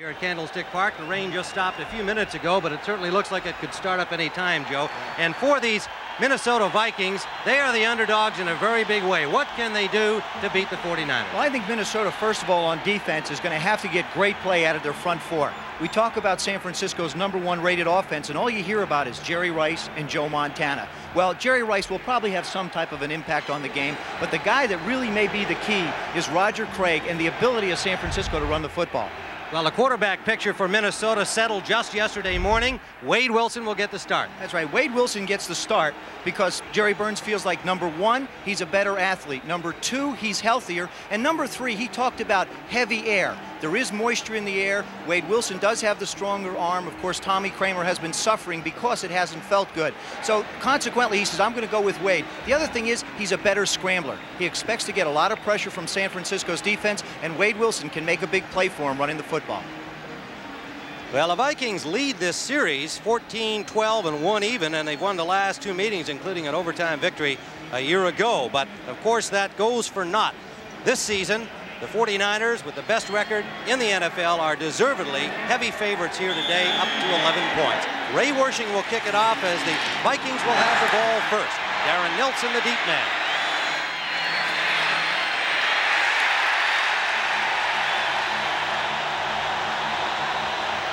Here at Candlestick Park, the rain just stopped a few minutes ago, but it certainly looks like it could start up any time, Joe. And for these Minnesota Vikings, they are the underdogs in a very big way. What can they do to beat the 49ers? Well, I think Minnesota, first of all, on defense, is going to have to get great play out of their front four. We talk about San Francisco's number one rated offense, and all you hear about is Jerry Rice and Joe Montana. Well, Jerry Rice will probably have some type of an impact on the game, but the guy that really may be the key is Roger Craig and the ability of San Francisco to run the football. Well, the quarterback picture for Minnesota settled just yesterday morning. Wade Wilson will get the start. That's right. Wade Wilson gets the start because Jerry Burns feels like number one, he's a better athlete. Number two, he's healthier. And number three, he talked about heavy air. There is moisture in the air. Wade Wilson does have the stronger arm. Of course, Tommy Kramer has been suffering because it hasn't felt good. So consequently, he says, I'm going to go with Wade. The other thing is he's a better scrambler. He expects to get a lot of pressure from San Francisco's defense, and Wade Wilson can make a big play for him running the football. Well, the Vikings lead this series 14 12 and 1 even, and they've won the last two meetings, including an overtime victory a year ago. But of course, that goes for naught. This season, the 49ers, with the best record in the NFL, are deservedly heavy favorites here today, up to 11 points. Ray Wersching will kick it off as the Vikings will have the ball first. Darren Nelson, the deep man.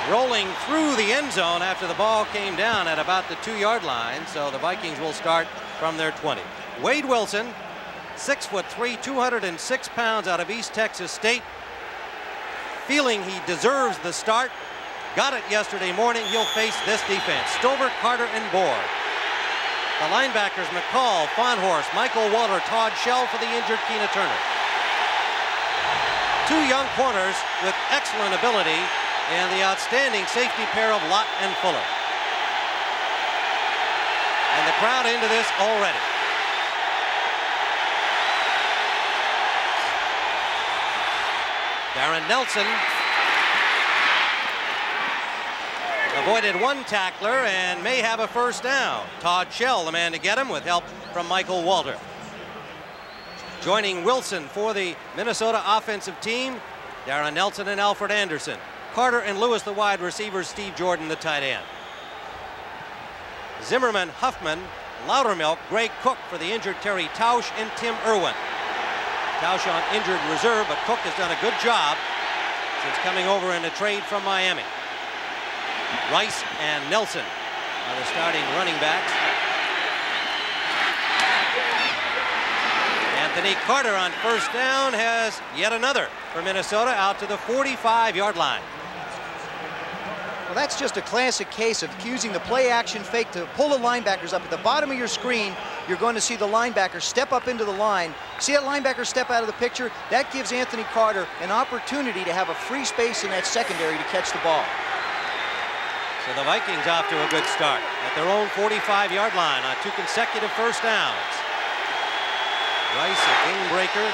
Rolling through the end zone after the ball came down at about the two-yard line. So the Vikings will start from their 20. Wade Wilson six foot three, 206 pounds out of East Texas State. Feeling he deserves the start. Got it yesterday morning. He'll face this defense. Stover, Carter, and Bohr. The linebackers McColl, Fahnhorst, Michael Walter, Todd Shell for the injured Keena Turner. Two young corners with excellent ability and the outstanding safety pair of Lott and Fuller. And the crowd into this already. Darren Nelson avoided one tackler and may have a first down. Todd Shell, the man to get him with help from Michael Walter. Joining Wilson for the Minnesota offensive team, Darren Nelson and Alfred Anderson. Carter and Lewis, the wide receivers, Steve Jordan, the tight end. Zimmerman, Huffman, Lowdermilk, Greg Cook for the injured Terry Tausch, and Tim Irwin. Tausch on injured reserve, but Cook has done a good job since coming over in a trade from Miami. Rice and Nelson are the starting running backs. Anthony Carter on first down has yet another for Minnesota out to the 45-yard line. That's just a classic case of using the play action fake to pull the linebackers up. At the bottom of your screen, you're going to see the linebacker step up into the line. See that linebacker step out of the picture? That gives Anthony Carter an opportunity to have a free space in that secondary to catch the ball. So the Vikings off to a good start at their own 45-yard line on two consecutive first downs. Rice, a game breaker.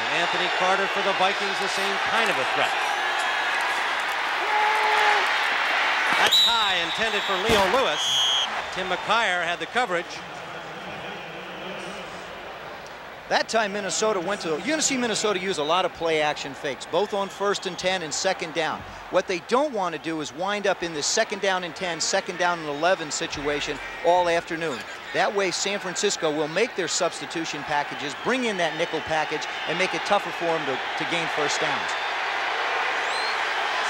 And Anthony Carter for the Vikings, the same kind of a threat. That's high, intended for Leo Lewis. Tim McKyer had the coverage. That time Minnesota went to, you're going to see Minnesota use a lot of play action fakes, both on first and 10 and second down. What they don't want to do is wind up in this second down and 10, second down and 11 situation all afternoon. That way San Francisco will make their substitution packages, bring in that nickel package, and make it tougher for them to, to gain first downs.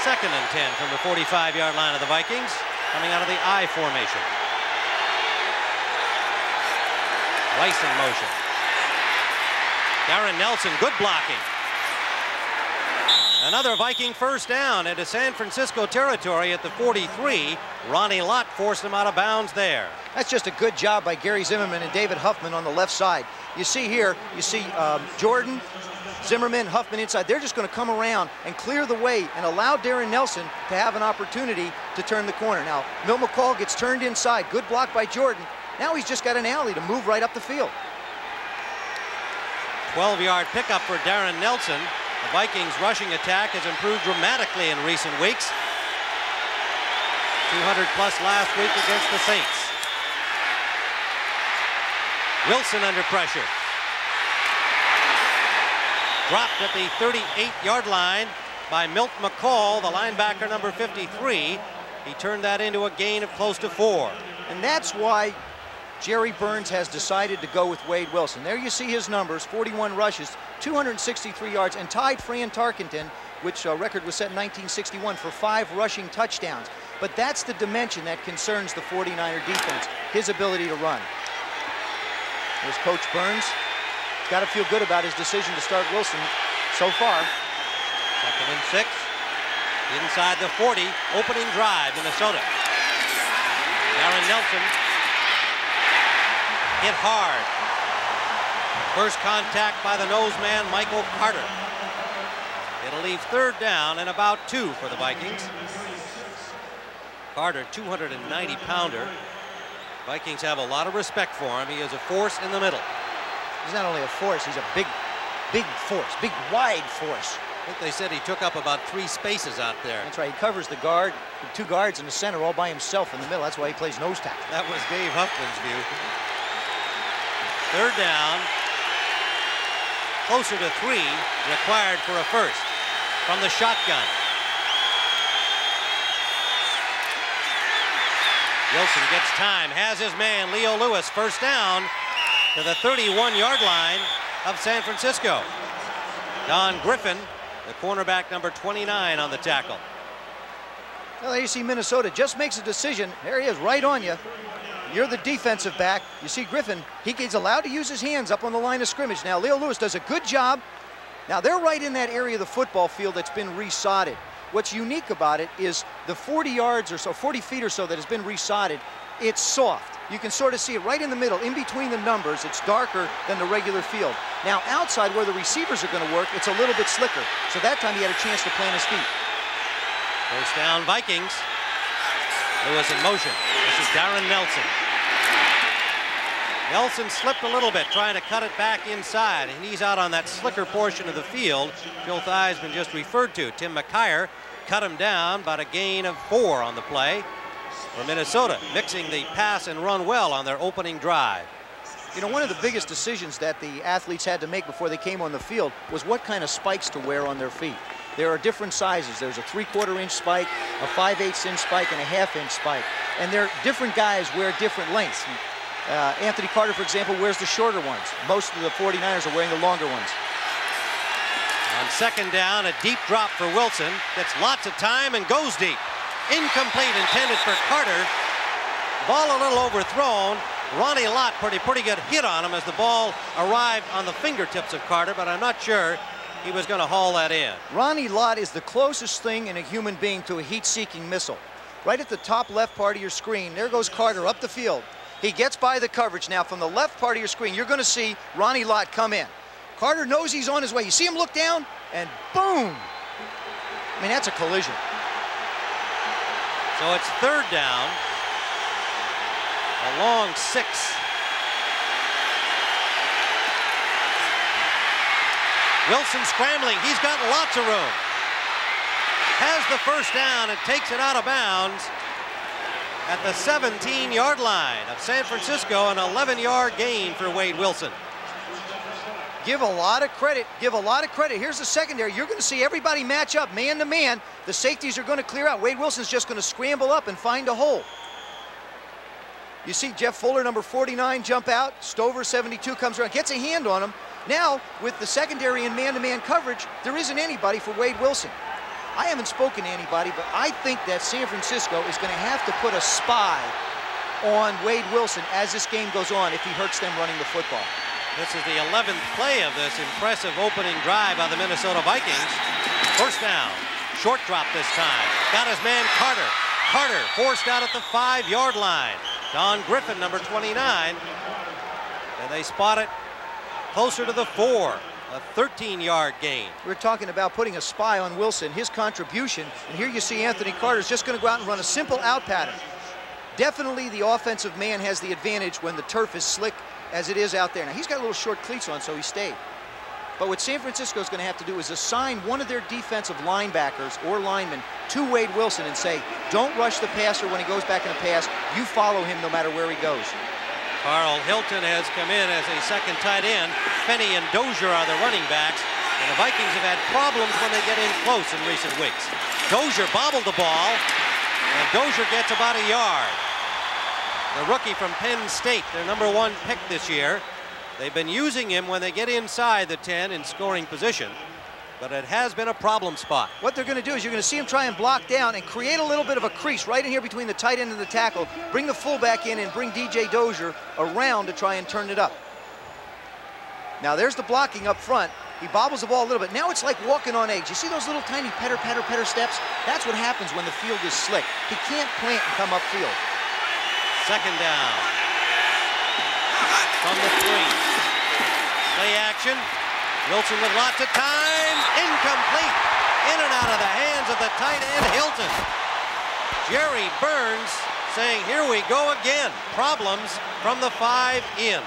Second and 10 from the 45-yard line of the Vikings, coming out of the I formation. Rice in motion. Darren Nelson, good blocking. Another Viking first down into San Francisco territory at the 43. Ronnie Lott forced him out of bounds there. That's just a good job by Gary Zimmerman and David Huffman on the left side. You see here, you see um, Jordan Zimmerman, Huffman inside. They're just going to come around and clear the way and allow Darren Nelson to have an opportunity to turn the corner. Now, Milt McColl gets turned inside. Good block by Jordan. Now he's just got an alley to move right up the field. 12-yard pickup for Darren Nelson. The Vikings rushing attack has improved dramatically in recent weeks. 200 plus last week against the Saints. Wilson under pressure. Dropped at the 38-yard line by Milt McColl, the linebacker number 53. He turned that into a gain of close to four. And that's why Jerry Burns has decided to go with Wade Wilson. There you see his numbers, 41 rushes, 263 yards, and tied Fran Tarkenton, which uh, record was set in 1961, for five rushing touchdowns. But that's the dimension that concerns the 49er defense, his ability to run. There's Coach Burns. Got to feel good about his decision to start Wilson so far. Second and six. Inside the 40, opening drive, Minnesota. Darren Nelson hit hard. First contact by the nose man, Michael Carter. It'll leave third down and about two for the Vikings. Carter, 290 pounder. Vikings have a lot of respect for him. He is a force in the middle. He's not only a force, he's a big, big force, big, wide force. I think they said he took up about three spaces out there. That's right. He covers the guard, the two guards in the center all by himself in the middle. That's why he plays nose tackle. That was Dave Huffman's view. Third down. Closer to three, required for a first from the shotgun. Wilson gets time, has his man, Leo Lewis, first down to the 31-yard line of San Francisco. Don Griffin, the cornerback number 29 on the tackle. Well, you see Minnesota just makes a decision. There he is, right on you. You're the defensive back. You see Griffin, he gets allowed to use his hands up on the line of scrimmage. Now, Leo Lewis does a good job. Now, they're right in that area of the football field that's been resodded. What's unique about it is the 40 yards or so, 40 feet or so that has been resodded, it's soft. You can sort of see it right in the middle, in between the numbers. It's darker than the regular field. Now, outside where the receivers are going to work, it's a little bit slicker. So that time he had a chance to plant his feet. First down, Vikings. Lewis in motion. This is Darren Nelson. Nelson slipped a little bit, trying to cut it back inside, and he's out on that slicker portion of the field Phil Theismann just referred to. Tim McKyer cut him down, about a gain of four on the play for Minnesota, mixing the pass and run well on their opening drive. You know, one of the biggest decisions that the athletes had to make before they came on the field was what kind of spikes to wear on their feet. There are different sizes. There's a three-quarter inch spike, a five-eighths inch spike, and a half inch spike. And they're different guys wear different lengths. Uh, Anthony Carter, for example, wears the shorter ones. Most of the 49ers are wearing the longer ones. On second down, a deep drop for Wilson. Gets lots of time and goes deep. Incomplete intended for Carter. Ball a little overthrown. Ronnie Lott pretty pretty good hit on him as the ball arrived on the fingertips of Carter, but I'm not sure he was going to haul that in. Ronnie Lott is the closest thing in a human being to a heat-seeking missile. Right at the top left part of your screen, there goes Carter up the field. He gets by the coverage. Now, from the left part of your screen, you're going to see Ronnie Lott come in. Carter knows he's on his way. You see him look down, and boom. I mean, that's a collision. So it's third down. A long six. Wilson scrambling. He's got lots of room. Has the first down and takes it out of bounds at the 17-yard line of San Francisco, an 11-yard gain for Wade Wilson. Give a lot of credit, give a lot of credit. Here's the secondary. You're going to see everybody match up man to man. The safeties are going to clear out. Wade Wilson's just going to scramble up and find a hole. You see Jeff Fuller, number 49, jump out. Stover, 72, comes around, gets a hand on him. Now, with the secondary and man-to-man -man coverage, there isn't anybody for Wade Wilson. I haven't spoken to anybody, but I think that San Francisco is going to have to put a spy on Wade Wilson as this game goes on if he hurts them running the football. This is the 11th play of this impressive opening drive by the Minnesota Vikings. First down, short drop this time. Got his man Carter. Carter forced out at the five-yard line. Don Griffin, number 29. And they spot it closer to the four a 13-yard gain. We're talking about putting a spy on Wilson, his contribution, and here you see Anthony Carter's just going to go out and run a simple out pattern. Definitely the offensive man has the advantage when the turf is slick as it is out there. Now, he's got a little short cleats on, so he stayed. But what San Francisco is going to have to do is assign one of their defensive linebackers or linemen to Wade Wilson and say, don't rush the passer when he goes back in the pass. You follow him no matter where he goes. Carl Hilton has come in as a second tight end. Fenney and Dozier are the running backs. And the Vikings have had problems when they get in close in recent weeks. Dozier bobbled the ball, and Dozier gets about a yard. The rookie from Penn State, their number one pick this year. They've been using him when they get inside the 10 in scoring position, but it has been a problem spot. What they're going to do is you're going to see him try and block down and create a little bit of a crease right in here between the tight end and the tackle, bring the fullback in and bring DJ Dozier around to try and turn it up. Now there's the blocking up front. He bobbles the ball a little bit. Now it's like walking on eggs. You see those little tiny petter, petter, petter steps? That's what happens when the field is slick. He can't plant and come upfield. Second down. From the three. Play action. Wilson with lots of time. Incomplete. In and out of the hands of the tight end, Hilton. Jerry Burns saying, here we go again. Problems from the five in.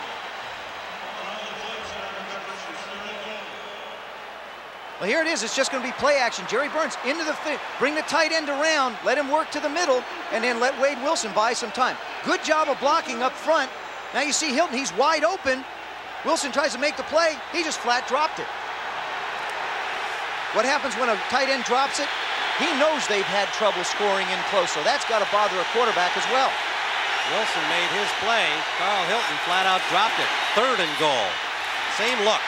Well, here it is. It's just going to be play action. Jerry Burns into the bring the tight end around, let him work to the middle, and then let Wade Wilson buy some time. Good job of blocking up front. Now you see Hilton, he's wide open. Wilson tries to make the play. He just flat dropped it. What happens when a tight end drops it? He knows they've had trouble scoring in close, so that's got to bother a quarterback as well. Wilson made his play. Carl Hilton flat out dropped it. Third and goal. Same look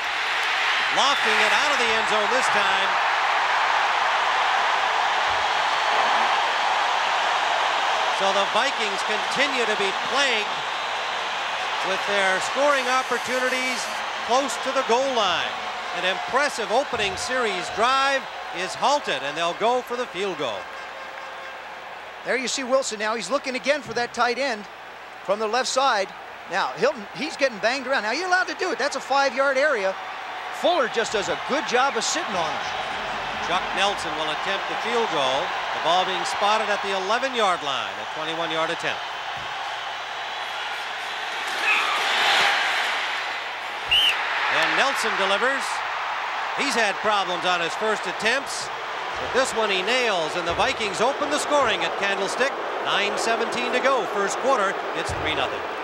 lofting it out of the end zone this time. So the Vikings continue to be plagued with their scoring opportunities close to the goal line. An impressive opening series drive is halted, and they'll go for the field goal. There you see Wilson now. He's looking again for that tight end from the left side. Now, Hilton, he's getting banged around. Now, you're allowed to do it. That's a five-yard area. Fuller just does a good job of sitting on him. Chuck Nelson will attempt the field goal. The ball being spotted at the 11-yard line, a 21-yard attempt. And Nelson delivers. He's had problems on his first attempts. But this one he nails, and the Vikings open the scoring at Candlestick. 9.17 to go, first quarter. It's 3-0.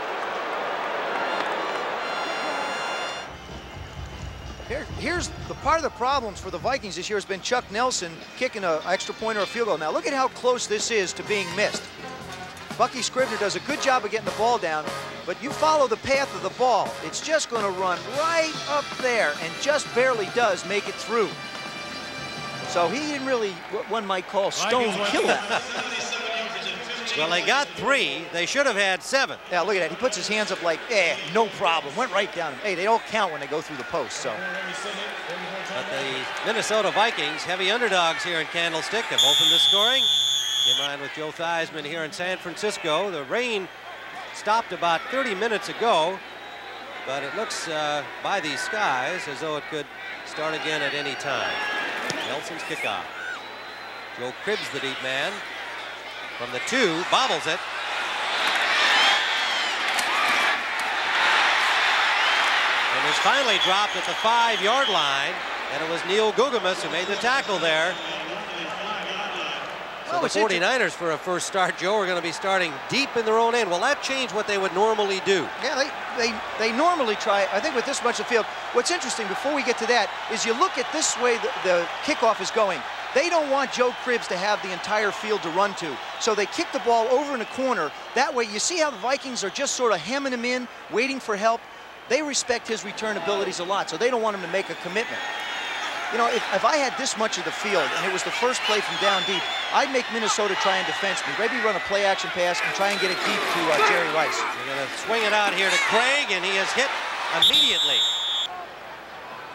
Here, here's the part of the problems for the Vikings this year has been Chuck Nelson kicking an extra point or a field goal. Now look at how close this is to being missed. Bucky Scribner does a good job of getting the ball down, but you follow the path of the ball. It's just going to run right up there and just barely does make it through. So he didn't really, what one might call stone kill that. Well, they got three. They should have had seven. Yeah, look at that. He puts his hands up like, eh, no problem. Went right down. Hey, they don't count when they go through the post, so. But the Minnesota Vikings, heavy underdogs here in Candlestick, have opened the scoring. Came on with Joe Theismann here in San Francisco. The rain stopped about 30 minutes ago, but it looks uh, by these skies as though it could start again at any time. Nelson's kickoff. Joe Cribbs, the deep man, from the two, bobbles it. And was finally dropped at the five-yard line, and it was Neal Guggemos who made the tackle there. So the 49ers for a first start, Joe, are going to be starting deep in their own end. Will that change what they would normally do? Yeah, they, they, they normally try, I think with this much of the field, what's interesting before we get to that is you look at this way the, the kickoff is going. They don't want Joe Cribbs to have the entire field to run to. So they kick the ball over in a corner. That way, you see how the Vikings are just sort of hemming him in, waiting for help. They respect his return abilities a lot, so they don't want him to make a commitment. You know, if, if I had this much of the field and it was the first play from down deep, I'd make Minnesota try and defense me. Maybe run a play action pass and try and get it deep to uh, Jerry Rice. They're going to swing it out here to Craig, and he is hit immediately.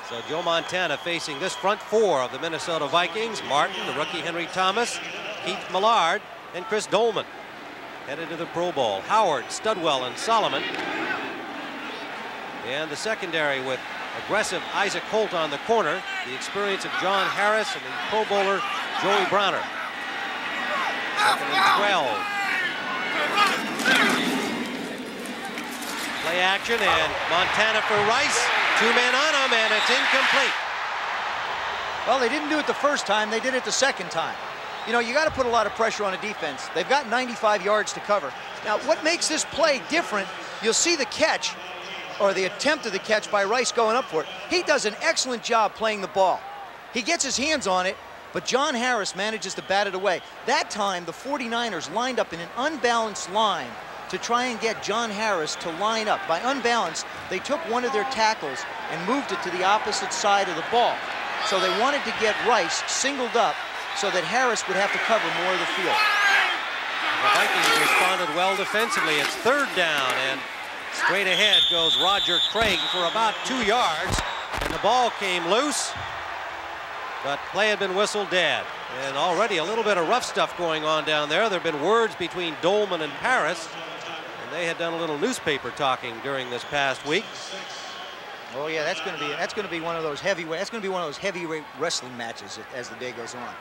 So Joe Montana facing this front four of the Minnesota Vikings. Martin, the rookie Henry Thomas, Keith Millard, and Chris Doleman. Headed to the Pro Bowl. Howard, Studwell, and Solomon. And the secondary with aggressive Issiac Holt on the corner. The experience of John Harris and the Pro Bowler Joey Browner. Second and 12. Play action and Montana for Rice. Two men on him, and it's incomplete. Well, they didn't do it the first time. They did it the second time. You know, you got to put a lot of pressure on a defense. They've got 95 yards to cover. Now, what makes this play different, you'll see the catch. or the attempt of the catch by Rice going up for it. He does an excellent job playing the ball. He gets his hands on it, but John Harris manages to bat it away. That time, the 49ers lined up in an unbalanced line to try and get John Harris to line up. By unbalanced, they took one of their tackles and moved it to the opposite side of the ball. So they wanted to get Rice singled up so that Harris would have to cover more of the field. The Vikings responded well defensively. It's third down, and straight ahead goes Roger Craig for about two yards, and the ball came loose, but play had been whistled dead. And already a little bit of rough stuff going on down there. There have been words between Doleman and Paris, and they had done a little newspaper talking during this past week. Oh yeah, that's going to be that's going to be one of those heavyweight. That's going to be one of those heavyweight wrestling matches as the day goes on.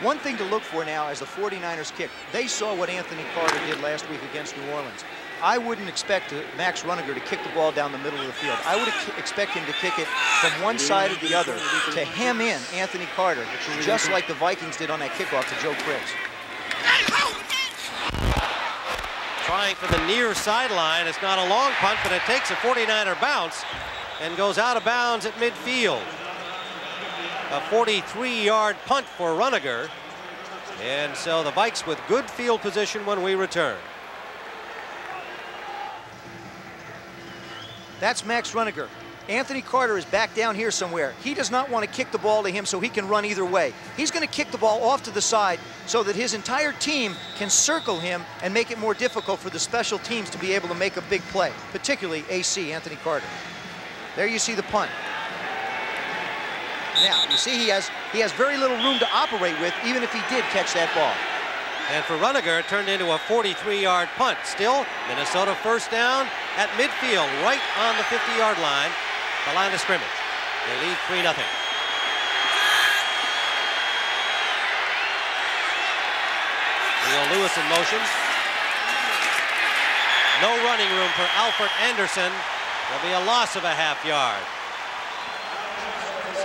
One thing to look for now as the 49ers kick, they saw what Anthony Carter did last week against New Orleans. I wouldn't expect uh, Max Runager to kick the ball down the middle of the field. I would expect him to kick it from one side or the other to hem in Anthony Carter, just like the Vikings did on that kickoff to Joe Cribbs. Trying for the near sideline. It's not a long punt, but it takes a 49er bounce and goes out of bounds at midfield a 43-yard punt for Runager. And so the Vikes with good field position when we return. That's Max Runager. Anthony Carter is back down here somewhere. He does not want to kick the ball to him so he can run either way. He's going to kick the ball off to the side so that his entire team can circle him and make it more difficult for the special teams to be able to make a big play, particularly AC, Anthony Carter. There you see the punt. Now, you see he has he has very little room to operate with, even if he did catch that ball. And for Runager, it turned into a 43-yard punt. Still, Minnesota first down at midfield, right on the 50-yard line, the line of scrimmage. They lead 3 0 Leo Lewis in motion. No running room for Alfred Anderson. There'll be a loss of a half yard.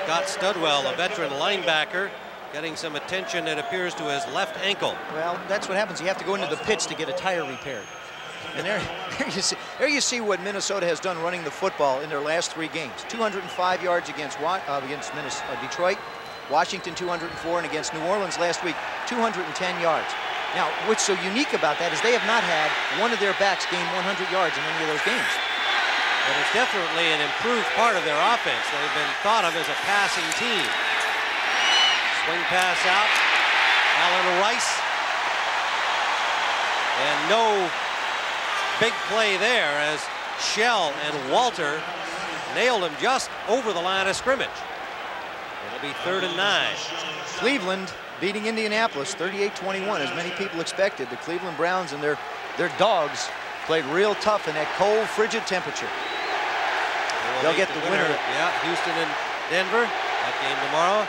Scott Studwell, a veteran linebacker, getting some attention, it appears, to his left ankle. Well, that's what happens. You have to go into the pits to get a tire repaired. And there, there, you see, there you see what Minnesota has done running the football in their last three games. 205 yards against, uh, against Minnesota, uh, Detroit, Washington 204, and against New Orleans last week, 210 yards. Now, what's so unique about that is they have not had one of their backs gain 100 yards in any of those games. But it's definitely an improved part of their offense. They've been thought of as a passing team. Swing pass out. Allen Rice. And no big play there as Shell and Walter nailed him just over the line of scrimmage. It'll be third and nine. Cleveland beating Indianapolis 38-21 as many people expected. The Cleveland Browns and their, their dogs played real tough in that cold, frigid temperature. They'll get the, the winner. winner. Yeah, Houston and Denver. That game tomorrow.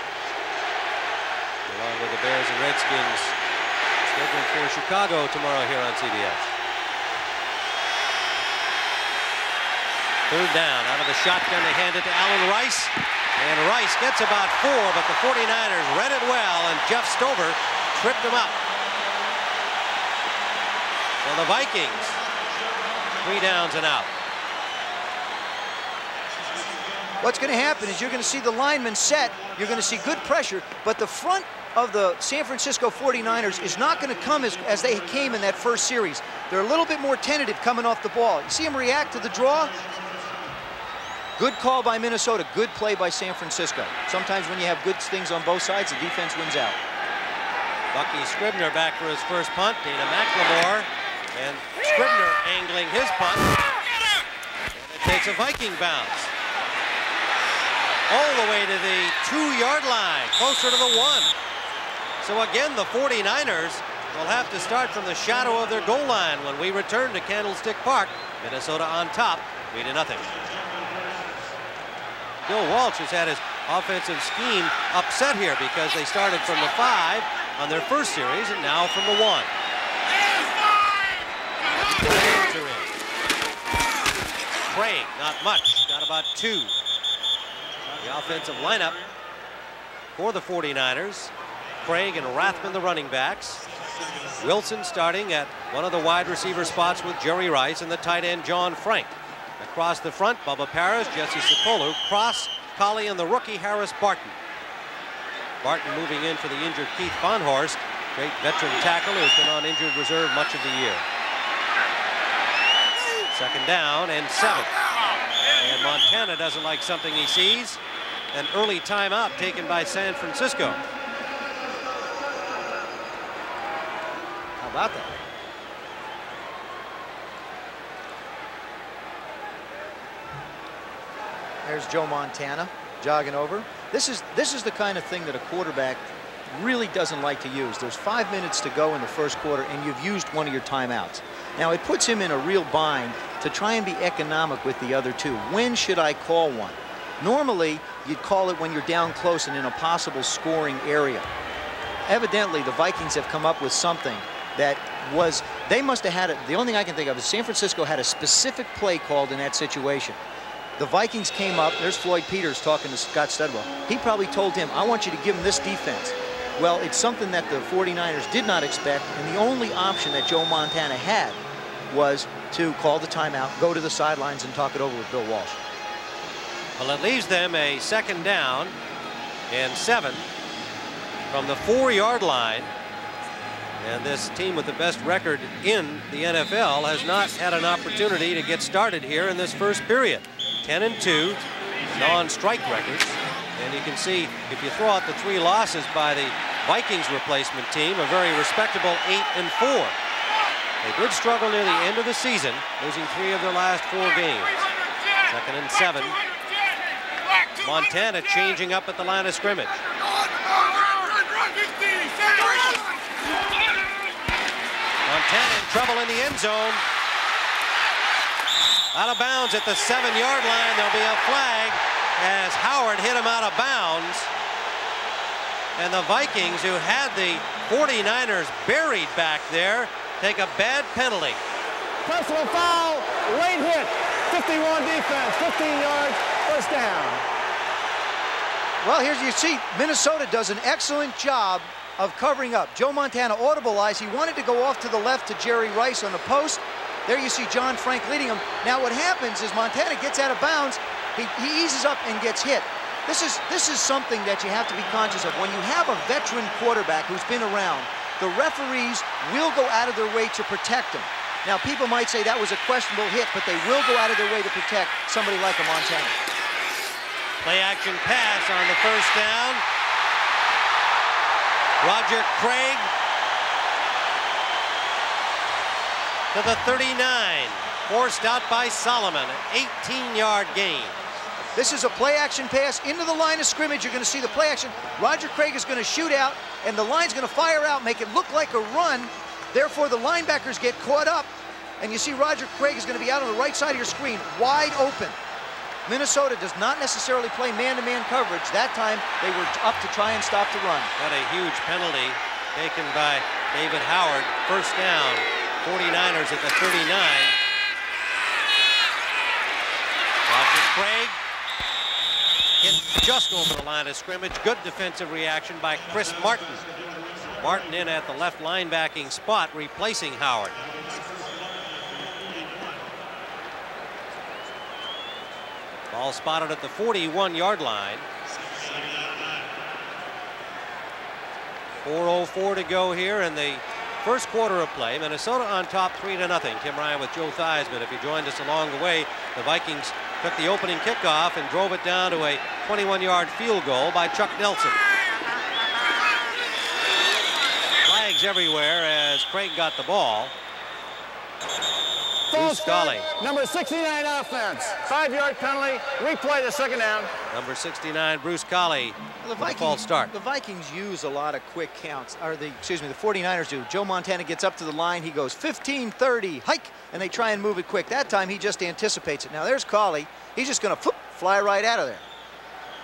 Along with the Bears and Redskins scheduled for Chicago tomorrow here on CBS. Third down out of the shotgun. They hand it to Allen Rice. And Rice gets about four, but the 49ers read it well, and Jeff Stover tripped him up. So the Vikings, three downs and out. What's going to happen is you're going to see the linemen set, you're going to see good pressure, but the front of the San Francisco 49ers is not going to come as, as they came in that first series. They're a little bit more tentative coming off the ball. You see them react to the draw? Good call by Minnesota, good play by San Francisco. Sometimes when you have good things on both sides, the defense wins out. Bucky Scribner back for his first punt. Dana McLemore and Scribner angling his punt. And it takes a Viking bounce all the way to the two-yard line, closer to the one. So again, the 49ers will have to start from the shadow of their goal line when we return to Candlestick Park. Minnesota on top, 3 to nothing. Bill Walsh has had his offensive scheme upset here because they started from the five on their first series and now from the one. Craig, not much, got about two. The offensive lineup for the 49ers. Craig and Rathman, the running backs. Wilson starting at one of the wide receiver spots with Jerry Rice and the tight end John Frank. Across the front, Bubba Paris, Jesse Sapolu, Cross, Collie, and the rookie Harris Barton. Barton moving in for the injured Keith Fahnhorst, great veteran tackle who's been on injured reserve much of the year. Second down and seven. And Montana doesn't like something he sees. An early timeout taken by San Francisco. How about that? There's Joe Montana jogging over. This is this is the kind of thing that a quarterback really doesn't like to use. There's five minutes to go in the first quarter, and you've used one of your timeouts. Now, it puts him in a real bind to try and be economic with the other two. When should I call one? Normally, you'd call it when you're down close and in a possible scoring area. Evidently, the Vikings have come up with something that was, they must have had it. The only thing I can think of is San Francisco had a specific play called in that situation. The Vikings came up, there's Floyd Peters talking to Scott Studwell. He probably told him, I want you to give him this defense. Well, it's something that the 49ers did not expect, and the only option that Joe Montana had was to call the timeout, go to the sidelines, and talk it over with Bill Walsh. Well, it leaves them a second down and seven from the four-yard line. And this team with the best record in the NFL has not had an opportunity to get started here in this first period. 10 and 2, non-strike records. And you can see if you throw out the three losses by the Vikings replacement team, a very respectable 8 and 4. They did struggle near the end of the season, losing three of their last four games. Second and seven. Montana changing up at the line of scrimmage. Montana in trouble in the end zone. Out of bounds at the seven-yard line. There'll be a flag as Howard hit him out of bounds. And the Vikings, who had the 49ers buried back there, take a bad penalty. Personal foul, late hit, 51 defense, 15 yards, first down. Well, here's you see, Minnesota does an excellent job of covering up. Joe Montana audibleized. He wanted to go off to the left to Jerry Rice on the post. There you see John Frank leading him. Now what happens is Montana gets out of bounds. He, he eases up and gets hit. This is, this is something that you have to be conscious of. When you have a veteran quarterback who's been around, the referees will go out of their way to protect him. Now, people might say that was a questionable hit, but they will go out of their way to protect somebody like a Montana. Play action pass on the first down. Roger Craig to the 39. Forced out by Solomon. 18-yard gain. This is a play action pass into the line of scrimmage. You're going to see the play action. Roger Craig is going to shoot out, and the line's going to fire out, make it look like a run. Therefore, the linebackers get caught up, and you see Roger Craig is going to be out on the right side of your screen, wide open. Minnesota does not necessarily play man-to-man -man coverage. That time, they were up to try and stop the run. Got a huge penalty taken by David Howard. First down, 49ers at the 39. Roger Craig hit just over the line of scrimmage. Good defensive reaction by Chris Martin. Martin in at the left linebacking spot, replacing Howard. Ball spotted at the 41-yard line. 4.04 to go here and the first quarter of play. Minnesota on top 3 to nothing. Tim Ryan with Joe Theismann. If you joined us along the way, the Vikings took the opening kickoff and drove it down to a 21-yard field goal by Chuck Nelson. Flags everywhere as Craig got the ball. Bruce Collie. Number 69 offense. Five-yard penalty. Replay the second down. Number 69, Bruce Collie. Well, the Vikings, false start. The Vikings use a lot of quick counts. Or the excuse me, the 49ers do. Joe Montana gets up to the line. He goes 15, 30, hike, and they try and move it quick. That time he just anticipates it. Now there's Collie. He's just going to fly right out of there.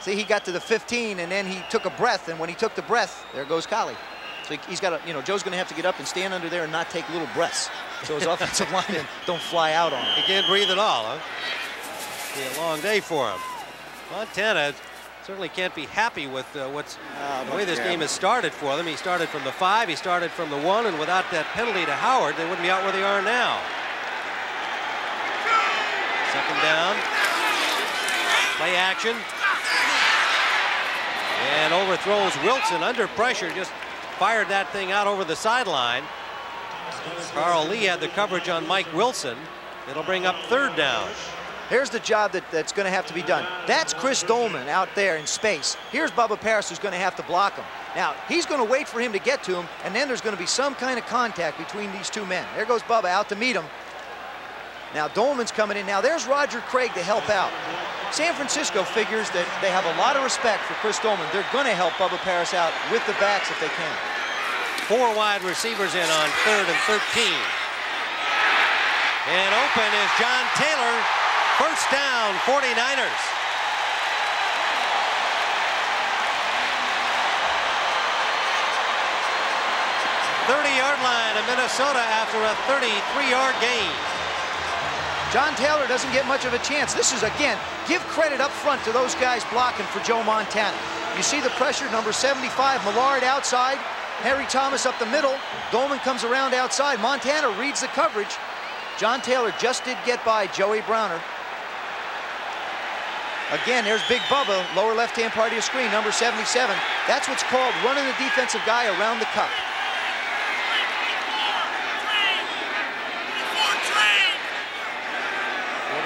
See, he got to the 15, and then he took a breath, and when he took the breath, there goes Collie. So he's got to, you know, Joe's going to have to get up and stand under there and not take little breaths. So his offensive linemen don't fly out on him. He can't breathe at all, huh? Be a long day for him. Montana certainly can't be happy with uh, what's uh, the way this game has started for them. He started from the five, he started from the one, and without that penalty to Howard, they wouldn't be out where they are now. Second down. Play action. And overthrows Wilson under pressure. Just fired that thing out over the sideline. Carl Lee had the coverage on Mike Wilson. It'll bring up third down. Here's the job that, that's going to have to be done. That's Chris Doleman out there in space. Here's Bubba Paris who's going to have to block him. Now, he's going to wait for him to get to him, and then there's going to be some kind of contact between these two men. There goes Bubba out to meet him. Now, Doleman's coming in. Now, there's Roger Craig to help out. San Francisco figures that they have a lot of respect for Chris Doleman. They're going to help Bubba Paris out with the backs if they can. Four wide receivers in on third and 13. And open is John Taylor. First down, 49ers. Thirty-yard line of Minnesota after a 33-yard gain. John Taylor doesn't get much of a chance. This is, again, give credit up front to those guys blocking for Joe Montana. You see the pressure, number 75, Millard outside, Harry Thomas up the middle. Doleman comes around outside. Montana reads the coverage. John Taylor just did get by Joey Browner. Again, there's Big Bubba, lower left-hand part of your screen, number 77. That's what's called running the defensive guy around the cup.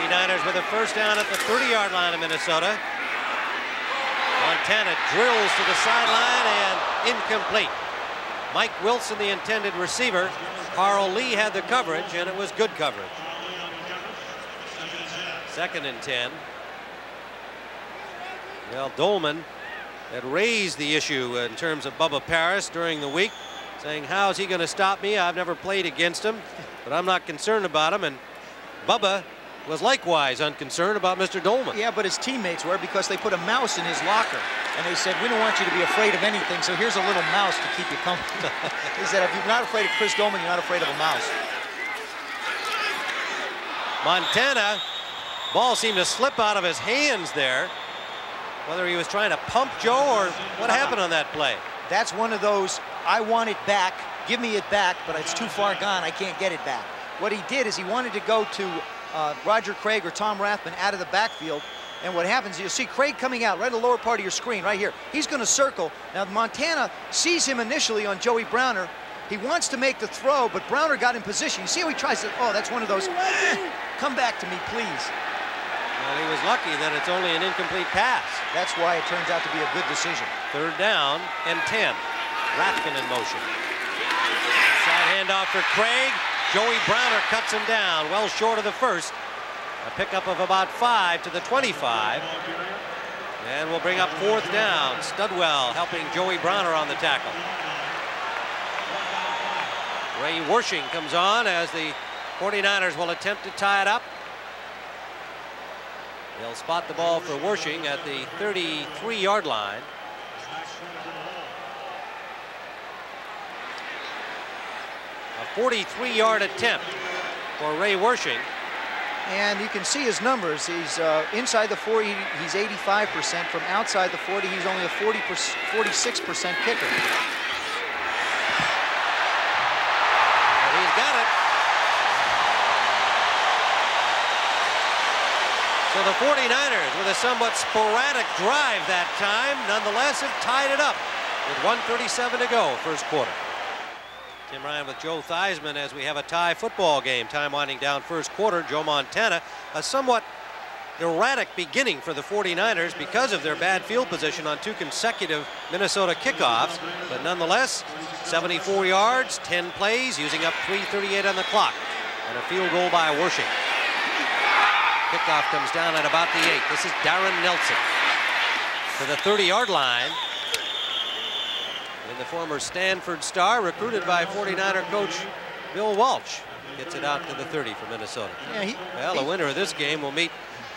Niners with a first down at the 30-yard line of Minnesota. Montana drills to the sideline and incomplete. Mike Wilson, the intended receiver. Carl Lee had the coverage, and it was good coverage. Second and 10. Well, Doleman had raised the issue in terms of Bubba Paris during the week, saying, how's he going to stop me? I've never played against him, but I'm not concerned about him. And Bubba was likewise unconcerned about Mr. Doleman. Yeah, but his teammates were because they put a mouse in his locker. And they said, we don't want you to be afraid of anything, so here's a little mouse to keep you comfortable. he said, if you're not afraid of Chris Doleman, you're not afraid of a mouse. Montana, ball seemed to slip out of his hands there. Whether he was trying to pump Joe or what happened on that play. That's one of those, I want it back, give me it back, but it's too far gone, I can't get it back. What he did is he wanted to go to uh, Roger Craig or Tom Rathman out of the backfield. And what happens, you'll see Craig coming out right in the lower part of your screen, right here. He's going to circle. Now, Montana sees him initially on Joey Browner. He wants to make the throw, but Browner got in position. You see how he tries to, oh, that's one of those, come back to me, please. Well, he was lucky that it's only an incomplete pass. That's why it turns out to be a good decision. Third down and 10. Rathman in motion. Side handoff for Craig. Joey Browner cuts him down, well short of the first. A pickup of about five to the 25. And we'll bring up fourth down. Studwell helping Joey Browner on the tackle. Ray Wersching comes on as the 49ers will attempt to tie it up. They'll spot the ball for Wersching at the 33-yard line. A 43-yard attempt for Ray Wersching. And you can see his numbers. He's uh, inside the 40, he's 85%. From outside the 40, he's only a 40 46% kicker. But he's got it. So the 49ers, with a somewhat sporadic drive that time, nonetheless have tied it up with 137 to go, first quarter. Tim Ryan with Joe Theismann as we have a tie football game. Time winding down first quarter. Joe Montana, a somewhat erratic beginning for the 49ers because of their bad field position on two consecutive Minnesota kickoffs. But nonetheless, 74 yards, 10 plays, using up 3.38 on the clock. And a field goal by Wersching. Kickoff comes down at about the eight. This is Darren Nelson to the 30-yard line the former Stanford star, recruited by 49er coach Bill Walsh. Gets it out to the 30 for Minnesota. Yeah, he, well, he, the winner of this game will meet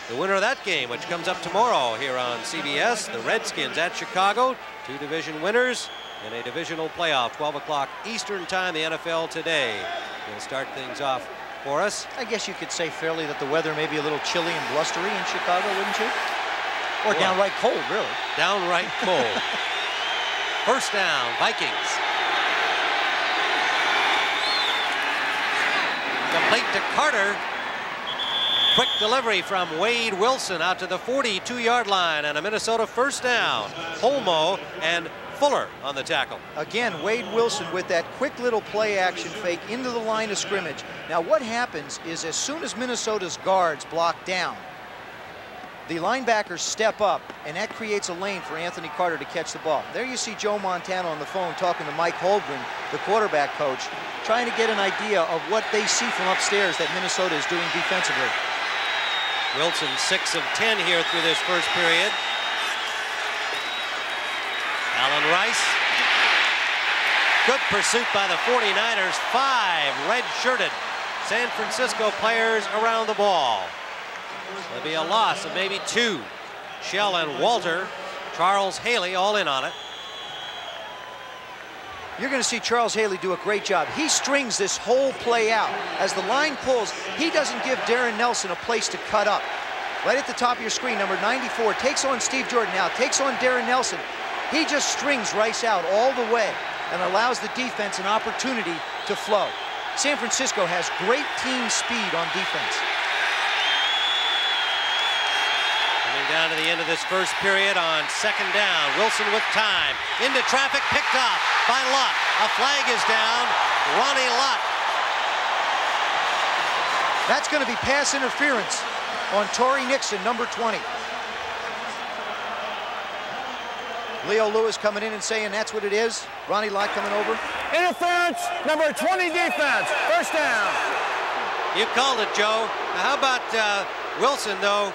the winner of that game, which comes up tomorrow here on CBS. The Redskins at Chicago, two division winners in a divisional playoff, 12 o'clock Eastern time, the NFL today. We'll start things off for us. I guess you could say fairly that the weather may be a little chilly and blustery in Chicago, wouldn't you? Or well, downright cold, really. Downright cold. First down, Vikings. Complete to Carter. Quick delivery from Wade Wilson out to the 42-yard line and a Minnesota first down. Holmoe and Fuller on the tackle. Again, Wade Wilson with that quick little play action fake into the line of scrimmage. Now what happens is as soon as Minnesota's guards block down, the linebackers step up, and that creates a lane for Anthony Carter to catch the ball. There you see Joe Montana on the phone talking to Mike Holmgren, the quarterback coach, trying to get an idea of what they see from upstairs that Minnesota is doing defensively. Wilson 6 of 10 here through this first period. Allen Rice. Good pursuit by the 49ers. Five red-shirted San Francisco players around the ball. There'll be a loss of maybe two. Shell and Walter, Charles Haley all in on it. You're going to see Charles Haley do a great job. He strings this whole play out. As the line pulls, he doesn't give Darrin Nelson a place to cut up. Right at the top of your screen, number 94 takes on Steve Jordan now, takes on Darrin Nelson. He just strings Rice out all the way and allows the defense an opportunity to flow. San Francisco has great team speed on defense. Coming down to the end of this first period on second down. Wilson with time. Into traffic, picked off by Lott. A flag is down. Ronnie Lott. That's going to be pass interference on Tory Nixon, number 20. Leo Lewis coming in and saying that's what it is. Ronnie Lott coming over. Interference, number 20 defense, first down. You called it, Joe. Now, how about uh, Wilson, though,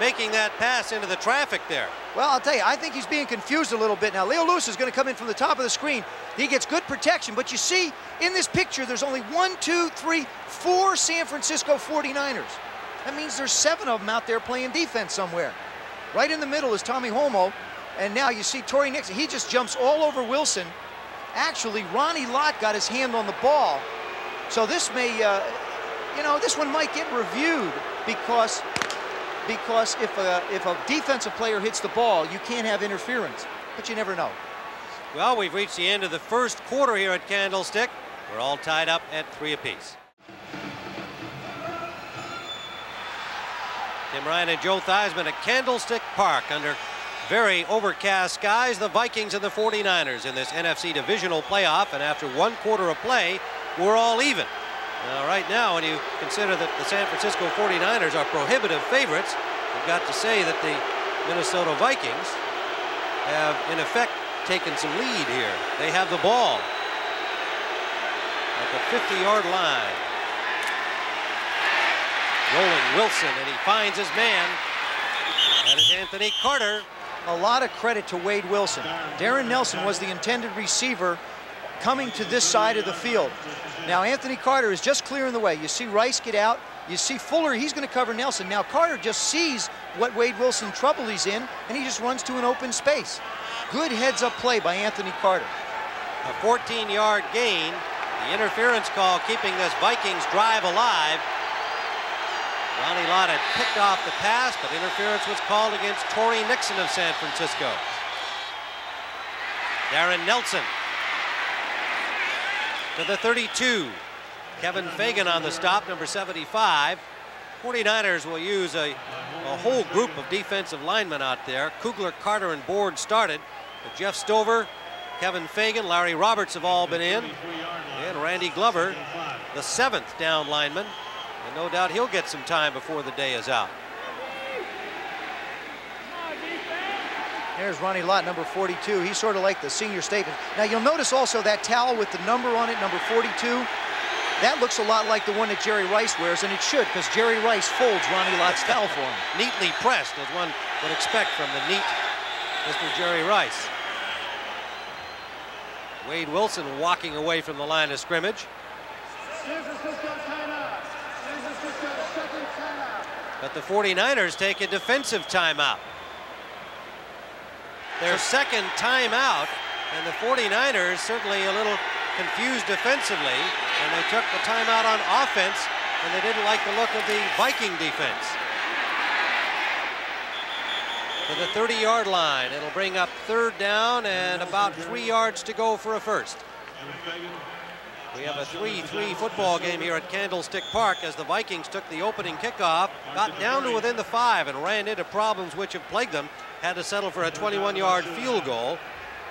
making that pass into the traffic there? Well, I'll tell you, I think he's being confused a little bit now. Leo Lewis is going to come in from the top of the screen. He gets good protection, but you see, in this picture, there's only one, two, three, four San Francisco 49ers. That means there's seven of them out there playing defense somewhere. Right in the middle is Tommy Holmoe, and now you see Tory Nixon. He just jumps all over Wilson. Actually, Ronnie Lott got his hand on the ball. So this may, uh, you know, this one might get reviewed because because if a, if a defensive player hits the ball, you can't have interference. But you never know. Well, we've reached the end of the first quarter here at Candlestick. We're all tied up at three apiece. Tim Ryan and Joe Theismann at Candlestick Park under very overcast skies. The Vikings and the 49ers in this NFC divisional playoff. And after one quarter of play, we're all even. Now, right now, when you consider that the San Francisco 49ers are prohibitive favorites, we've got to say that the Minnesota Vikings have, in effect, taken some lead here. They have the ball at the 50-yard line. Rolling Wilson, and he finds his man. That is Anthony Carter. A lot of credit to Wade Wilson. Darrin Nelson was the intended receiver coming to this side of the field. Now Anthony Carter is just clearing the way. You see Rice get out. You see Fuller, he's going to cover Nelson. Now Carter just sees what Wade Wilson trouble he's in, and he just runs to an open space. Good heads-up play by Anthony Carter. A 14-yard gain. The interference call keeping this Vikings drive alive. Ronnie Lott had picked off the pass, but interference was called against Tory Nixon of San Francisco. Darrin Nelson to the 32. Kevin Fagan on the stop, number 75. 49ers will use a, a whole group of defensive linemen out there. Kugler, Carter, and Board started. But Jeff Stover, Kevin Fagan, Larry Roberts have all been in. And Randy Glover, the seventh down lineman. And no doubt he'll get some time before the day is out. There's Ronnie Lott, number 42. He's sort of like the senior statement. Now you'll notice also that towel with the number on it, number 42. That looks a lot like the one that Jerry Rice wears, and it should, because Jerry Rice folds Ronnie Lott's towel for him. Neatly pressed, as one would expect from the neat Mr. Jerry Rice. Wade Wilson walking away from the line of scrimmage. But the 49ers take a defensive timeout. Their second timeout, and the 49ers certainly a little confused defensively, and they took the timeout on offense, and they didn't like the look of the Viking defense. To the 30-yard line, it'll bring up third down and about three yards to go for a first. We have a 3-3 football game here at Candlestick Park as the Vikings took the opening kickoff, got down to within the five, and ran into problems which have plagued them. Had to settle for a 21-yard field goal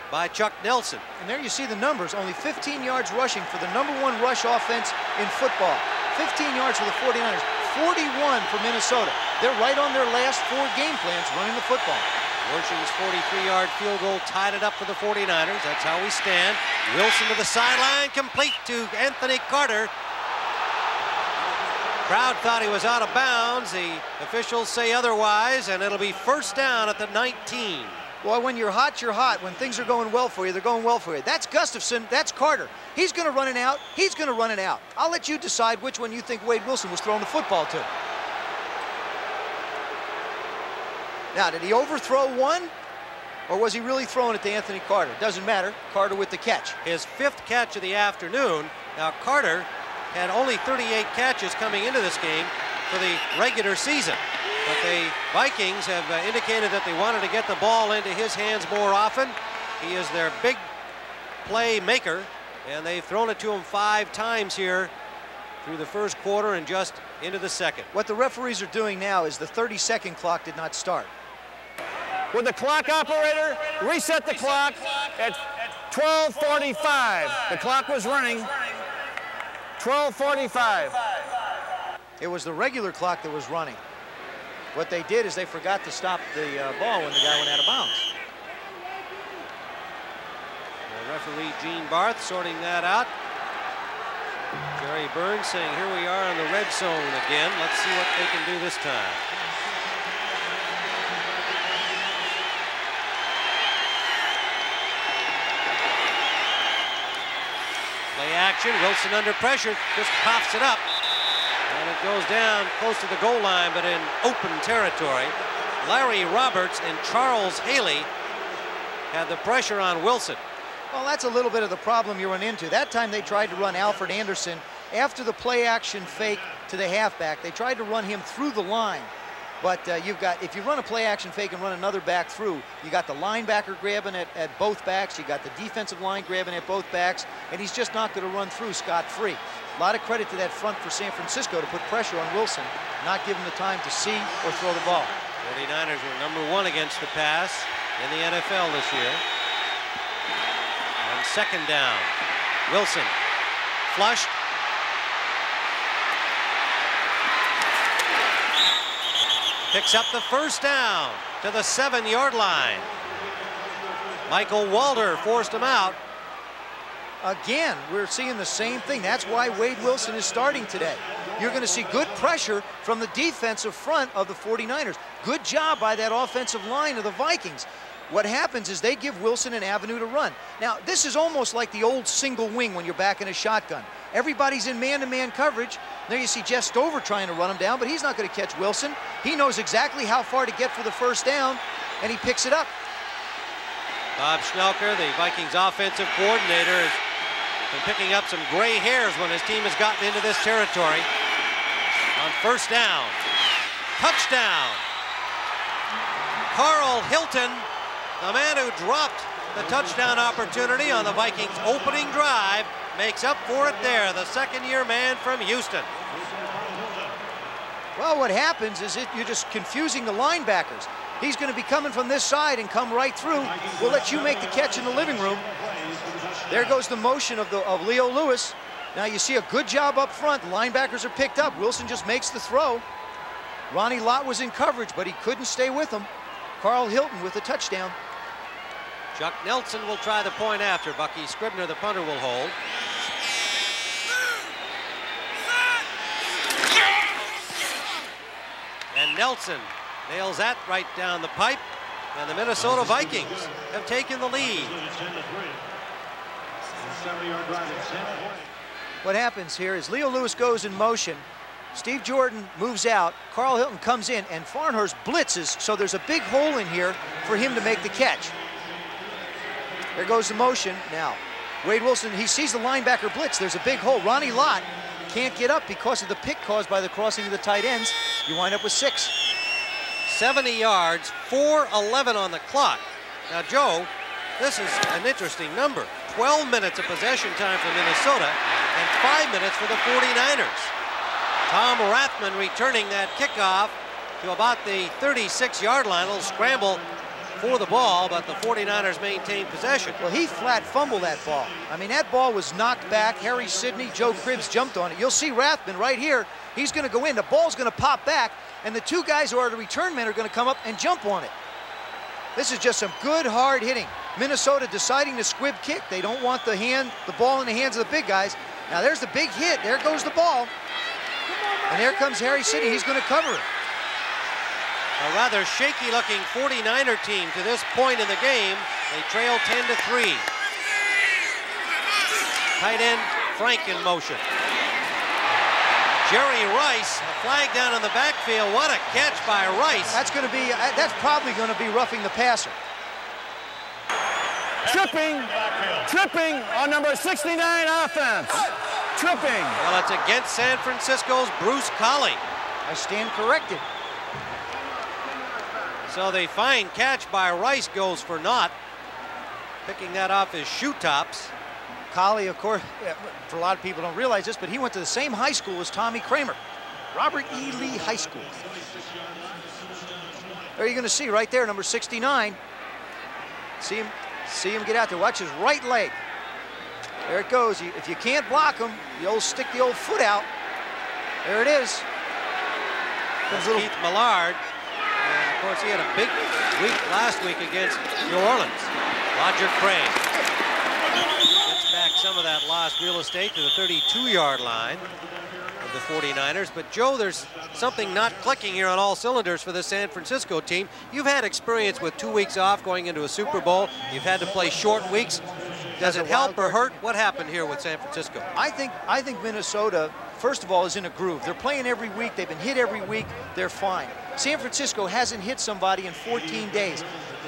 by Chuck Nelson. And there you see the numbers, only 15 yards rushing for the number one rush offense in football. 15 yards for the 49ers, 41 for Minnesota. They're right on their last four game plans running the football. Wersching's 43-yard field goal tied it up for the 49ers. That's how we stand. Wilson to the sideline, complete to Anthony Carter. Crowd thought he was out of bounds. The officials say otherwise, and it'll be first down at the 19. Boy, when you're hot, you're hot. When things are going well for you, they're going well for you. That's Gustafson. That's Carter. He's going to run it out. He's going to run it out. I'll let you decide which one you think Wade Wilson was throwing the football to. Now, did he overthrow one? Or was he really throwing it to Anthony Carter? Doesn't matter. Carter with the catch. His fifth catch of the afternoon. Now, Carter had only 38 catches coming into this game for the regular season. But the Vikings have uh, indicated that they wanted to get the ball into his hands more often. He is their big play maker, and they've thrown it to him five times here through the first quarter and just into the second. What the referees are doing now is the 30-second clock did not start. Would the clock operator reset the clock at 12:45? The clock was running 12:45. It was the regular clock that was running. What they did is they forgot to stop the uh, ball when the guy went out of bounds. The referee Gene Barth sorting that out. Jerry Burns saying, here we are in the red zone again. Let's see what they can do this time. Play action, Wilson under pressure, just pops it up. And it goes down close to the goal line, but in open territory. Larry Roberts and Charles Haley had the pressure on Wilson. Well, that's a little bit of the problem you run into. That time they tried to run Alfred Anderson after the play action fake to the halfback. They tried to run him through the line. But uh, you've got, if you run a play action fake and run another back through, you got the linebacker grabbing at, at both backs, you got the defensive line grabbing at both backs, and he's just not going to run through scot-free. A lot of credit to that front for San Francisco to put pressure on Wilson, not give him the time to see or throw the ball. 49ers were number one against the pass in the NFL this year. On second down, Wilson flushed. Picks up the first down to the seven-yard line. Michael Walter forced him out. Again, we're seeing the same thing. That's why Wade Wilson is starting today. You're going to see good pressure from the defensive front of the 49ers. Good job by that offensive line of the Vikings. What happens is they give Wilson an avenue to run. Now, this is almost like the old single wing when you're back in a shotgun. Everybody's in man-to-man -man coverage. There you see Jeff Stover trying to run him down, but he's not going to catch Wilson. He knows exactly how far to get for the first down, and he picks it up. Bob Schnelker, the Vikings offensive coordinator, has been picking up some gray hairs when his team has gotten into this territory. On first down, touchdown. Carl Hilton, the man who dropped the touchdown opportunity on the Vikings opening drive, makes up for it there, the second-year man from Houston. Well, what happens is you're just confusing the linebackers. He's going to be coming from this side and come right through. We'll let you make the catch in the living room. There goes the motion of, the, of Leo Lewis. Now you see a good job up front. Linebackers are picked up. Wilson just makes the throw. Ronnie Lott was in coverage, but he couldn't stay with him. Carl Hilton with a touchdown. Chuck Nelson will try the point after. Bucky Scribner, the punter, will hold. And Nelson nails that right down the pipe. And the Minnesota Vikings have taken the lead. What happens here is Leo Lewis goes in motion. Steve Jordan moves out. Carl Hilton comes in, and Fahnhorst blitzes, so there's a big hole in here for him to make the catch. There goes the motion. Now, Wade Wilson, he sees the linebacker blitz. There's a big hole. Ronnie Lott can't get up because of the pick caused by the crossing of the tight ends. You wind up with six. 70 yards, 4-11 on the clock. Now, Joe, this is an interesting number. 12 minutes of possession time for Minnesota and five minutes for the 49ers. Tom Rathman returning that kickoff to about the 36-yard line. A little scramble for the ball, but the 49ers maintain possession. Well, he flat fumbled that ball. I mean, that ball was knocked back. Harry Sidney, Joe Cribbs jumped on it. You'll see Rathman right here. He's going to go in. The ball's going to pop back, and the two guys who are the return men are going to come up and jump on it. This is just some good, hard hitting. Minnesota deciding to squib kick. They don't want the hand, the ball in the hands of the big guys. Now there's the big hit. There goes the ball. And there comes Harry Sidney. He's going to cover it. A rather shaky looking 49er team to this point in the game. They trail 10 to 3. Tight end Frank in motion. Jerry Rice, a flag down in the backfield. What a catch by Rice. That's going to be, uh, that's probably going to be roughing the passer. Tripping, tripping on number 69 offense. Tripping. Well, it's against San Francisco's Bruce Collie. I stand corrected. So the fine catch by Rice goes for naught. Picking that off his shoe tops. Collie, of course, for a lot of people don't realize this, but he went to the same high school as Tommy Kramer. Robert E. Lee High School. There you're going to see right there, number 69. See him, see him get out there. Watch his right leg. There it goes. If you can't block him, you'll stick the old foot out. There it is. Little... Keith Millard. Of course, he had a big week last week against New Orleans. Roger Craig gets back some of that lost real estate to the 32-yard line of the 49ers. But Joe, there's something not clicking here on all cylinders for the San Francisco team. You've had experience with two weeks off going into a Super Bowl. You've had to play short weeks. Does it help or hurt? What happened here with San Francisco? I think I think Minnesota, first of all, is in a groove. They're playing every week. They've been hit every week. They're fine. San Francisco hasn't hit somebody in 14 days.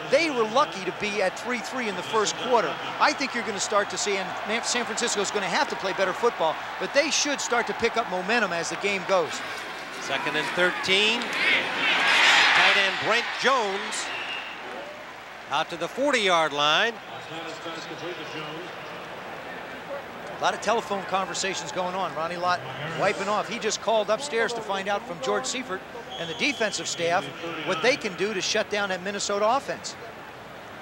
They were lucky to be at 3-3 in the first quarter. I think you're going to start to see, and San Francisco is going to have to play better football, but they should start to pick up momentum as the game goes. Second and 13. Tight end Brent Jones out to the 40-yard line. A lot of telephone conversations going on. Ronnie Lott wiping off. He just called upstairs to find out from George Seifert and the defensive staff what they can do to shut down that Minnesota offense.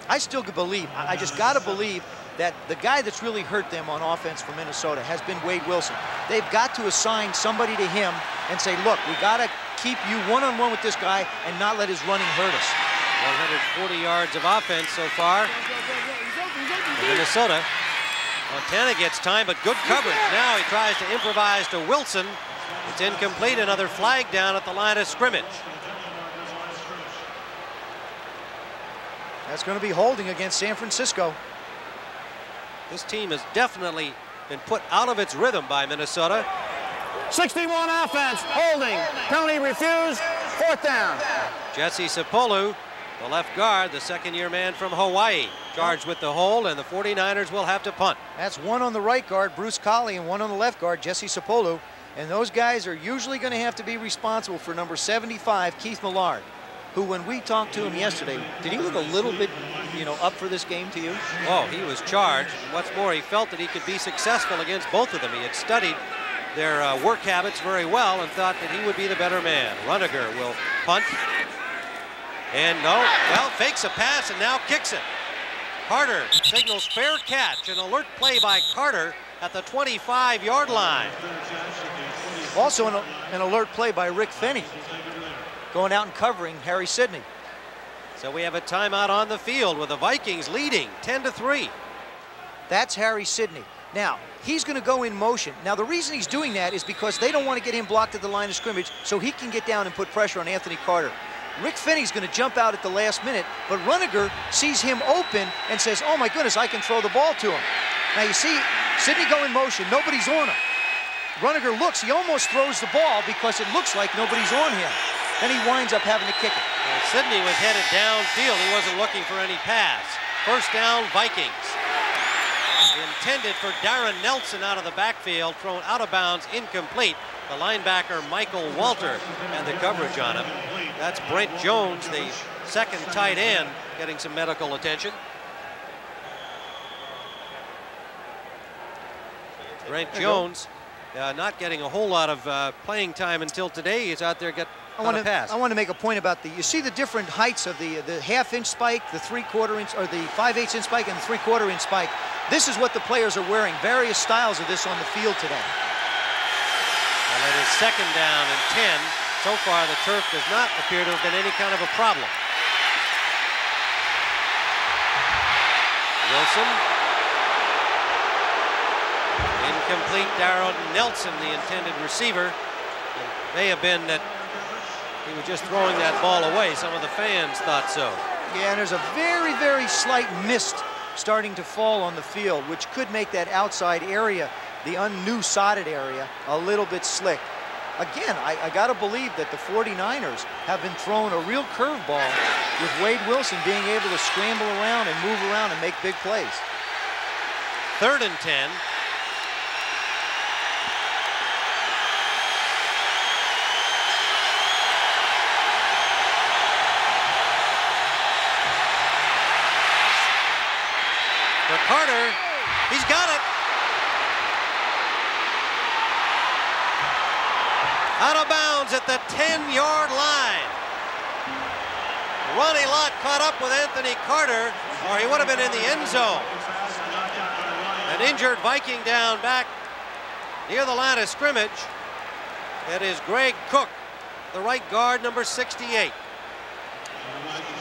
I still believe, I just got to believe that the guy that's really hurt them on offense for Minnesota has been Wade Wilson. They've got to assign somebody to him and say, look, we got to keep you one-on-one -on -one with this guy and not let his running hurt us. 140 yards of offense so far. Minnesota. Montana gets time, but good coverage. Now he tries to improvise to Wilson. It's incomplete. Another flag down at the line of scrimmage. That's going to be holding against San Francisco. This team has definitely been put out of its rhythm by Minnesota. 61 offense, holding, penalty refused, fourth down. Jesse Sapolu, the left guard, the second-year man from Hawaii, charged with the hold, and the 49ers will have to punt. That's one on the right guard, Bruce Collie, and one on the left guard, Jesse Sapolu. And those guys are usually going to have to be responsible for number 75, Keith Millard who when we talked to him yesterday, did he look a little bit, you know, up for this game to you? Oh, he was charged. What's more, he felt that he could be successful against both of them. He had studied their uh, work habits very well and thought that he would be the better man. Runager will punt. And no, well, fakes a pass and now kicks it. Carter signals fair catch. An alert play by Carter at the 25-yard line. Also an, an alert play by Rick Fenney going out and covering Harry Sidney. So we have a timeout on the field with the Vikings leading 10 to 3. That's Harry Sidney. Now, he's going to go in motion. Now, the reason he's doing that is because they don't want to get him blocked at the line of scrimmage so he can get down and put pressure on Anthony Carter. Rick Fenney's going to jump out at the last minute, but Runager sees him open and says, oh my goodness, I can throw the ball to him. Now you see Sidney go in motion, nobody's on him. Runager looks, he almost throws the ball because it looks like nobody's on him. Then he winds up having to kick it. Well, Sidney was headed downfield. He wasn't looking for any pass. First down, Vikings. Intended for Darrin Nelson out of the backfield, thrown out of bounds, incomplete. The linebacker, Michael Walter, and the coverage on him. That's Brent Jones, the second tight end, getting some medical attention. Brent There you go. Jones, uh, not getting a whole lot of uh, playing time until today. He's out there get I want to pass. I want to make a point about the. You see the different heights of the the half inch spike, the three quarter inch, or the five eighths inch spike, and the three quarter inch spike. This is what the players are wearing. Various styles of this on the field today. Well, it is second down and 10. So far, the turf does not appear to have been any kind of a problem. Wilson. Incomplete. Darrin Nelson, the intended receiver. It may have been that he was just throwing that ball away. Some of the fans thought so. Yeah, and there's a very, very slight mist starting to fall on the field, which could make that outside area, the unnew sodded area, a little bit slick. Again, I, I got to believe that the 49ers have been throwing a real curveball with Wade Wilson being able to scramble around and move around and make big plays. Third and 10. Carter, he's got it. Out of bounds at the 10-yard line. Ronnie Lott caught up with Anthony Carter, or he would have been in the end zone. An injured Viking down back near the line of scrimmage. It is Greg Cook, the right guard, number 68.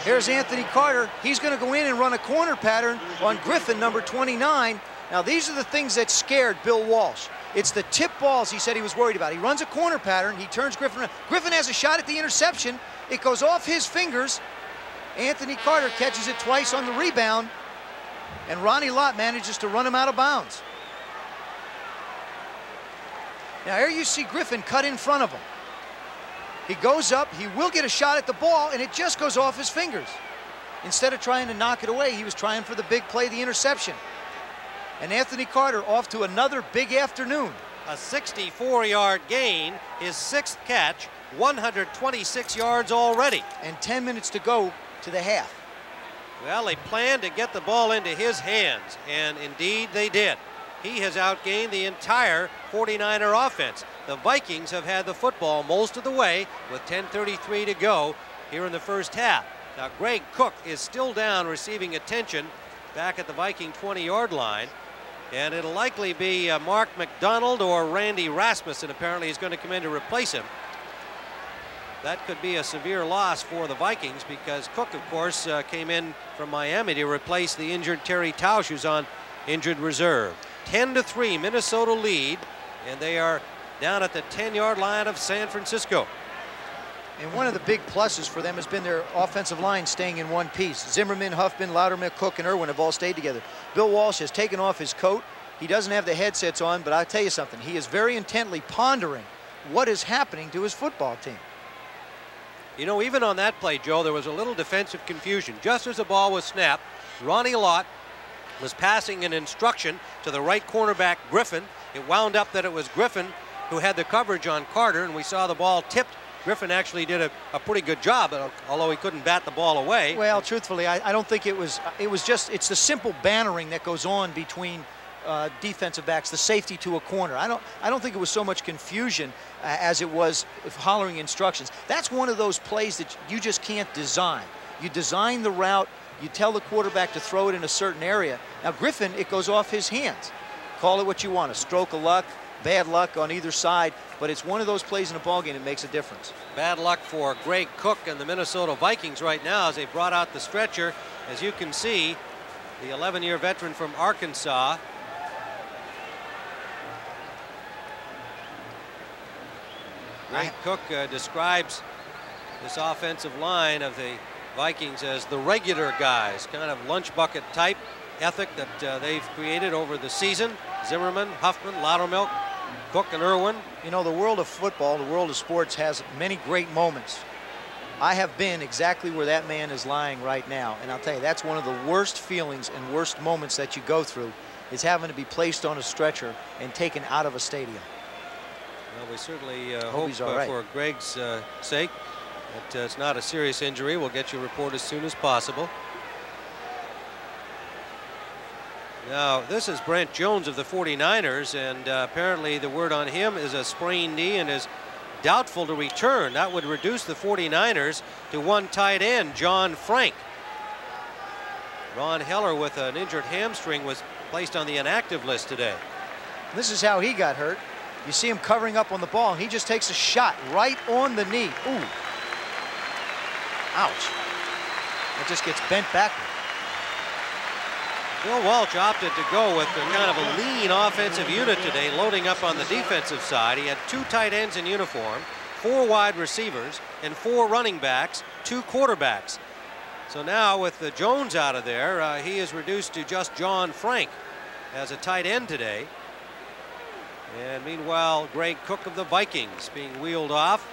Here's Anthony Carter. He's going to go in and run a corner pattern on Griffin, number 29. Now, these are the things that scared Bill Walsh. It's the tip balls he said he was worried about. He runs a corner pattern. He turns Griffin around. Griffin has a shot at the interception. It goes off his fingers. Anthony Carter catches it twice on the rebound. And Ronnie Lott manages to run him out of bounds. Now, here you see Griffin cut in front of him. He goes up, he will get a shot at the ball, and it just goes off his fingers. Instead of trying to knock it away, he was trying for the big play, the interception. And Anthony Carter off to another big afternoon. A 64-yard gain, his sixth catch, 126 yards already. And 10 minutes to go to the half. Well, they planned to get the ball into his hands, and indeed they did. He has outgained the entire 49er offense. The Vikings have had the football most of the way with 10.33 to go here in the first half. Now, Greg Cook is still down receiving attention back at the Viking 20-yard line. And it'll likely be uh, Mark McDonald or Randy Rasmussen. Apparently, he's going to come in to replace him. That could be a severe loss for the Vikings because Cook, of course, uh, came in from Miami to replace the injured Terry Tausch, who's on injured reserve. 10 to 3, Minnesota lead, and they are down at the 10-yard line of San Francisco. And one of the big pluses for them has been their offensive line staying in one piece. Zimmerman, Huffman, Lowdermilk, Cook, and Irwin have all stayed together. Bill Walsh has taken off his coat. He doesn't have the headsets on, but I'll tell you something. He is very intently pondering what is happening to his football team. You know, even on that play, Joe, there was a little defensive confusion. Just as the ball was snapped, Ronnie Lott was passing an instruction to the right cornerback, Griffin. It wound up that it was Griffin who had the coverage on Carter, and we saw the ball tipped. Griffin actually did a, a pretty good job, uh, although he couldn't bat the ball away. Well, truthfully, I, I don't think it was. It was just. It's the simple bannering that goes on between uh, defensive backs, the safety to a corner. I don't. I don't think it was so much confusion uh, as it was hollering instructions. That's one of those plays that you just can't design. You design the route. You tell the quarterback to throw it in a certain area. Now Griffin, it goes off his hands. Call it what you want. A stroke of luck, bad luck on either side. But it's one of those plays in a ballgame that makes a difference. Bad luck for Greg Cook and the Minnesota Vikings right now as they brought out the stretcher. As you can see, the 11-year veteran from Arkansas. Greg Cook uh, describes this offensive line of the Vikings as the regular guys, kind of lunch bucket type ethic that uh, they've created over the season. Zimmerman, Huffman, Lowdermilk, Cook, and Irwin. You know, the world of football, the world of sports has many great moments. I have been exactly where that man is lying right now. And I'll tell you, that's one of the worst feelings and worst moments that you go through is having to be placed on a stretcher and taken out of a stadium. Well, we certainly uh, Hope hope uh, right. for Greg's uh, sake that uh, it's not a serious injury. We'll get you a report as soon as possible. Now, this is Brent Jones of the 49ers, and uh, apparently the word on him is a sprained knee and is doubtful to return. That would reduce the 49ers to one tight end, John Frank. Ron Heller with an injured hamstring was placed on the inactive list today. This is how he got hurt. You see him covering up on the ball, he just takes a shot right on the knee. Ooh. Ouch. It just gets bent backward. Bill Walsh opted to go with kind of a lean offensive unit today, loading up on the defensive side. He had two tight ends in uniform, four wide receivers, and four running backs, two quarterbacks. So now with the Jones out of there, uh, he is reduced to just John Frank as a tight end today. And meanwhile, Greg Cook of the Vikings being wheeled off.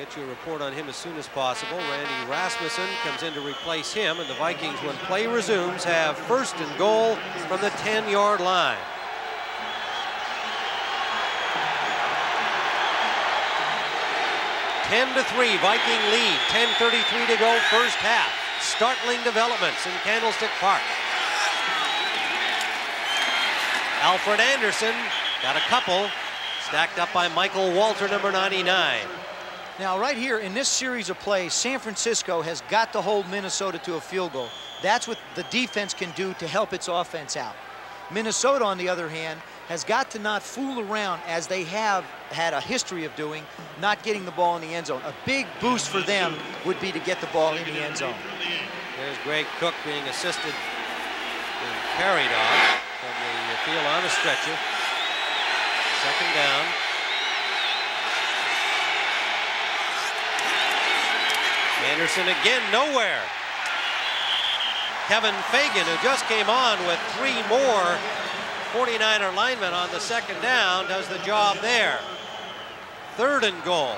Get you a report on him as soon as possible. Randy Rasmussen comes in to replace him, and the Vikings, when play resumes, have first and goal from the 10-yard line. Ten to three, Viking lead. 10:33 to go, first half. Startling developments in Candlestick Park. Alfred Anderson got a couple, stacked up by Michael Walter, number 99. Now, right here in this series of plays, San Francisco has got to hold Minnesota to a field goal. That's what the defense can do to help its offense out. Minnesota, on the other hand, has got to not fool around as they have had a history of doing, not getting the ball in the end zone. A big boost for them would be to get the ball in the end zone. There's Greg Cook being assisted, being carried on from the field on a stretcher. Second down. Anderson again nowhere. Kevin Fagan, who just came on with three more 49er linemen on the second down, does the job there. Third and goal.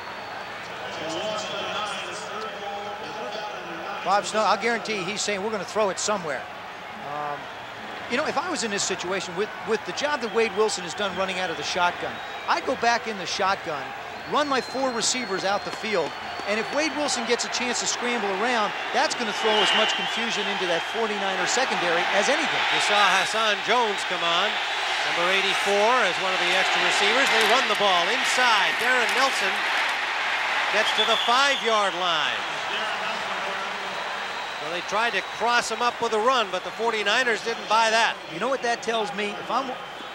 Bob Snow, I'll guarantee he's saying we're going to throw it somewhere. Um, you know, if I was in this situation with, with the job that Wade Wilson has done running out of the shotgun, I'd go back in the shotgun, run my four receivers out the field, and if Wade Wilson gets a chance to scramble around, that's going to throw as much confusion into that 49er secondary as anything. You saw Hassan Jones come on, number 84 as one of the extra receivers. They run the ball inside. Darrin Nelson gets to the five-yard line. So they tried to cross him up with a run, but the 49ers didn't buy that. You know what that tells me? If I'm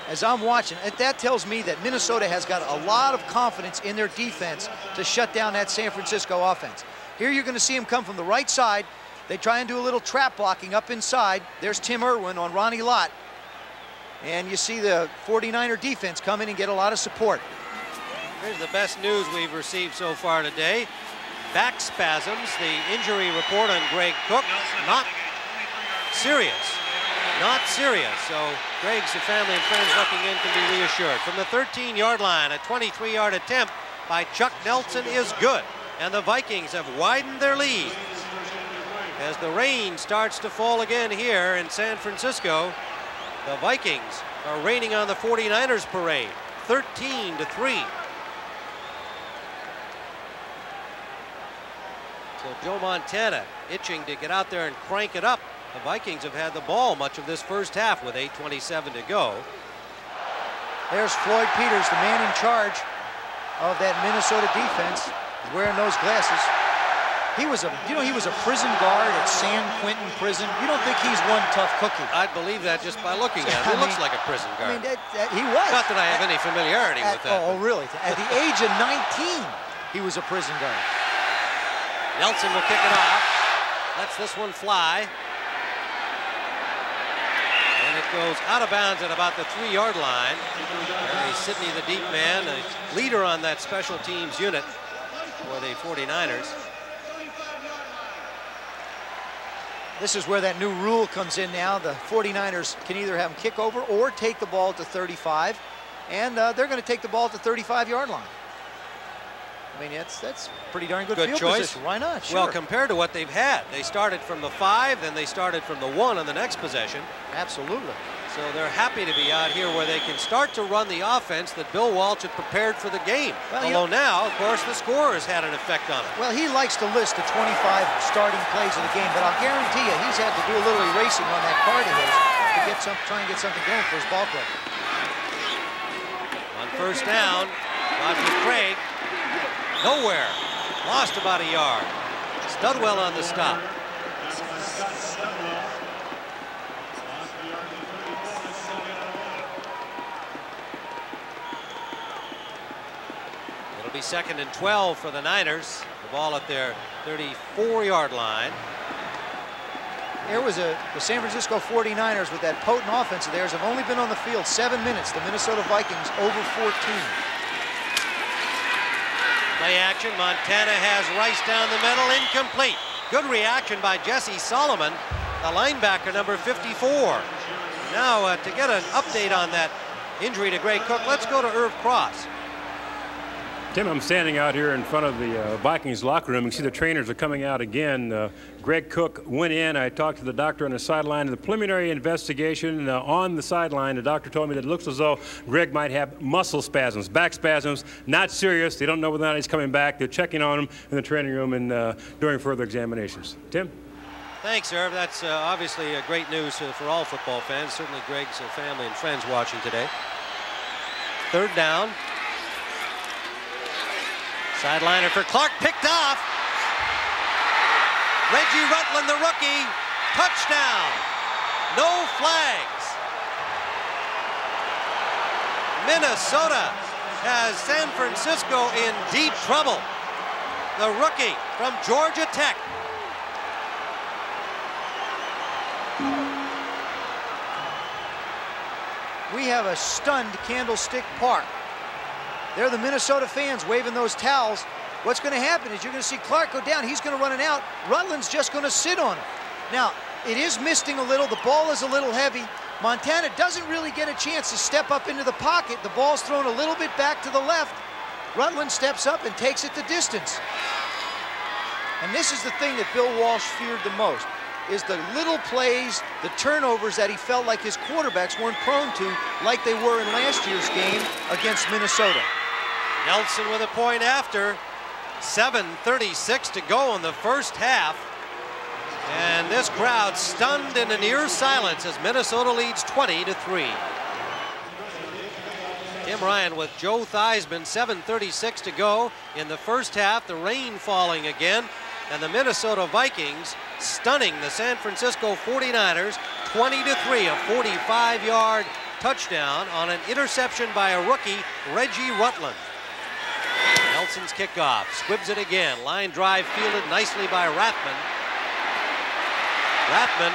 as I'm watching, that tells me that Minnesota has got a lot of confidence in their defense to shut down that San Francisco offense. Here you're going to see him come from the right side. They try and do a little trap blocking up inside. There's Tim Irwin on Ronnie Lott. And you see the 49er defense come in and get a lot of support. Here's the best news we've received so far today. Back spasms, the injury report on Greg Cook, not serious not serious. So Greg's the family and friends looking in can be reassured. From the 13-yard line, a 23-yard attempt by Chuck Nelson is good. And the Vikings have widened their lead. As the rain starts to fall again here in San Francisco, the Vikings are raining on the 49ers parade, 13 to 3. So Joe Montana itching to get out there and crank it up. The Vikings have had the ball much of this first half with 8.27 to go. There's Floyd Peters, the man in charge of that Minnesota defense, wearing those glasses. He was a, you know, he was a prison guard at San Quentin Prison. You don't think he's one tough cookie? I'd believe that just by looking at him. He looks like a prison guard. I mean, that, that, he was. Not that I have any familiarity at, with that. Oh, really? At the age of 19, he was a prison guard. Nelson will kick it off. Lets this one fly goes out of bounds at about the three-yard line. Harry Sidney, the deep man, a leader on that special teams unit for the 49ers. This is where that new rule comes in now. The 49ers can either have them kick over or take the ball to 35, and uh, they're going to take the ball to 35-yard line. I mean, that's that's pretty darn good, good field choice. position. Why not? Sure. Well, compared to what they've had, they started from the five, then they started from the one on the next possession. Absolutely. So they're happy to be out here where they can start to run the offense that Bill Walsh had prepared for the game. Well, Although now, of course, the score has had an effect on it. Well, he likes to list the 25 starting plays of the game, but I'll guarantee you he's had to do a little erasing on that card of his to get some, try and get something going for his ball club. On first down, Roger Craig, nowhere. Lost about a yard. Studwell on the stop. It'll be second and 12 for the Niners. The ball at their 34-yard line. There was a the San Francisco 49ers with that potent offense of theirs have only been on the field seven minutes. The Minnesota Vikings over 14. Play action. Montana has Rice down the middle, incomplete. Good reaction by Jesse Solomon, the linebacker number 54. Now uh, to get an update on that injury to Greg Cook, let's go to Irv Cross. Tim, I'm standing out here in front of the uh, Vikings locker room. You see the trainers are coming out again. Uh, Greg Cook went in. I talked to the doctor on the sideline. The preliminary investigation uh, on the sideline, the doctor told me that it looks as though Greg might have muscle spasms, back spasms. Not serious. They don't know whether or not he's coming back. They're checking on him in the training room and uh, during further examinations. Tim? Thanks, Irv. That's uh, obviously uh, great news for all football fans, certainly Greg's family and friends watching today. Third down. Sideliner for Clark, picked off. Reggie Rutland, the rookie, touchdown. No flags. Minnesota has San Francisco in deep trouble. The rookie from Georgia Tech. We have a stunned Candlestick Park. They're the Minnesota fans waving those towels. What's going to happen is you're going to see Clark go down. He's going to run it out. Rutland's just going to sit on him. Now, it is misting a little. The ball is a little heavy. Montana doesn't really get a chance to step up into the pocket. The ball's thrown a little bit back to the left. Rutland steps up and takes it the distance. And this is the thing that Bill Walsh feared the most is the little plays, the turnovers that he felt like his quarterbacks weren't prone to like they were in last year's game against Minnesota. Nelson with a point after. 7.36 to go in the first half. And this crowd stunned in a near silence as Minnesota leads 20 to 3. Tim Ryan with Joe Theismann, 7.36 to go in the first half. The rain falling again. And the Minnesota Vikings stunning the San Francisco 49ers 20 to 3, a 45 yard touchdown on an interception by a rookie, Reggie Rutland. Nelson's kickoff, squibs it again. Line drive fielded nicely by Rathman. Rathman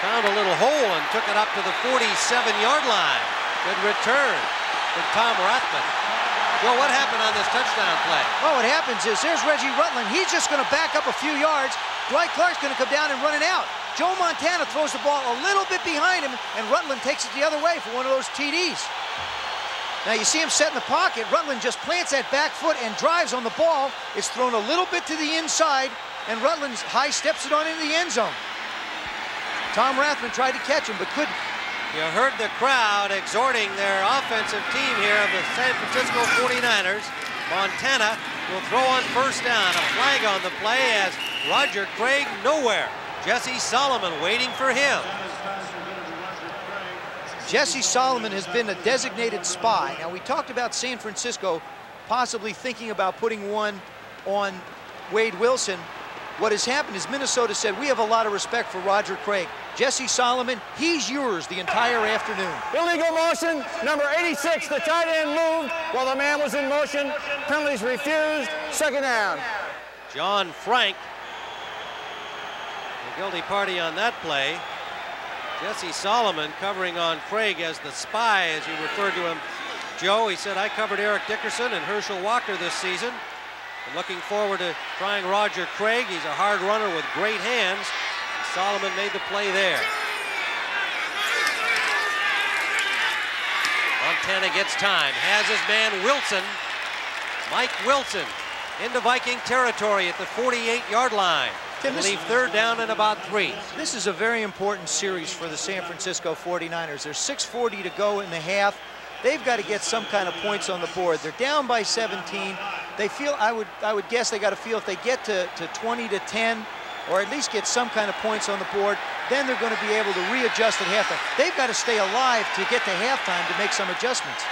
found a little hole and took it up to the 47-yard line. Good return from Tom Rathman. Well, what happened on this touchdown play? Well, what happens is there's Reggie Rutland. He's just going to back up a few yards. Dwight Clark's going to come down and run it out. Joe Montana throws the ball a little bit behind him, and Rutland takes it the other way for one of those TDs. Now you see him set in the pocket. Rutland just plants that back foot and drives on the ball. It's thrown a little bit to the inside, and Rutland high steps it on into the end zone. Tom Rathman tried to catch him, but couldn't. You heard the crowd exhorting their offensive team here of the San Francisco 49ers. Montana will throw on first down. A flag on the play as Roger Craig nowhere. Jesse Solomon waiting for him. Jesse Solomon has been a designated spy. Now, we talked about San Francisco possibly thinking about putting one on Wade Wilson. What has happened is Minnesota said, we have a lot of respect for Roger Craig. Jesse Solomon, he's yours the entire afternoon. Illegal motion, number 86, the tight end moved while the man was in motion. Penalties refused, second down. John Frank, the guilty party on that play. Jesse Solomon covering on Craig as the spy, as you referred to him. Joe, he said, I covered Eric Dickerson and Herschel Walker this season. I'm looking forward to trying Roger Craig. He's a hard runner with great hands. Solomon made the play there. Montana gets time, has his man Wilson. Mike Wilson into Viking territory at the 48-yard line. Tim, this- leave third down and about three. This is a very important series for the San Francisco 49ers. There's 6.40 to go in the half. They've got to get some kind of points on the board. They're down by 17. They feel, I would, I would guess they got to feel if they get to, to 20 to 10, or at least get some kind of points on the board, then they're going to be able to readjust at halftime. They've got to stay alive to get to halftime to make some adjustments.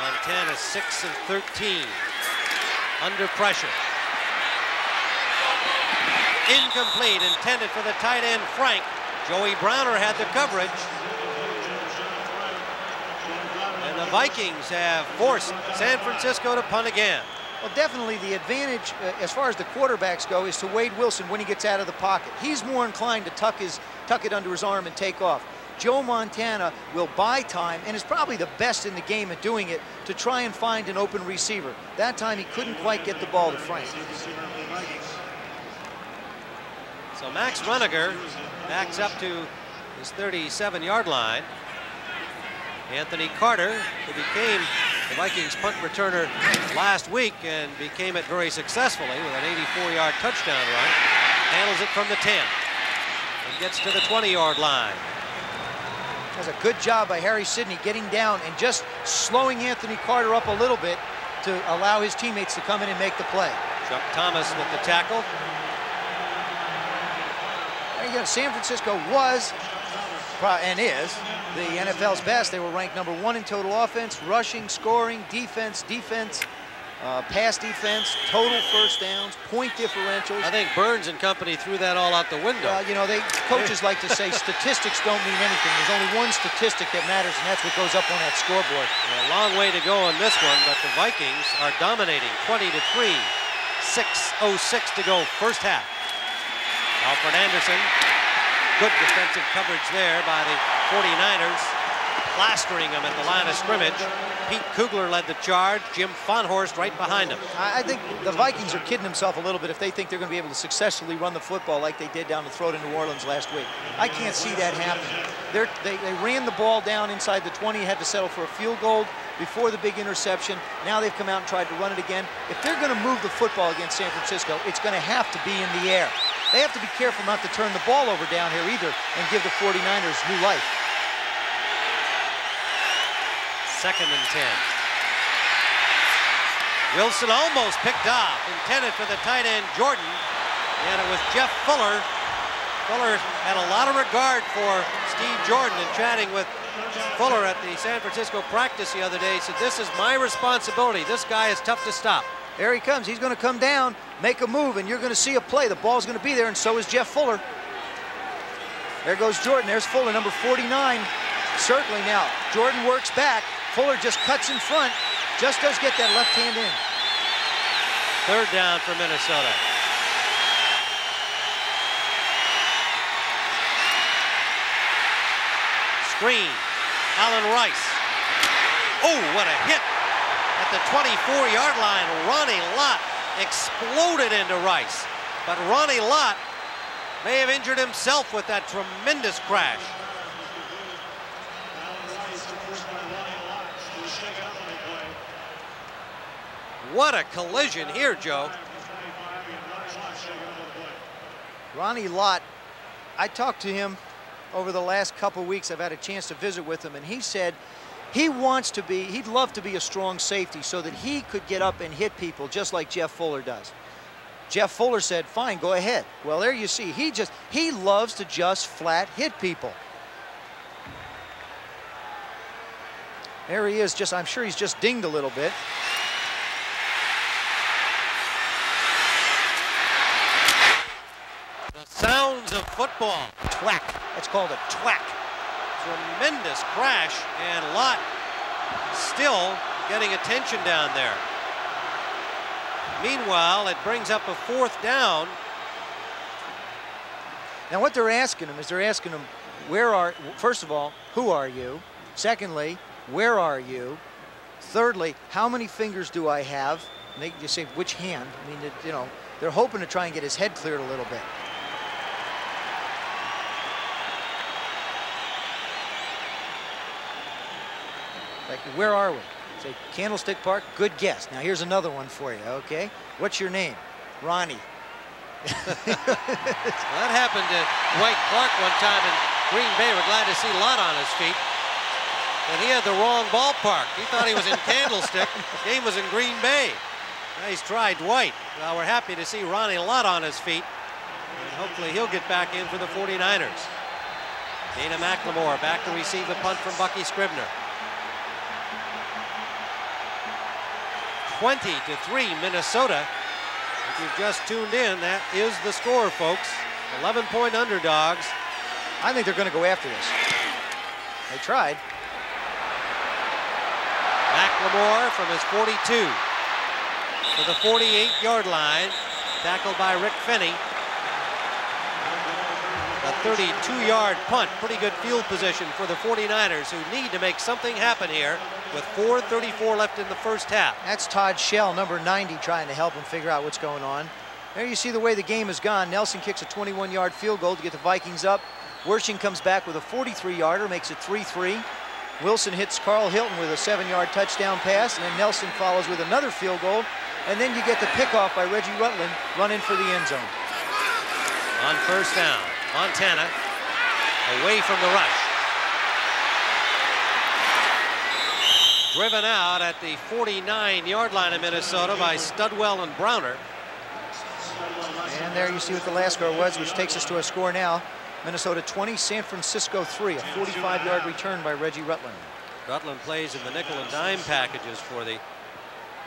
Montana 6 and 13. Under pressure. Incomplete, intended for the tight end Frank. Joey Browner had the coverage. And the Vikings have forced San Francisco to punt again. Well, definitely the advantage uh, as far as the quarterbacks go is to Wade Wilson when he gets out of the pocket. He's more inclined to tuck his tuck it under his arm and take off. Joe Montana will buy time and is probably the best in the game at doing it to try and find an open receiver. That time he couldn't quite get the ball to Frank. So Max Runager backs up to his 37-yard line. Anthony Carter, who became the Vikings punt returner last week and became it very successfully with an 84-yard touchdown run, handles it from the 10 and gets to the 20-yard line. Does a good job by Harry Sydney getting down and just slowing Anthony Carter up a little bit to allow his teammates to come in and make the play. Chuck Thomas with the tackle. Go. San Francisco was and is the NFL's best. They were ranked number one in total offense, rushing, scoring, defense, defense, uh, pass defense, total first downs, point differentials. I think Burns and company threw that all out the window. Well, you know, they coaches like to say statistics don't mean anything. There's only one statistic that matters, and that's what goes up on that scoreboard. A long way to go on this one, but the Vikings are dominating 20 to 3. 6.06 to go first half. Alfred Anderson, good defensive coverage there by the 49ers, plastering them at the line of scrimmage. Pete Kugler led the charge, Jim Fahnhorst right behind him. I think the Vikings are kidding themselves a little bit if they think they're going to be able to successfully run the football like they did down the throat in New Orleans last week. I can't see that happening. They, they ran the ball down inside the 20, had to settle for a field goal before the big interception. Now they've come out and tried to run it again. If they're going to move the football against San Francisco, it's going to have to be in the air. They have to be careful not to turn the ball over down here either and give the 49ers new life. Second and 10. Wilson almost picked off, intended for the tight end Jordan, and it was Jeff Fuller. Fuller had a lot of regard for Steve Jordan and chatting with Fuller at the San Francisco practice the other day. Said, this is my responsibility. This guy is tough to stop. There he comes. He's going to come down, make a move, and you're going to see a play. The ball's going to be there, and so is Jeff Fuller. There goes Jordan. There's Fuller, number 49. circling now. Jordan works back. Fuller just cuts in front. Just does get that left hand in. Third down for Minnesota. Screen. Allen Rice. Oh, what a hit at the 24-yard line. Ronnie Lott exploded into Rice. But Ronnie Lott may have injured himself with that tremendous crash. What a collision here, Joe. Ronnie Lott, I talked to him over the last couple weeks. I've had a chance to visit with him, and he said he wants to be, he'd love to be a strong safety so that he could get up and hit people just like Jeff Fuller does. Jeff Fuller said, fine, go ahead. Well, there you see, he just, he loves to just flat hit people. There he is, just, I'm sure he's just dinged a little bit. Sounds of football. Twack, It's called a twack. Tremendous crash, and Lott still getting attention down there. Meanwhile, it brings up a fourth down. Now, what they're asking him is they're asking him, where are, first of all, who are you? Secondly, where are you? Thirdly, how many fingers do I have? And they just say, which hand? I mean, you know, they're hoping to try and get his head cleared a little bit. Like, where are we? Say, Candlestick Park, good guess. Now, here's another one for you, okay? What's your name? Ronnie. that happened to Dwight Clark one time in Green Bay. We're glad to see Lott on his feet. And he had the wrong ballpark. He thought he was in Candlestick. Game was in Green Bay. Nice try, Dwight. Well, we're happy to see Ronnie Lott on his feet. And hopefully he'll get back in for the 49ers. Dana McLemore back to receive the punt from Bucky Scribner. 20 to 3 Minnesota. If you've just tuned in, that is the score, folks. 11 point underdogs. I think they're going to go after this. They tried. McLemore from his 42 to the 48 yard line, tackled by Rick Fenney. A 32-yard punt, pretty good field position for the 49ers who need to make something happen here with 4.34 left in the first half. That's Todd Shell, number 90, trying to help him figure out what's going on. There you see the way the game has gone. Nelson kicks a 21-yard field goal to get the Vikings up. Wersching comes back with a 43-yarder, makes it 3-3. Wilson hits Carl Hilton with a seven-yard touchdown pass, and then Nelson follows with another field goal. And then you get the pickoff by Reggie Rutland, running for the end zone. On first down. Montana away from the rush. Driven out at the 49-yard line of Minnesota by Studwell and Browner. And there you see what the last score was, which takes us to a score now. Minnesota 20, San Francisco 3, a 45-yard return by Reggie Rutland. Rutland plays in the nickel and dime packages for the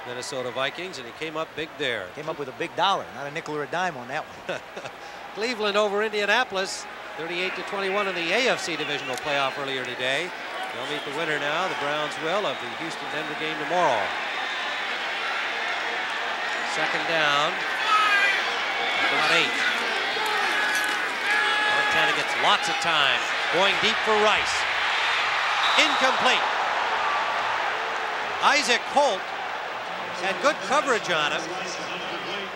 Minnesota Vikings, and he came up big there. Came up with a big dollar, not a nickel or a dime on that one. Cleveland over Indianapolis, 38 to 21 in the AFC divisional playoff earlier today. They'll meet the winner now, the Browns will, of the Houston-Denver game tomorrow. Second down, about eight. Montana gets lots of time, going deep for Rice. Incomplete. Issiac Holt had good coverage on him,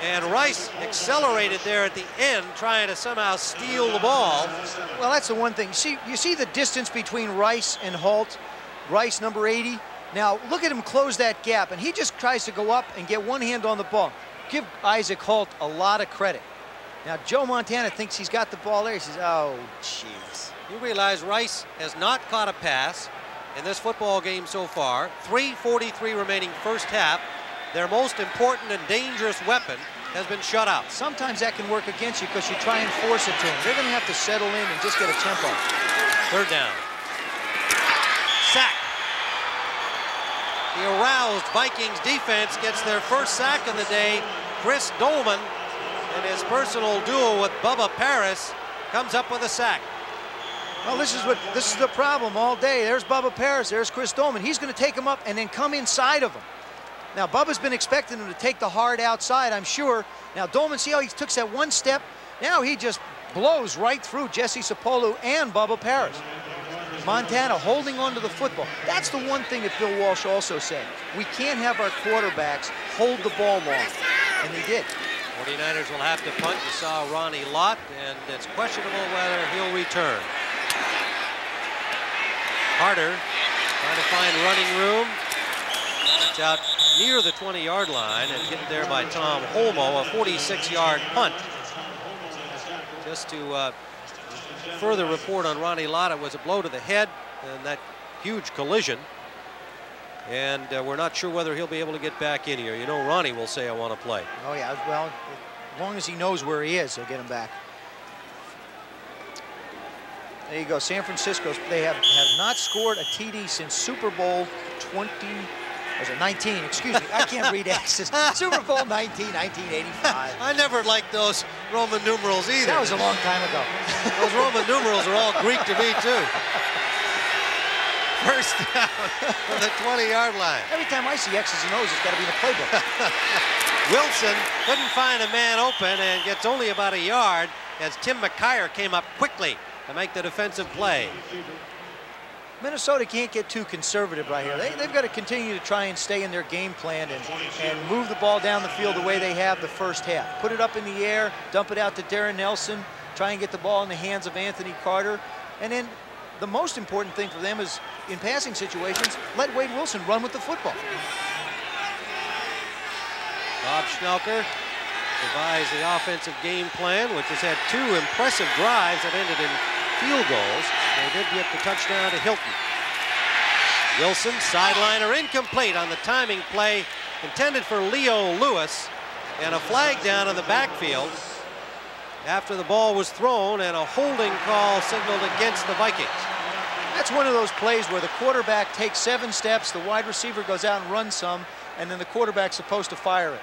and Rice accelerated there at the end, trying to somehow steal the ball. Well, that's the one thing. See, you see the distance between Rice and Holt. Rice, number 80. Now, look at him close that gap, and he just tries to go up and get one hand on the ball. Give Issiac Holt a lot of credit. Now, Joe Montana thinks he's got the ball there. He says, oh, jeez. You realize Rice has not caught a pass in this football game so far. 3.43 remaining first half. Their most important and dangerous weapon has been shut out. Sometimes that can work against you because you try and force it to them. They're going to have to settle in and just get a tempo. Third down. Sack. The aroused Vikings defense gets their first sack of the day. Chris Doleman and his personal duel with Bubba Paris comes up with a sack. Well, this is what this is the problem all day. There's Bubba Paris. There's Chris Doleman. He's going to take him up and then come inside of him. Now, Bubba's been expecting him to take the hard outside, I'm sure. Now, Doleman, see how he took that one step? Now he just blows right through Jesse Sapolu and Bubba Paris. Montana holding on to the football. That's the one thing that Bill Walsh also said. We can't have our quarterbacks hold the ball long. And they did. 49ers will have to punt. You saw Ronnie Lott, and it's questionable whether he'll return. Harder trying to find running room. It's out near the 20-yard line and hit there by Tom Holmoe, a 46-yard punt. Just to uh, further report on Ronnie Lott, it was a blow to the head and that huge collision. And uh, we're not sure whether he'll be able to get back in here. You know, Ronnie will say, I want to play. Oh, yeah. Well, as long as he knows where he is, they'll get him back. There you go. San Francisco, they have, have not scored a TD since Super Bowl 20, was it 19? Excuse me, I can't read X's. Super Bowl 19, 1985. I never liked those Roman numerals either. That was a long time ago. those Roman numerals are all Greek to me too. First down from the 20-yard line. Every time I see X's and O's, it's got to be in the playbook. Wilson couldn't find a man open and gets only about a yard as Tim McKyer came up quickly to make the defensive play. Minnesota can't get too conservative right here. They, have got to continue to try and stay in their game plan and, and move the ball down the field the way they have the first half. Put it up in the air, dump it out to Darrin Nelson, try and get the ball in the hands of Anthony Carter. And then the most important thing for them is, in passing situations, let Wade Wilson run with the football. Bob Schnelker devised the offensive game plan, which has had two impressive drives that ended in field goals. They did get the touchdown to Hilton. Wilson, sideliner incomplete on the timing play intended for Leo Lewis, and a flag down in the backfield after the ball was thrown and a holding call signaled against the Vikings. That's one of those plays where the quarterback takes seven steps, the wide receiver goes out and runs some, and then the quarterback's supposed to fire it.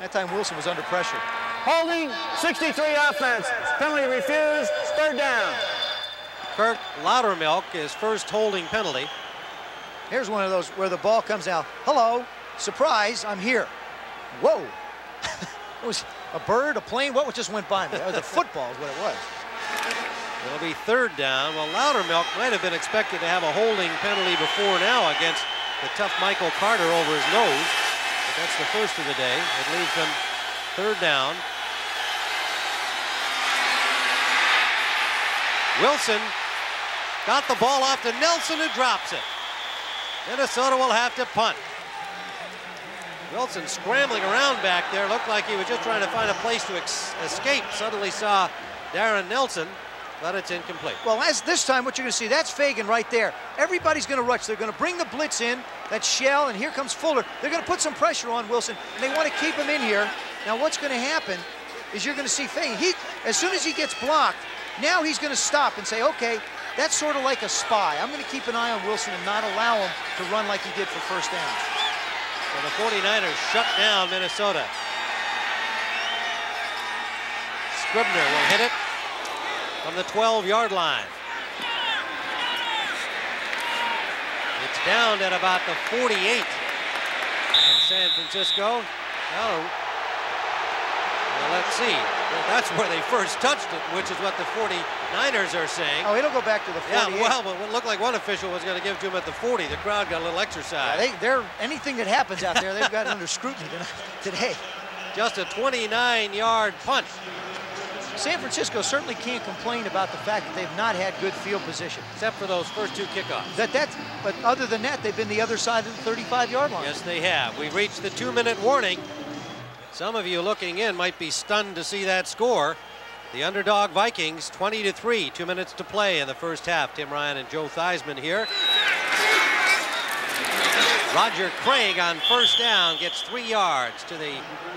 That time Wilson was under pressure. Holding, 63 offense. Penalty refused, third down. Kirk Lowdermilk, his first holding penalty. Here's one of those where the ball comes out. Hello, surprise, I'm here. Whoa. it was a bird, a plane, what just went by me? That was a football is what it was. It'll be third down. Well, Lowdermilk might have been expected to have a holding penalty before now against the tough Michael Carter over his nose. But that's the first of the day. It leaves them third down. Wilson got the ball off to Nelson who drops it. Minnesota will have to punt. Wilson scrambling around back there. Looked like he was just trying to find a place to escape. Suddenly saw Darrin Nelson, but it's incomplete. Well, as this time, what you're going to see, that's Fagan right there. Everybody's going to rush. They're going to bring the blitz in. That's Shell, and here comes Fuller. They're going to put some pressure on Wilson, and they want to keep him in here. Now, what's going to happen is you're going to see Fagan. He, as soon as he gets blocked, now he's going to stop and say, okay, that's sort of like a spy. I'm going to keep an eye on Wilson and not allow him to run like he did for first down. So the 49ers shut down Minnesota. Scribner will hit it from the 12-yard line. It's down at about the 48 in San Francisco. Well, well, let's see. Well, that's where they first touched it, which is what the 49ers are saying. Oh, it'll go back to the 48. Yeah, well, but it looked like one official was going to give it to him at the 40. The crowd got a little exercise. Yeah, they, they're anything that happens out there, they've got under scrutiny today. Just a 29-yard punt. San Francisco certainly can't complain about the fact that they've not had good field position. Except for those first two kickoffs. That, that's, but other than that, they've been the other side of the 35-yard line. Yes, they have. We reached the two-minute warning. Some of you looking in might be stunned to see that score. The underdog Vikings, 20 to 3, two minutes to play in the first half. Tim Ryan and Joe Theismann here. Roger Craig on first down gets three yards to the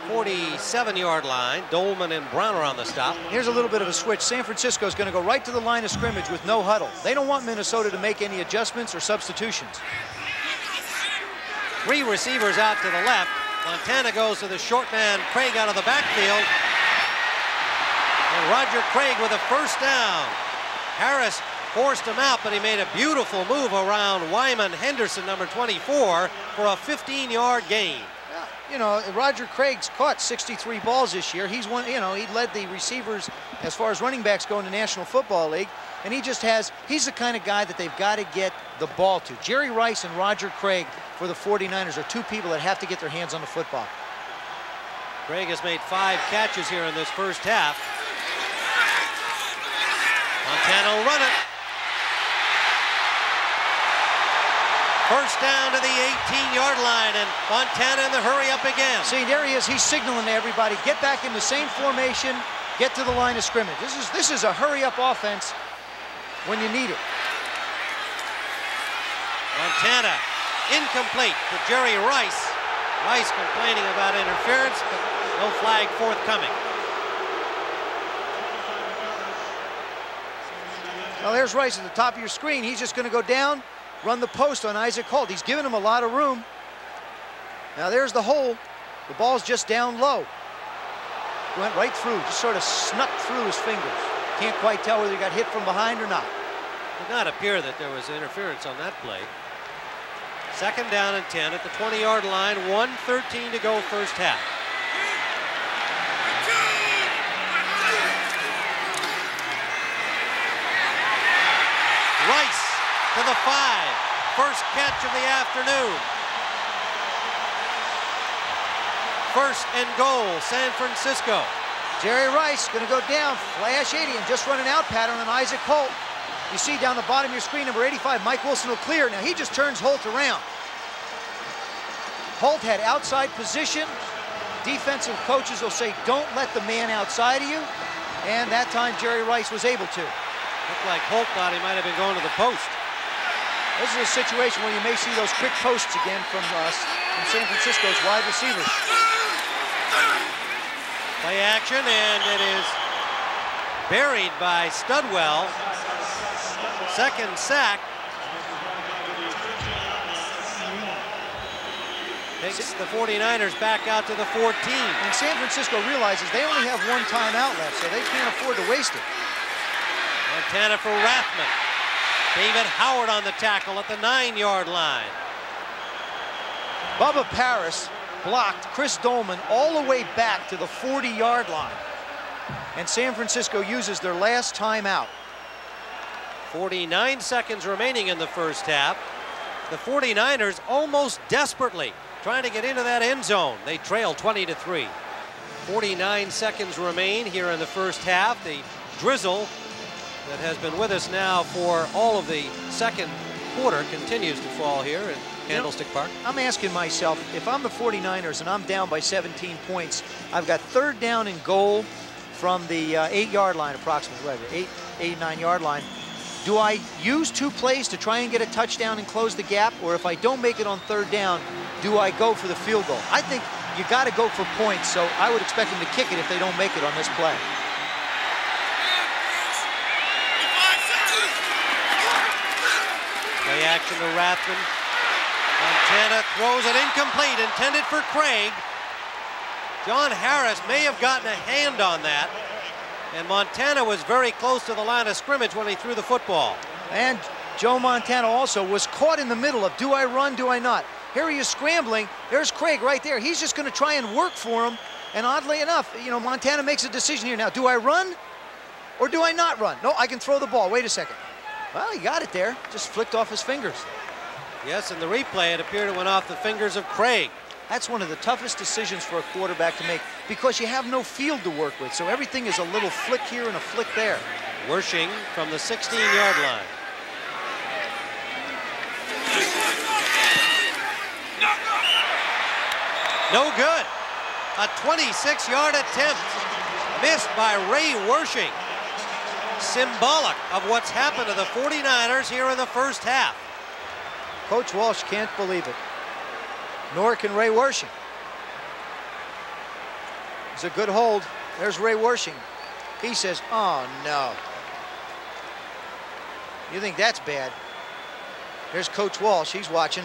47-yard line. Doleman and Browner on the stop. Here's a little bit of a switch. San Francisco is going to go right to the line of scrimmage with no huddle. They don't want Minnesota to make any adjustments or substitutions. Three receivers out to the left. Montana goes to the short man, Craig out of the backfield. And Roger Craig with a first down. Harris forced him out, but he made a beautiful move around Wyman Henderson, number 24, for a 15-yard gain. You know, Roger Craig's caught 63 balls this year. He's one, you know, he led the receivers as far as running backs go in the National Football League. And he just has, he's the kind of guy that they've got to get the ball to. Jerry Rice and Roger Craig for the 49ers are two people that have to get their hands on the football. Craig has made five catches here in this first half. Montana will run it. First down to the 18-yard line, and Montana in the hurry up again. See, there he is. He's signaling to everybody, get back in the same formation, get to the line of scrimmage. This is, this is a hurry-up offense when you need it. Montana incomplete to Jerry Rice. Rice complaining about interference, but no flag forthcoming. Well, there's Rice at the top of your screen. He's just going to go down, run the post on Issiac Holt. He's giving him a lot of room. Now there's the hole. The ball's just down low. Went right through, just sort of snuck through his fingers. Can't quite tell whether he got hit from behind or not. Did not appear that there was interference on that play. Second down and 10 at the 20-yard line, 113 to go first half. Rice to the five. First catch of the afternoon. First and goal, San Francisco. Jerry Rice going to go down, flash 80, and just run an out pattern on Issiac Holt. You see down the bottom of your screen, number 85, Mike Wilson will clear. Now he just turns Holt around. Holt had outside position, defensive coaches will say, don't let the man outside of you. And that time, Jerry Rice was able to. Looked like Holt thought he might have been going to the post. This is a situation where you may see those quick posts again from, uh, from San Francisco's wide receivers. Play action, and it is buried by Studwell. Second sack. Takes the 49ers back out to the 14. And San Francisco realizes they only have one timeout left, so they can't afford to waste it. Montana for Rathman. David Howard on the tackle at the nine-yard line. Bubba Paris blocked Chris Doleman all the way back to the 40-yard line. And San Francisco uses their last timeout. 49 seconds remaining in the first half. The 49ers almost desperately trying to get into that end zone. They trail 20 to 3. 49 seconds remain here in the first half. The drizzle that has been with us now for all of the second quarter continues to fall here in Candlestick Park. I'm asking myself, if I'm the 49ers and I'm down by 17 points, I've got third down and goal from the uh, eight-yard line, approximately, whatever, eight, eight, nine-yard line. Do I use two plays to try and get a touchdown and close the gap, or if I don't make it on third down, do I go for the field goal? I think you got to go for points, so I would expect them to kick it if they don't make it on this play. Action to Rathman. Montana throws it incomplete, intended for Craig. John Harris may have gotten a hand on that. And Montana was very close to the line of scrimmage when he threw the football. And Joe Montana also was caught in the middle of do I run, do I not? Here he is scrambling. There's Craig right there. He's just going to try and work for him. And oddly enough, you know, Montana makes a decision here now. Do I run or do I not run? No, I can throw the ball. Wait a second. Well, he got it there. Just flicked off his fingers. Yes, in the replay, it appeared it went off the fingers of Craig. That's one of the toughest decisions for a quarterback to make because you have no field to work with. So everything is a little flick here and a flick there. Wersching from the 16-yard line. No good. A 26-yard attempt missed by Ray Wersching. Symbolic of what's happened to the 49ers here in the first half. Coach Walsh can't believe it. Nor can Ray Wersching. It's a good hold. There's Ray Wersching. He says, oh no. You think that's bad? There's Coach Walsh. He's watching.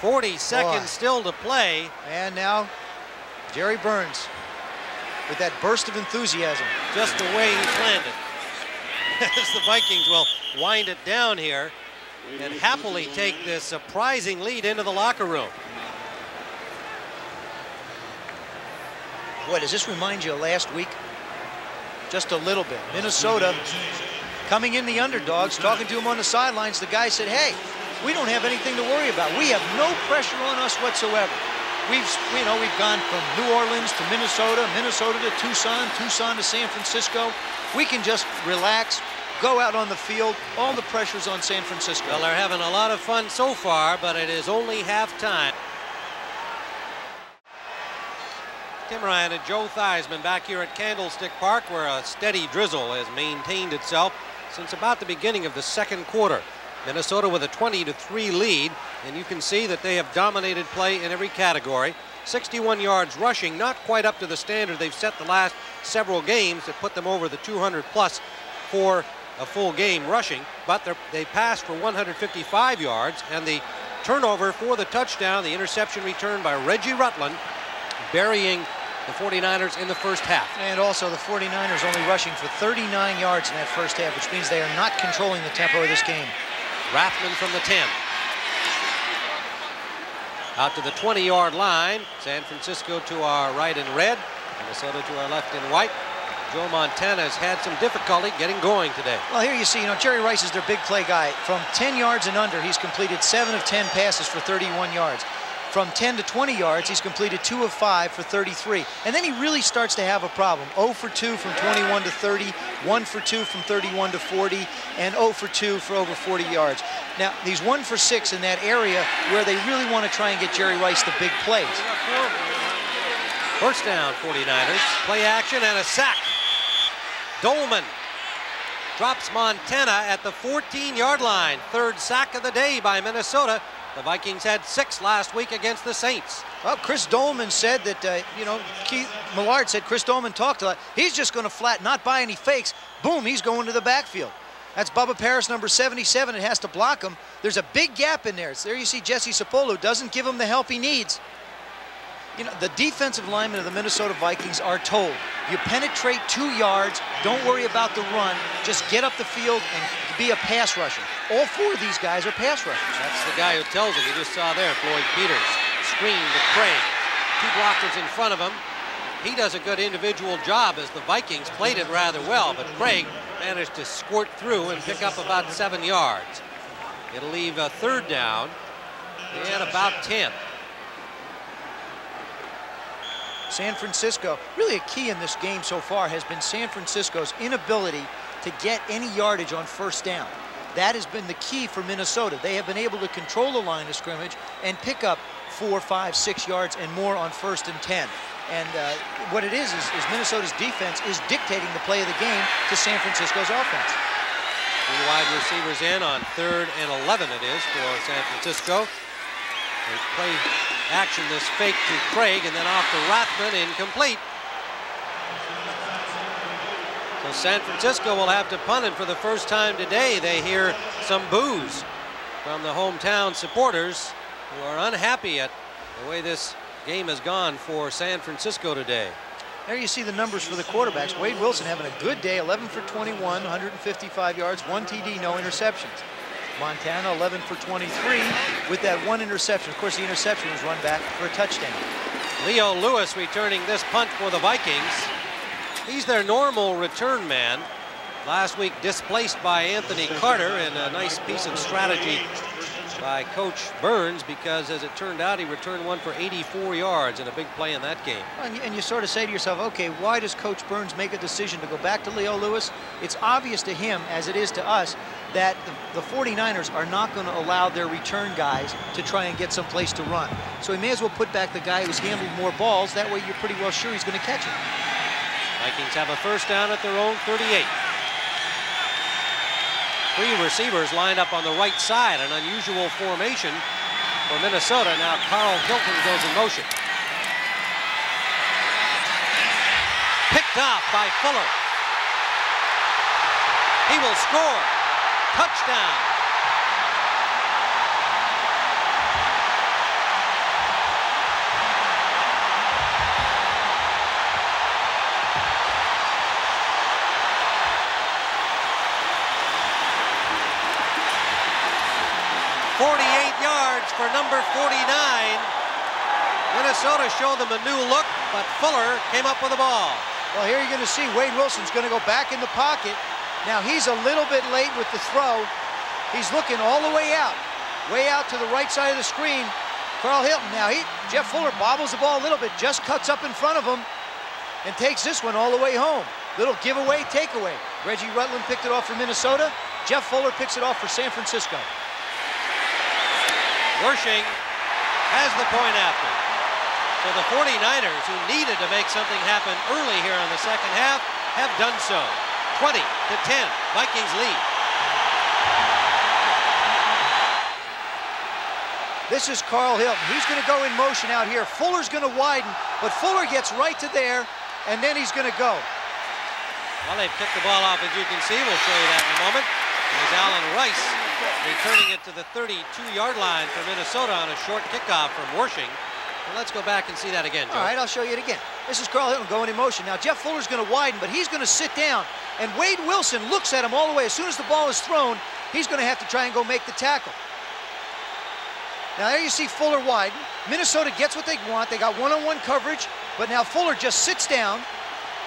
Forty seconds Boy. still to play. And now Jerry Burns with that burst of enthusiasm. Just the way he planned it. As the Vikings will wind it down here and happily take this surprising lead into the locker room. Boy, does this remind you of last week? Just a little bit. Minnesota coming in the underdogs, talking to him on the sidelines. The guy said, hey, we don't have anything to worry about. We have no pressure on us whatsoever. We've, you know, we've gone from New Orleans to Minnesota, Minnesota to Tucson, Tucson to San Francisco. We can just relax, go out on the field. All the pressure's on San Francisco. Well, they're having a lot of fun so far, but it is only halftime. Tim Ryan and Joe Theismann back here at Candlestick Park where a steady drizzle has maintained itself since about the beginning of the second quarter. Minnesota with a 20 to 3 lead, and you can see that they have dominated play in every category. 61 yards rushing, not quite up to the standard they've set the last several games that put them over the 200 plus for a full game rushing, but they passed for 155 yards, and the turnover for the touchdown, the interception return by Reggie Rutland, burying the 49ers in the first half. And also the 49ers only rushing for 39 yards in that first half, which means they are not controlling the tempo of this game. Rathman from the 10. Out to the 20-yard line. San Francisco to our right in red. Minnesota to our left in white. Joe Montana has had some difficulty getting going today. Well, here you see, you know, Jerry Rice is their big play guy. From 10 yards and under, he's completed 7 of 10 passes for 31 yards. From 10 to 20 yards, he's completed 2 of 5 for 33. And then he really starts to have a problem. 0 for 2 from 21 to 30, 1 for 2 from 31 to 40, and 0 for 2 for over 40 yards. Now, he's 1 for 6 in that area where they really want to try and get Jerry Rice the big plays. First down, 49ers. Play action and a sack. Doleman drops Montana at the 14-yard line. Third sack of the day by Minnesota. The Vikings had six last week against the Saints. Well, Chris Doleman said that, uh, you know, Keith Millard said Chris Doleman talked a lot. He's just going to flat, not buy any fakes. Boom, he's going to the backfield. That's Bubba Paris, number 77. It has to block him. There's a big gap in there. So there you see Jesse Sapolu doesn't give him the help he needs. You know, the defensive linemen of the Minnesota Vikings are told, you penetrate two yards, don't worry about the run, just get up the field and be a pass rusher. All four of these guys are pass rushers. That's the guy who tells him. You just saw there, Floyd Peters. Screen to Craig. Two blockers in front of him. He does a good individual job as the Vikings played it rather well, but Craig managed to squirt through and pick up about seven yards. It'll leave a third down and about 10. San Francisco, really a key in this game so far has been San Francisco's inability to get any yardage on first down. That has been the key for Minnesota. They have been able to control the line of scrimmage and pick up four, five, six yards and more on first and 10. And uh, what it is, is, is Minnesota's defense is dictating the play of the game to San Francisco's offense. Two wide receivers in on third and 11 it is for San Francisco. They play action this fake to Craig and then off to Rathman incomplete. So San Francisco will have to punt it for the first time today. They hear some boos from the hometown supporters who are unhappy at the way this game has gone for San Francisco today. There you see the numbers for the quarterbacks. Wade Wilson having a good day, 11 for 21, 155 yards, one TD, no interceptions. Montana 11 for 23 with that one interception. Of course, the interception was run back for a touchdown. Leo Lewis returning this punt for the Vikings. He's their normal return man. Last week displaced by Anthony Carter in a nice piece of strategy by Coach Burns because, as it turned out, he returned one for 84 yards in a big play in that game. And you, and you, sort of say to yourself, okay, why does Coach Burns make a decision to go back to Leo Lewis? It's obvious to him, as it is to us, that the, the 49ers are not going to allow their return guys to try and get some place to run. So he may as well put back the guy who's handled more balls. That way you're pretty well sure he's going to catch it. Vikings have a first down at their own 38. Three receivers lined up on the right side, an unusual formation for Minnesota. Now Carl Hilton goes in motion. Picked off by Fuller. He will score. Touchdown. For number 49. Minnesota showed them a new look, but Fuller came up with the ball. Well, here you're going to see Wade Wilson's going to go back in the pocket. Now, he's a little bit late with the throw. He's looking all the way out, way out to the right side of the screen. Carl Hilton. Now, he Jeff Fuller bobbles the ball a little bit, just cuts up in front of him and takes this one all the way home. Little giveaway, takeaway. Reggie Rutland picked it off for Minnesota. Jeff Fuller picks it off for San Francisco. Wersching has the point after. So the 49ers, who needed to make something happen early here in the second half, have done so. 20 to 10, Vikings lead. This is Carl Hilton. He's going to go in motion out here. Fuller's going to widen, but Fuller gets right to there, and then he's going to go. Well, they've kicked the ball off, as you can see. We'll show you that in a moment. There's Allen Rice returning it to the 32-yard line for Minnesota on a short kickoff from Wersching. Well, let's go back and see that again, Joe. All right, I'll show you it again. This is Carl Hilton going in motion. Now, Jeff Fuller's going to widen, but he's going to sit down. And Wade Wilson looks at him all the way. As soon as the ball is thrown, he's going to have to try and go make the tackle. Now, there you see Fuller widen. Minnesota gets what they want. They got one-on-one -on -one coverage, but now Fuller just sits down,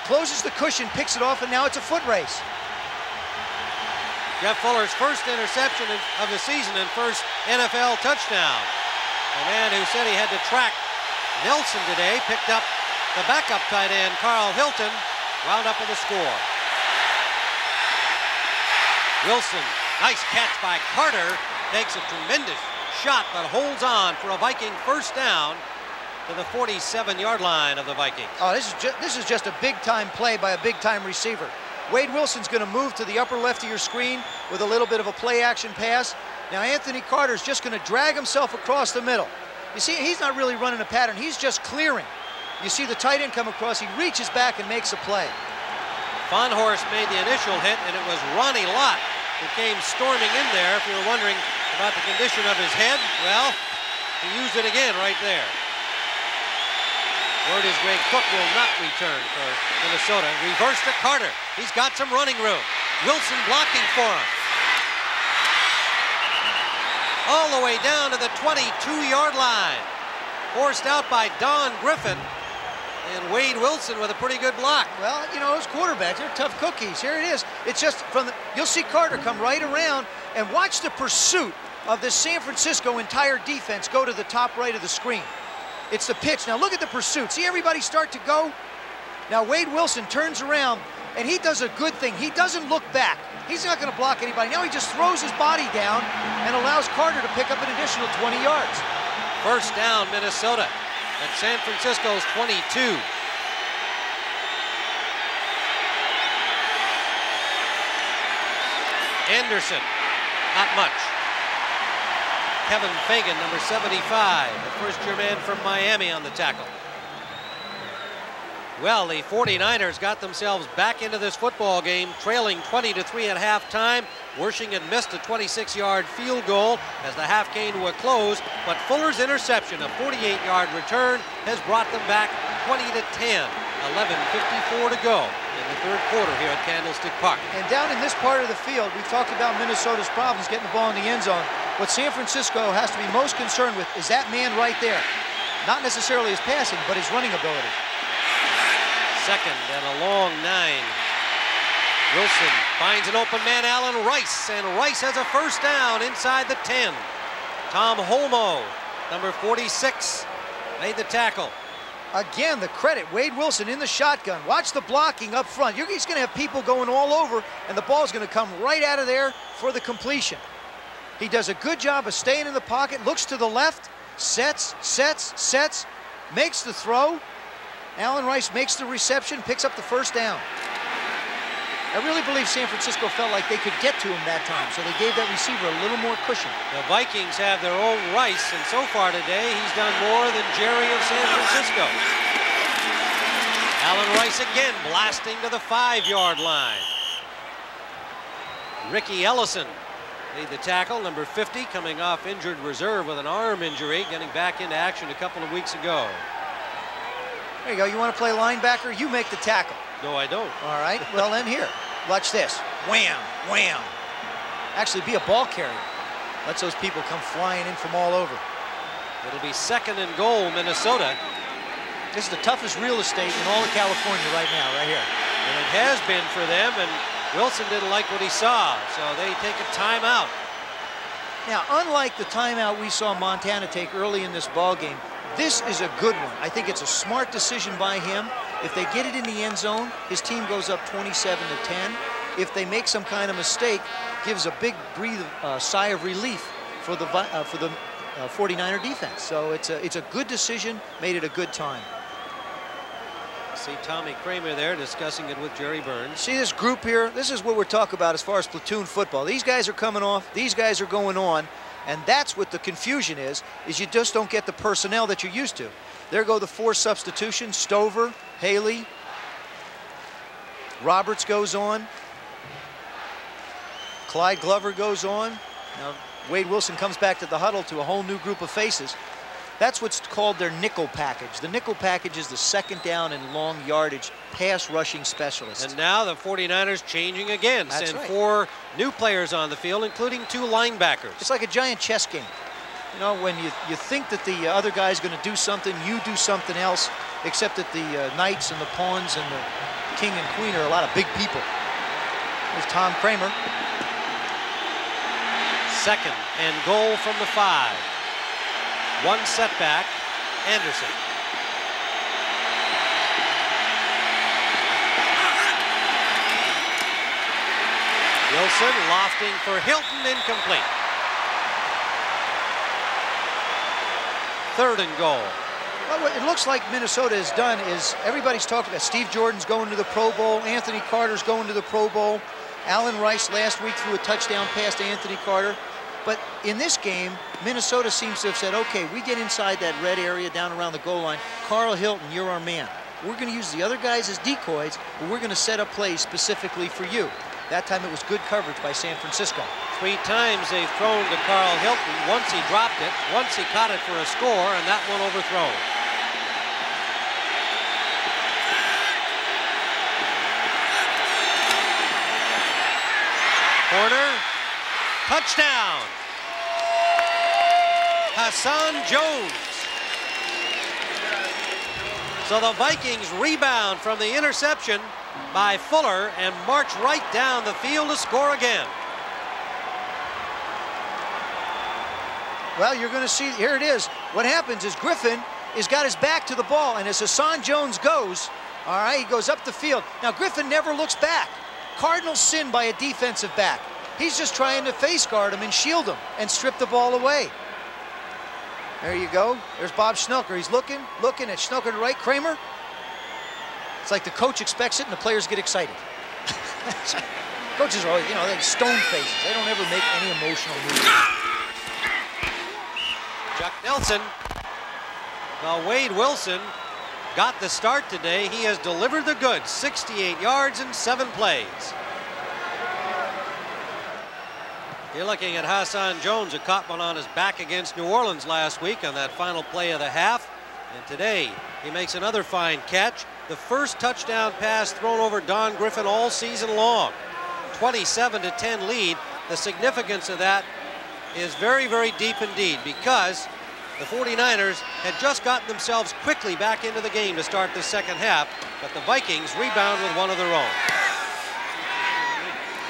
closes the cushion, picks it off, and now it's a foot race. Jeff Fuller's first interception of the season and first NFL touchdown. The man who said he had to track Nelson today picked up the backup tight end, Carl Hilton, wound up with a score. Wilson, nice catch by Carter, takes a tremendous shot but holds on for a Viking first down to the 47-yard line of the Vikings. Oh, this is this is just a big-time play by a big-time receiver. Wade Wilson's going to move to the upper left of your screen with a little bit of a play-action pass. Now Anthony Carter's just going to drag himself across the middle. You see, he's not really running a pattern. He's just clearing. You see the tight end come across. He reaches back and makes a play. Horst made the initial hit, and it was Ronnie Lott who came storming in there. If you were wondering about the condition of his head, well, he used it again right there. Word is Greg Cook will not return for Minnesota. Reverse to Carter. He's got some running room. Wilson blocking for him. All the way down to the 22-yard line. Forced out by Don Griffin. And Wade Wilson with a pretty good block. Well, you know, those quarterbacks, they're tough cookies. Here it is. It's just from the, you'll see Carter come right around and watch the pursuit of this San Francisco entire defense go to the top right of the screen. It's the pitch. Now look at the pursuit. See everybody start to go? Now Wade Wilson turns around and he does a good thing. He doesn't look back. He's not going to block anybody. Now he just throws his body down and allows Carter to pick up an additional 20 yards. First down, Minnesota at San Francisco's 22. Anderson, not much. Kevin Fagan, number 75, the first-year man from Miami on the tackle. Well, the 49ers got themselves back into this football game, trailing 20 to 3 at halftime. Wersching missed a 26-yard field goal as the half came to a close, but Fuller's interception, a 48-yard return, has brought them back 20 to 10. 11.54 to go in the third quarter here at Candlestick Park. And down in this part of the field, we've talked about Minnesota's problems getting the ball in the end zone. What San Francisco has to be most concerned with is that man right there. Not necessarily his passing, but his running ability. Second and a long nine. Wilson finds an open man, Allen Rice, and Rice has a first down inside the 10. Tom Holmoe, number 46, made the tackle. Again, the credit, Wade Wilson in the shotgun. Watch the blocking up front. You're, he's going to have people going all over, and the ball's going to come right out of there for the completion. He does a good job of staying in the pocket, looks to the left, sets, sets, sets, makes the throw. Allen Rice makes the reception, picks up the first down. I really believe San Francisco felt like they could get to him that time, so they gave that receiver a little more cushion. The Vikings have their own Rice, and so far today, he's done more than Jerry of San Francisco. Allen Rice again blasting to the five-yard line. Ricky Ellison made the tackle, number 50, coming off injured reserve with an arm injury, getting back into action a couple of weeks ago. There you go. You want to play linebacker? You make the tackle. No, I don't. All right. Well, then here. Watch this. Wham, wham. Actually, be a ball carrier. Lets those people come flying in from all over. It'll be second and goal, Minnesota. This is the toughest real estate in all of California right now, right here. And it has been for them, and Wilson didn't like what he saw, so they take a timeout. Now, unlike the timeout we saw Montana take early in this ball game, this is a good one. I think it's a smart decision by him. If they get it in the end zone, his team goes up 27 to 10. If they make some kind of mistake, gives a big breathe, uh, sigh of relief for the uh, for the uh, 49er defense. So it's a it's a good decision, made it a good time. See Tommy Kramer there discussing it with Jerry Burns. See this group here? This is what we're talking about as far as platoon football. These guys are coming off. These guys are going on. And that's what the confusion is, is you just don't get the personnel that you're used to. There go the four substitutions, Stover, Haley, Roberts goes on, Clyde Glover goes on. Now Wade Wilson comes back to the huddle to a whole new group of faces. That's what's called their nickel package. The nickel package is the second down and long yardage pass rushing specialist. And now the 49ers changing again. That's Send right. four new players on the field, including two linebackers. It's like a giant chess game. You know, when you, you think that the other guy's going to do something, you do something else, except that the uh, knights and the pawns and the king and queen are a lot of big people. There's Tom Kramer. Second and goal from the five. One setback, Anderson. Wilson lofting for Hilton, incomplete. Third and goal. Well, what it looks like Minnesota has done is everybody's talking about Steve Jordan's going to the Pro Bowl, Anthony Carter's going to the Pro Bowl, Allen Rice last week threw a touchdown pass to Anthony Carter. But in this game, Minnesota seems to have said, okay, we get inside that red area down around the goal line. Carl Hilton, you're our man. We're going to use the other guys as decoys, but we're going to set up plays specifically for you. That time it was good coverage by San Francisco. Three times they've thrown to Carl Hilton. Once he dropped it, once he caught it for a score, and that one overthrown. Corner, touchdown. Hassan Jones. So the Vikings rebound from the interception by Fuller and march right down the field to score again. Well, you're going to see, here it is. What happens is Griffin has got his back to the ball, and as Hassan Jones goes, all right, he goes up the field. Now, Griffin never looks back. Cardinals sin by a defensive back. He's just trying to face guard him and shield him and strip the ball away. There you go. There's Bob Schnelker. He's looking, looking at Schnelker to right. Kramer. It's like the coach expects it and the players get excited. Coaches are always, you know, they stone faces. They don't ever make any emotional moves. Chuck Nelson. Now Wade Wilson got the start today. He has delivered the goods. 68 yards in seven plays. You're looking at Hassan Jones, who caught one on his back against New Orleans last week on that final play of the half. And today, he makes another fine catch. The first touchdown pass thrown over Don Griffin all season long. 27 to 10 lead. The significance of that is very, very deep indeed because the 49ers had just gotten themselves quickly back into the game to start the second half, but the Vikings rebound with one of their own.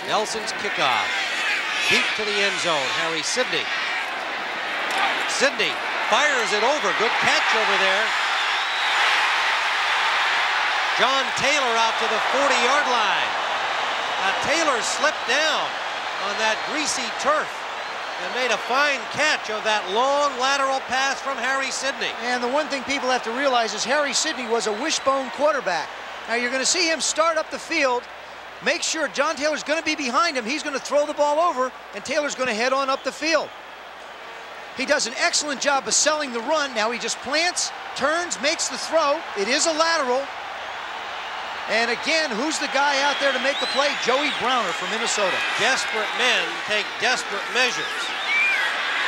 Nelson's kickoff. Deep to the end zone, Harry Sydney. Sydney fires it over. Good catch over there. John Taylor out to the 40-yard line. Uh, Taylor slipped down on that greasy turf and made a fine catch of that long lateral pass from Harry Sydney. And the one thing people have to realize is Harry Sydney was a wishbone quarterback. Now you're going to see him start up the field, make sure John Taylor's going to be behind him. He's going to throw the ball over, and Taylor's going to head on up the field. He does an excellent job of selling the run. Now he just plants, turns, makes the throw. It is a lateral. And again, who's the guy out there to make the play? Joey Browner from Minnesota. Desperate men take desperate measures.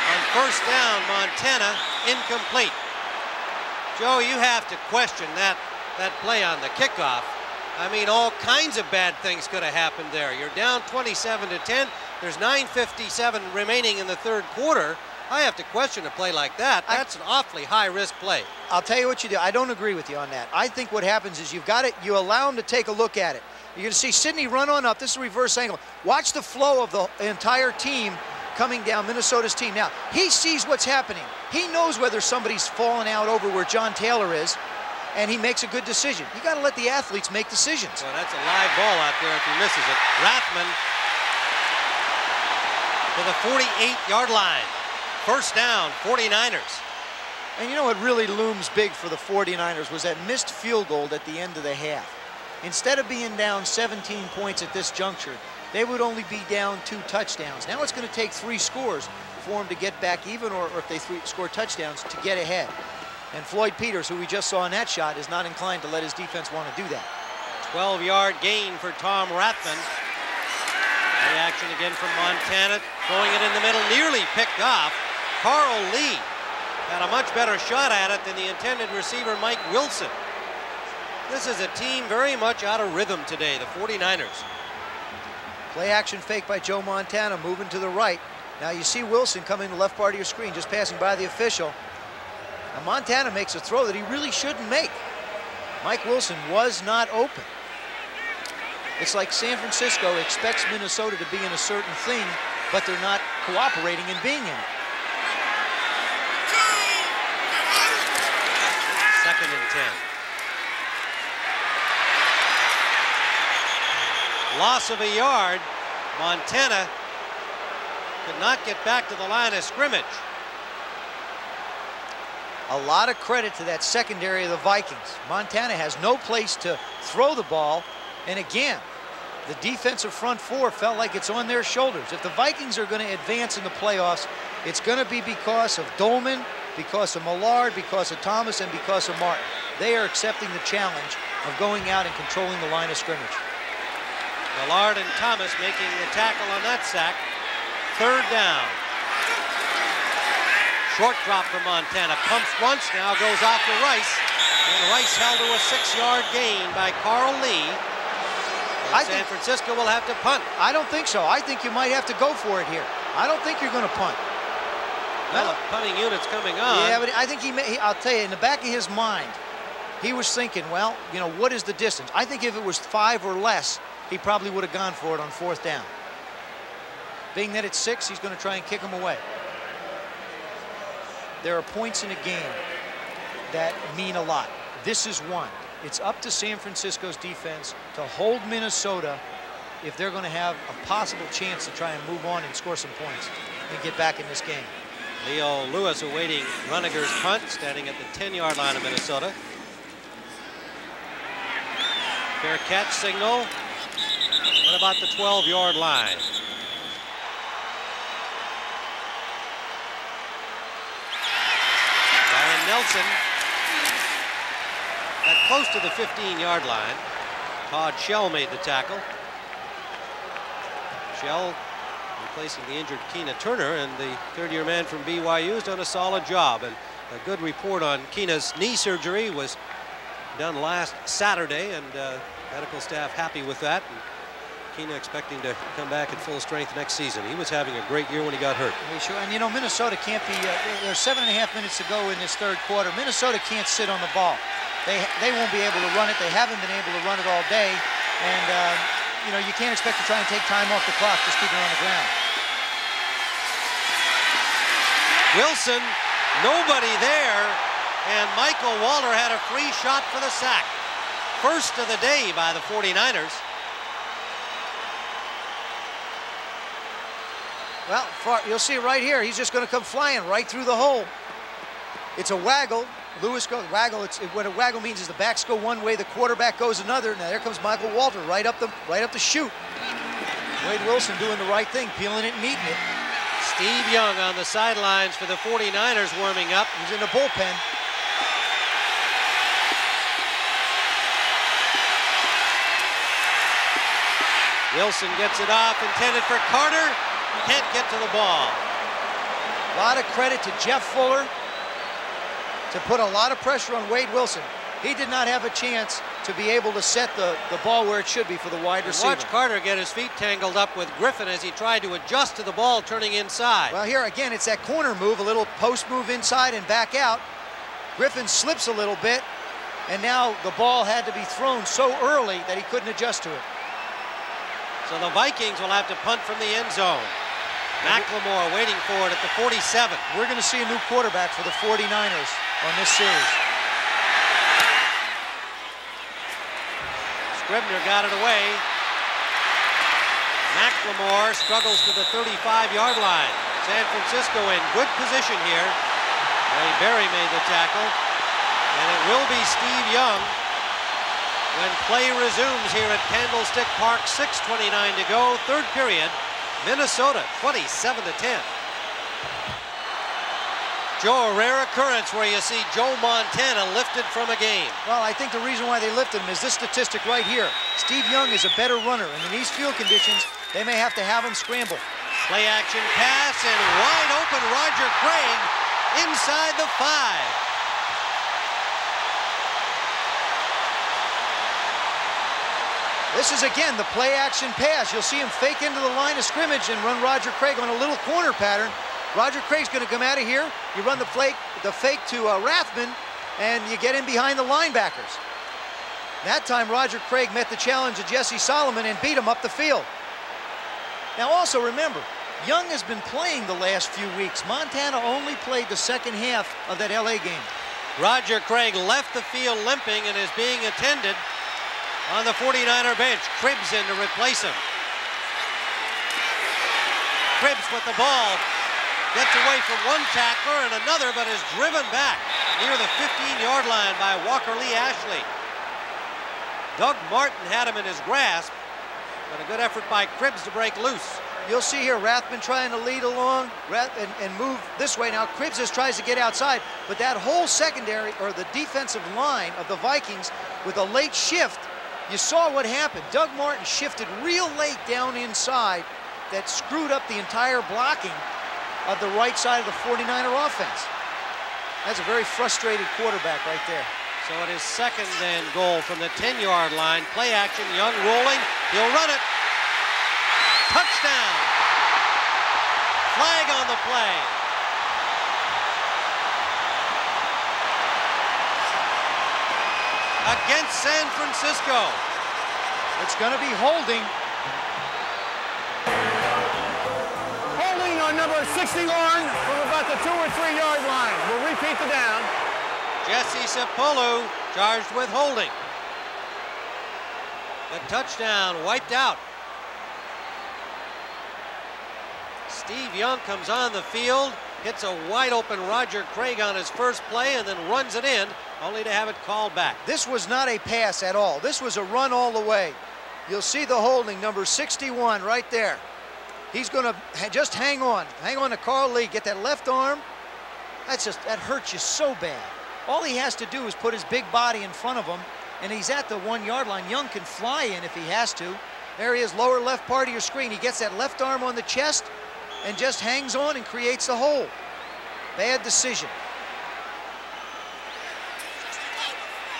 On first down, Montana, incomplete. Joe, you have to question that, that play on the kickoff. I mean, all kinds of bad things could have happened there. You're down 27 to 10. There's 9.57 remaining in the third quarter. I have to question a play like that. That's an awfully high-risk play. I'll tell you what you do. I don't agree with you on that. I think what happens is you've got it, you allow him to take a look at it. You're going to see Sydney run on up. This is a reverse angle. Watch the flow of the entire team coming down, Minnesota's team. Now, he sees what's happening. He knows whether somebody's falling out over where John Taylor is, and he makes a good decision. You got to let the athletes make decisions. Well, that's a live ball out there if he misses it. Rathman to the 48-yard line. First down, 49ers. And you know what really looms big for the 49ers was that missed field goal at the end of the half. Instead of being down 17 points at this juncture, they would only be down two touchdowns. Now it's going to take three scores for them to get back even, or, or if they three, score touchdowns, to get ahead. And Floyd Peters, who we just saw in that shot, is not inclined to let his defense want to do that. 12-yard gain for Tom Rathman. Play action again from Montana, throwing it in the middle, nearly picked off. Carl Lee had a much better shot at it than the intended receiver, Mike Wilson. This is a team very much out of rhythm today, the 49ers. Play action fake by Joe Montana, moving to the right. Now you see Wilson coming to the left part of your screen, just passing by the official. Now Montana makes a throw that he really shouldn't make. Mike Wilson was not open. It's like San Francisco expects Minnesota to be in a certain thing, but they're not cooperating in being in it. Second and 10. Loss of a yard. Montana could not get back to the line of scrimmage. A lot of credit to that secondary of the Vikings. Montana has no place to throw the ball. And again, the defensive front four felt like it's on their shoulders. If the Vikings are going to advance in the playoffs, it's going to be because of Doleman, because of Millard, because of Thomas, and because of Martin. They are accepting the challenge of going out and controlling the line of scrimmage. Millard and Thomas making the tackle on that sack. Third down. Short drop for Montana. Pumps once, now goes off to Rice. And Rice held to a six-yard gain by Carl Lee. I San think, Francisco will have to punt. I don't think so. I think you might have to go for it here. I don't think you're going to punt. Well, the punting unit's coming on. Yeah, but I think he, may, I'll tell you, in the back of his mind, he was thinking, well, you know, what is the distance? I think if it was five or less, he probably would have gone for it on fourth down. Being that it's six, he's going to try and kick him away. There are points in a game that mean a lot. This is one. It's up to San Francisco's defense to hold Minnesota if they're going to have a possible chance to try and move on and score some points and get back in this game. Leo Lewis awaiting Runager's punt, standing at the 10-yard line of Minnesota. Fair catch signal. What about the 12-yard line? Ryan Nelson got close to the 15-yard line. Todd Shell made the tackle. Shell replacing the injured Keena Turner, and the third-year man from BYU has done a solid job. And a good report on Keena's knee surgery was done last Saturday, and uh, medical staff happy with that. And Keena expecting to come back at full strength next season. He was having a great year when he got hurt. Sure. And you know, Minnesota can't be, uh, there's seven and a half minutes to go in this third quarter. Minnesota can't sit on the ball. They, they won't be able to run it. They haven't been able to run it all day. And, uh, you know, you can't expect to try and take time off the clock, just keep it on the ground. Wilson, nobody there, and Michael Walter had a free shot for the sack. First of the day by the 49ers. Well, far, you'll see right here. He's just going to come flying right through the hole. It's a waggle. Lewis goes waggle. It's, what a waggle means is the backs go one way, the quarterback goes another. Now there comes Michael Walter right up the right up the chute. Wade Wilson doing the right thing, peeling it and eating it. Steve Young on the sidelines for the 49ers warming up. He's in the bullpen. Wilson gets it off, intended for Carter can't get to the ball. A lot of credit to Jeff Fuller to put a lot of pressure on Wade Wilson. He did not have a chance to be able to set the, the ball where it should be for the wide receiver. Watch Carter get his feet tangled up with Griffin as he tried to adjust to the ball turning inside. Well, here again, it's that corner move, a little post move inside and back out. Griffin slips a little bit, and now the ball had to be thrown so early that he couldn't adjust to it. So the Vikings will have to punt from the end zone. McLemore waiting for it at the 47. We're going to see a new quarterback for the 49ers on this series. Scribner got it away. McLemore struggles to the 35-yard line. San Francisco in good position here. Ray Berry made the tackle. And it will be Steve Young when play resumes here at Candlestick Park. 6.29 to go, third period. Minnesota 27 to 10. Joe, a rare occurrence where you see Joe Montana lifted from a game. Well, I think the reason why they lifted him is this statistic right here. Steve Young is a better runner, and in these field conditions, they may have to have him scramble. Play action pass and wide open Roger Craig inside the five. This is, again, the play-action pass. You'll see him fake into the line of scrimmage and run Roger Craig on a little corner pattern. Roger Craig's going to come out of here. You run the, the fake to uh, Rathman, and you get in behind the linebackers. That time, Roger Craig met the challenge of Jesse Solomon and beat him up the field. Now, also remember, Young has been playing the last few weeks. Montana only played the second half of that LA game. Roger Craig left the field limping and is being attended on the 49er bench. Cribbs in to replace him. Cribbs with the ball. Gets away from one tackler and another, but is driven back near the 15-yard line by Walker Lee Ashley. Doug Martin had him in his grasp, but a good effort by Cribbs to break loose. You'll see here Rathman trying to lead along and, and, move this way. Now Cribbs just tries to get outside, but that whole secondary or the defensive line of the Vikings with a late shift, you saw what happened. Doug Martin shifted real late down inside that screwed up the entire blocking of the right side of the 49er offense. That's a very frustrated quarterback right there. So it is second and goal from the 10-yard line. Play action, Young rolling. He'll run it. Touchdown. Flag on the play. Against San Francisco. It's going to be holding. Holding on number 61 from about the two or three yard line. We'll repeat the down. Jesse Sapolu charged with holding. The touchdown wiped out. Steve Young comes on the field, hits a wide open Roger Craig on his first play, and then runs it in, only to have it called back. This was not a pass at all. This was a run all the way. You'll see the holding, number 61 right there. He's going to just hang on. Hang on to Carl Lee. Get that left arm. That's just, that hurts you so bad. All he has to do is put his big body in front of him, and he's at the one yard line. Young can fly in if he has to. There he is, lower left part of your screen. He gets that left arm on the chest and just hangs on and creates a hole. Bad decision.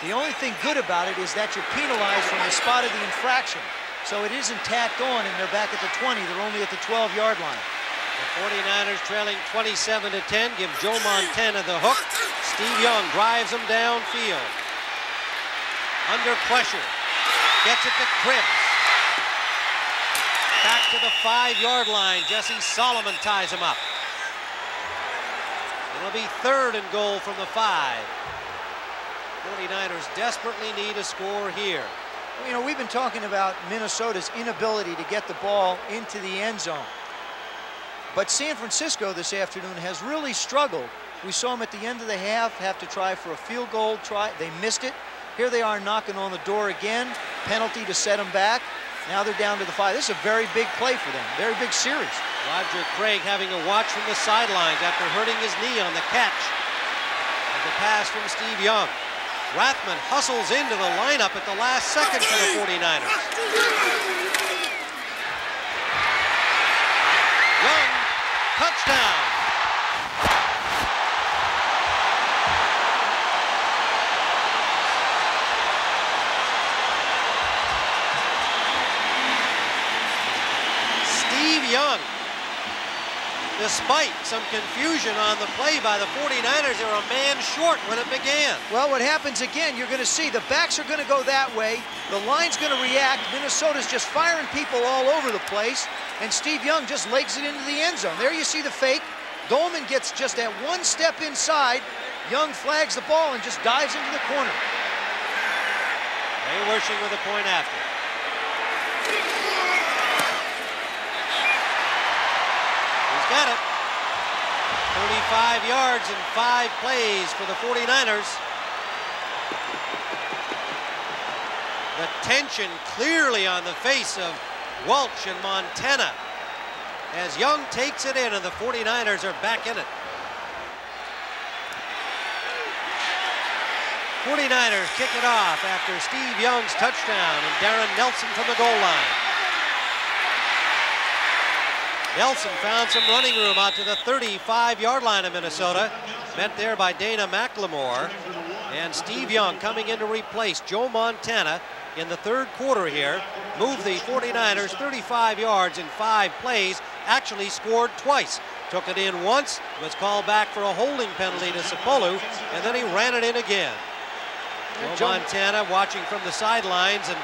The only thing good about it is that you're penalized from the spot of the infraction. So it isn't tacked on and they're back at the 20. They're only at the 12-yard line. The 49ers trailing 27 to 10 give Joe Montana the hook. Steve Young drives him downfield. Under pressure. Gets it to Cribbs. Back to the five-yard line. Jesse Solomon ties him up. It'll be third and goal from the five. 49ers desperately need a score here. You know, we've been talking about Minnesota's inability to get the ball into the end zone. But San Francisco this afternoon has really struggled. We saw them at the end of the half have to try for a field goal try. They missed it. Here they are knocking on the door again. Penalty to set them back. Now they're down to the five. This is a very big play for them. Very big series. Roger Craig having to watch from the sidelines after hurting his knee on the catch of the pass from Steve Young. Rathman hustles into the lineup at the last second for the 49ers. Despite some confusion on the play by the 49ers. They were a man short when it began. Well, what happens again, you're going to see the backs are going to go that way. The line's going to react. Minnesota's just firing people all over the place. And Steve Young just legs it into the end zone. There you see the fake. Doleman gets just that one step inside. Young flags the ball and just dives into the corner. Ray Wersching with a point after. Got it. 35 yards and five plays for the 49ers. The tension clearly on the face of Walsh and Montana as Young takes it in and the 49ers are back in it. 49ers kick it off after Steve Young's touchdown and Darrin Nelson from the goal line. Nelson found some running room out to the 35-yard line of Minnesota. Met there by Dana McLemore. And Steve Young coming in to replace Joe Montana in the third quarter here. Moved the 49ers 35 yards in five plays. Actually scored twice. Took it in once, was called back for a holding penalty to Sapolu, and then he ran it in again. Joe Montana watching from the sidelines and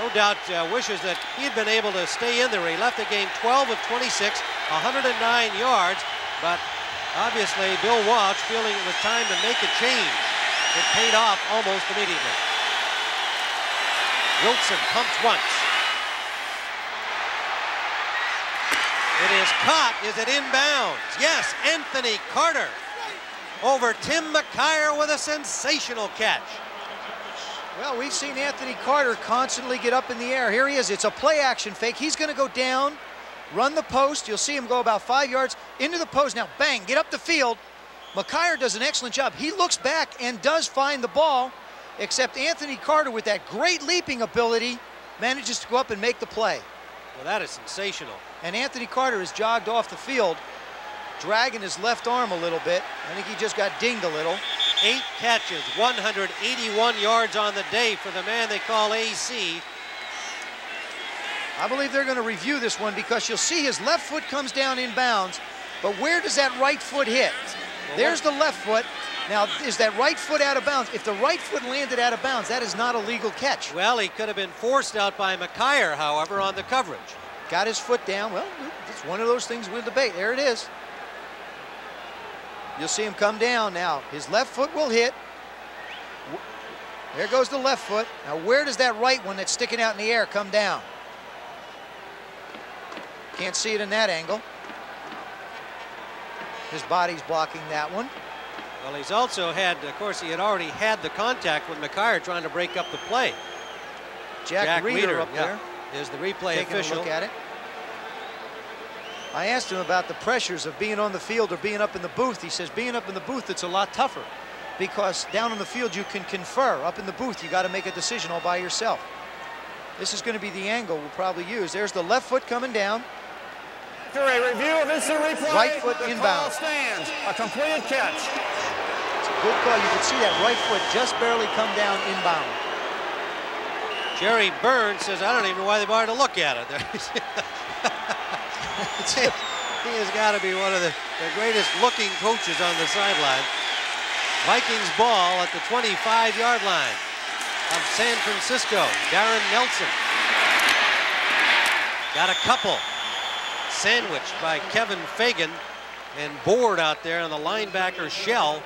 no doubt uh, wishes that he had been able to stay in there. He left the game 12 of 26, 109 yards, but obviously Bill Walsh feeling it was time to make a change. It paid off almost immediately. Wilson pumped once. It is caught. Is it inbounds? Yes, Anthony Carter over Tim McKyer with a sensational catch. Well, we've seen Anthony Carter constantly get up in the air. Here he is. It's a play action fake. He's going to go down, run the post. You'll see him go about five yards into the post. Now, bang, get up the field. McKyer does an excellent job. He looks back and does find the ball, except Anthony Carter, with that great leaping ability, manages to go up and make the play. Well, that is sensational. And Anthony Carter has jogged off the field, dragging his left arm a little bit. I think he just got dinged a little. Eight catches, 181 yards on the day for the man they call AC. I believe they're going to review this one because you'll see his left foot comes down in bounds, but where does that right foot hit? There's the left foot. Now, is that right foot out of bounds? If the right foot landed out of bounds, that is not a legal catch. Well, he could have been forced out by McKyer, however, on the coverage. Got his foot down. Well, it's one of those things we'll debate. There it is. You'll see him come down now. His left foot will hit. There goes the left foot. Now, where does that right one that's sticking out in the air come down? Can't see it in that angle. His body's blocking that one. Well, he's also had, of course, he had already had the contact with McKyer trying to break up the play. Jack, Jack Reeder, Reeder up yeah, there is the replay Taking official. A look at it. I asked him about the pressures of being on the field or being up in the booth. He says being up in the booth, it's a lot tougher because down on the field you can confer. Up in the booth, you got to make a decision all by yourself. This is going to be the angle we'll probably use. There's the left foot coming down. After a review of instant replay, right foot the inbound. stands. A completed catch. It's a good call. You can see that right foot just barely come down inbound. Jerry Burns says, I don't even know why they bothered to look at it. he has got to be one of the, the greatest looking coaches on the sideline. Vikings ball at the 25-yard line of San Francisco. Darrin Nelson. Got a couple. Sandwiched by Kevin Fagan and Board out there on the linebacker shell.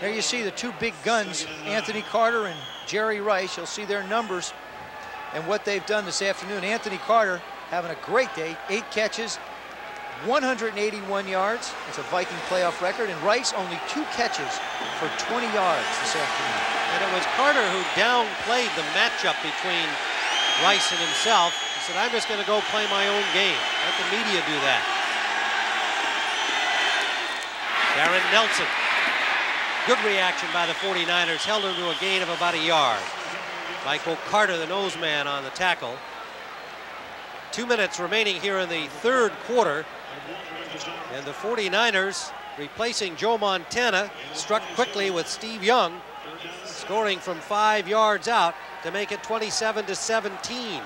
There you see the two big guns, Anthony Carter and Jerry Rice. You'll see their numbers and what they've done this afternoon. Anthony Carter having a great day, eight catches, 181 yards. It's a Viking playoff record. And Rice only two catches for 20 yards this afternoon. And it was Carter who downplayed the matchup between Rice and himself. He said, I'm just going to go play my own game. Let the media do that. Darrin Nelson. Good reaction by the 49ers. Held him to a gain of about a yard. Michael Carter, the nose man on the tackle. Two minutes remaining here in the third quarter. And the 49ers, replacing Joe Montana, struck quickly with Steve Young, scoring from five yards out to make it 27 to 17.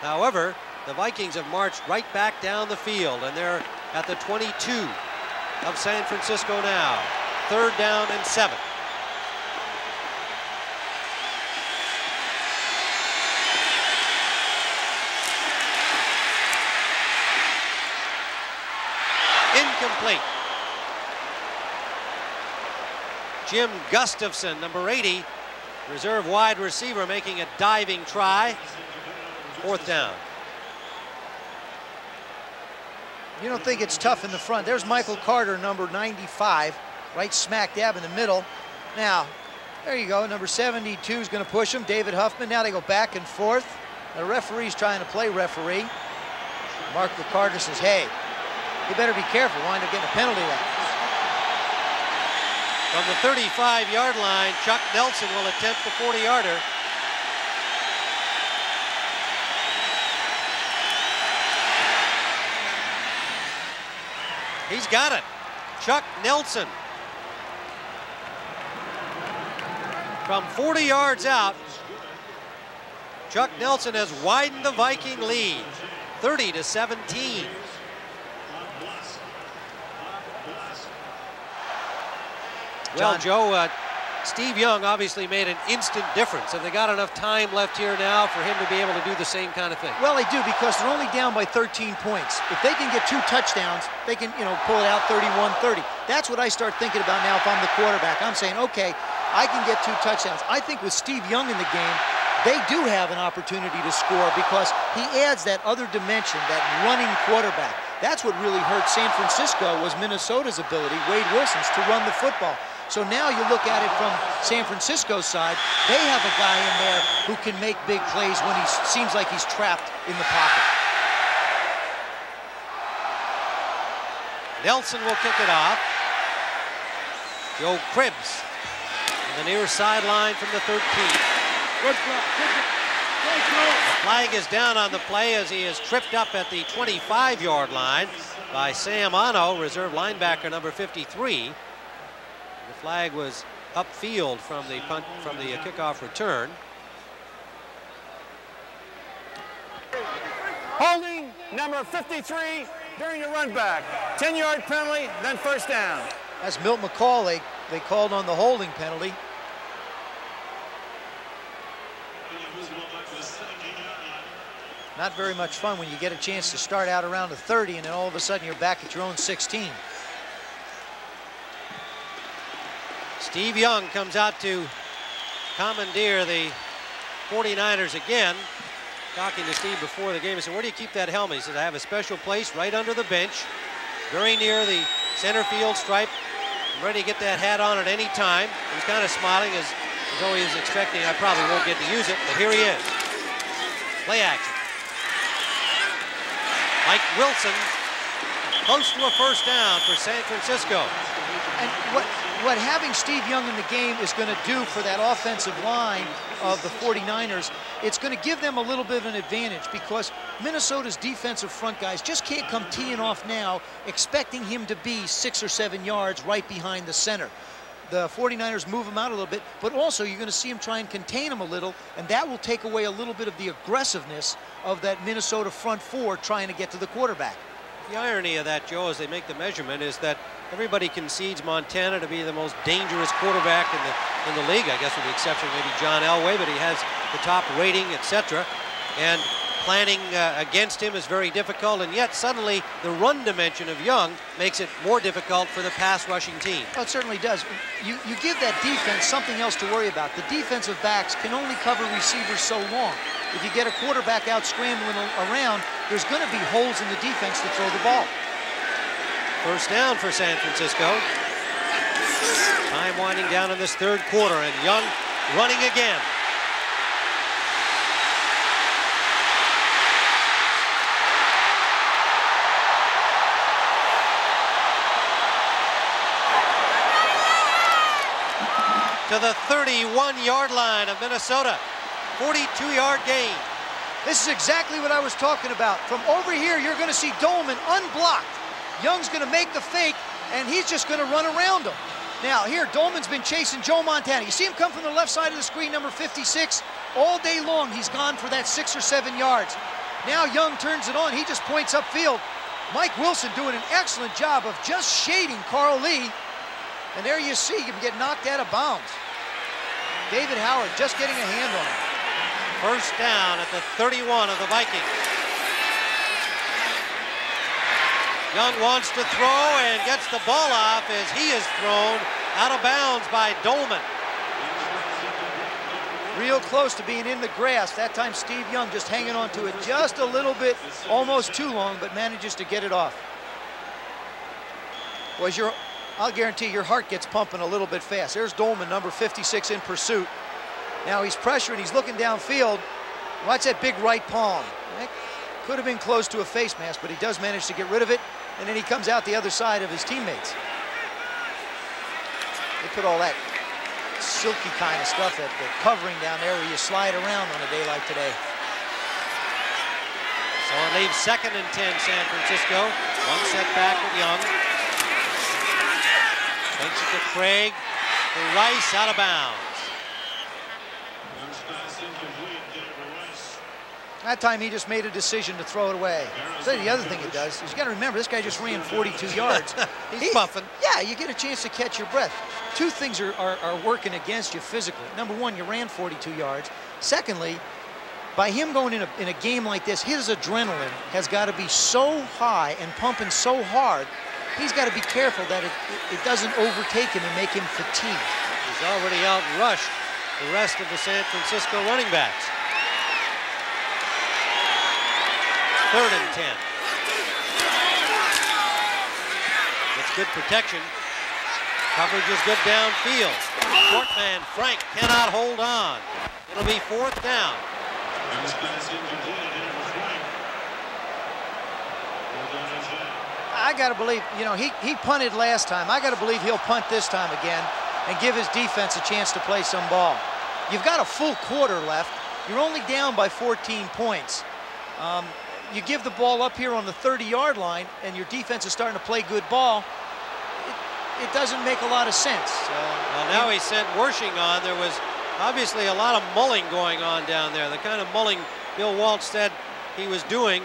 However, the Vikings have marched right back down the field, and they're at the 22 of San Francisco now. Third down and seven. Incomplete. Jim Gustafson, number 80, reserve wide receiver, making a diving try. Fourth down. You don't think it's tough in the front. There's Michael Carter, number 95, right smack dab in the middle. Now, there you go. Number 72 is going to push him. David Huffman. Now they go back and forth. The referee's trying to play referee. Mark Carter says, hey, you better be careful. Wind up getting a penalty there. From the 35-yard line, Chuck Nelson will attempt the 40-yarder. He's got it. Chuck Nelson. From 40 yards out, Chuck Nelson has widened the Viking lead, 30 to 17. Well, Joe, uh, Steve Young obviously made an instant difference. Have they got enough time left here now for him to be able to do the same kind of thing? Well, they do because they're only down by 13 points. If they can get two touchdowns, they can, you know, pull it out 31-30. That's what I start thinking about now if I'm the quarterback. I'm saying, okay, I can get two touchdowns. I think with Steve Young in the game, they do have an opportunity to score because he adds that other dimension, that running quarterback. That's what really hurt San Francisco was Minnesota's ability, Wade Wilson's, to run the football. So now you look at it from San Francisco's side, they have a guy in there who can make big plays when he seems like he's trapped in the pocket. Nelson will kick it off. Joe Cribbs on the near sideline from the 13. The flag is down on the play as he is tripped up at the 25-yard line by Sam Anno, reserve linebacker number 53 flag was upfield from the punt, from the kickoff return. Holding number 53 during the run back. 10-yard penalty, then first down. As Milt McColl, they, they called on the holding penalty. Not very much fun when you get a chance to start out around the 30 and then all of a sudden you're back at your own 16. Steve Young comes out to commandeer the 49ers again. Talking to Steve before the game, he said, where do you keep that helmet? He said, I have a special place right under the bench, very near the center field stripe. I'm ready to get that hat on at any time. He's kind of smiling as, as though expecting I probably won't get to use it, but here he is. Play action. Mike Wilson close to a first down for San Francisco. And what what having Steve Young in the game is going to do for that offensive line of the 49ers, it's going to give them a little bit of an advantage because Minnesota's defensive front guys just can't come teeing off now expecting him to be six or seven yards right behind the center. The 49ers move him out a little bit, but also you're going to see him try and contain him a little, and that will take away a little bit of the aggressiveness of that Minnesota front four trying to get to the quarterback. The irony of that, Joe, as they make the measurement, is that everybody concedes Montana to be the most dangerous quarterback in the in the league. I guess with the exception of maybe John Elway, but he has the top rating, etc. And planning uh, against him is very difficult, and yet suddenly the run dimension of Young makes it more difficult for the pass rushing team. Oh, it certainly does. You, you give that defense something else to worry about. The defensive backs can only cover receivers so long. If you get a quarterback out scrambling around, there's going to be holes in the defense to throw the ball. First down for San Francisco. Time winding down in this third quarter, and Young running again. To the 31-yard line of Minnesota. 42-yard gain. This is exactly what I was talking about. From over here, you're going to see Doleman unblocked. Young's going to make the fake, and he's just going to run around him. Now, here, Doleman's been chasing Joe Montana. You see him come from the left side of the screen, number 56. All day long, he's gone for that six or seven yards. Now Young turns it on. He just points upfield. Mike Wilson doing an excellent job of just shading Carl Lee. And there you see him get knocked out of bounds. David Howard just getting a hand on him. First down at the 31 of the Vikings. Young wants to throw and gets the ball off as he is thrown out of bounds by Doleman. Real close to being in the grass. That time Steve Young just hanging on to it just a little bit, almost too long, but manages to get it off. Was your, I'll guarantee your heart gets pumping a little bit fast. There's Doleman, number 56 in pursuit. Now he's pressuring, he's looking downfield. Watch that big right palm. That could have been close to a face mask, but he does manage to get rid of it, and then he comes out the other side of his teammates. They put all that silky kind of stuff, that, that covering down there where you slide around on a day like today. So it leaves second and 10 San Francisco. One set back with Young. Takes it to Craig. To Rice out of bounds. That time he just made a decision to throw it away. So the other thing it does is you got to remember this guy just ran 42 yards. He's He- buffing. Yeah, you get a chance to catch your breath. Two things are, are, are working against you physically. Number one, you ran 42 yards. Secondly, by him going in a, in a game like this, his adrenaline has got to be so high and pumping so hard, he's got to be careful that it, it, it doesn't overtake him and make him fatigued. He's already outrushed the rest of the San Francisco running backs. Third and 10. That's good protection. Coverage is good downfield. Short man Frank cannot hold on. It'll be fourth down. I got to believe, you know, he, he punted last time. I got to believe he'll punt this time again and give his defense a chance to play some ball. You've got a full quarter left. You're only down by 14 points. Um, you give the ball up here on the 30-yard line, and your defense is starting to play good ball. It, it doesn't make a lot of sense. Well, now he sent Wersching on. There was obviously a lot of mulling going on down there. The kind of mulling Bill Walsh said he was doing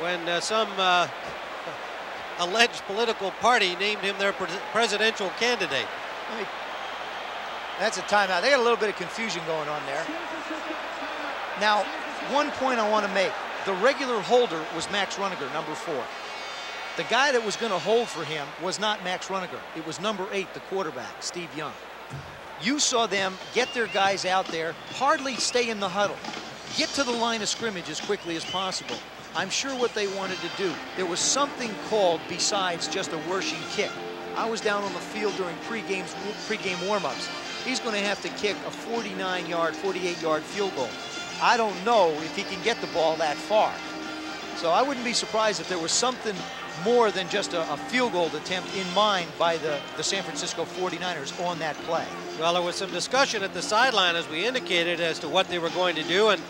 when uh, some uh, alleged political party named him their pres- presidential candidate. That's a timeout. They got a little bit of confusion going on there. Now, one point I want to make. The regular holder was Max Runager, number four. The guy that was going to hold for him was not Max Runager. It was number eight, the quarterback, Steve Young. You saw them get their guys out there, hardly stay in the huddle, get to the line of scrimmage as quickly as possible. I'm sure what they wanted to do. There was something called besides just a Wersching kick. I was down on the field during pre-game pre-game warm-ups. He's going to have to kick a 49-yard, 48-yard field goal. I don't know if he can get the ball that far. So I wouldn't be surprised if there was something more than just a, a field goal attempt in mind by the, the San Francisco 49ers on that play. Well, there was some discussion at the sideline, as we indicated, as to what they were going to do, and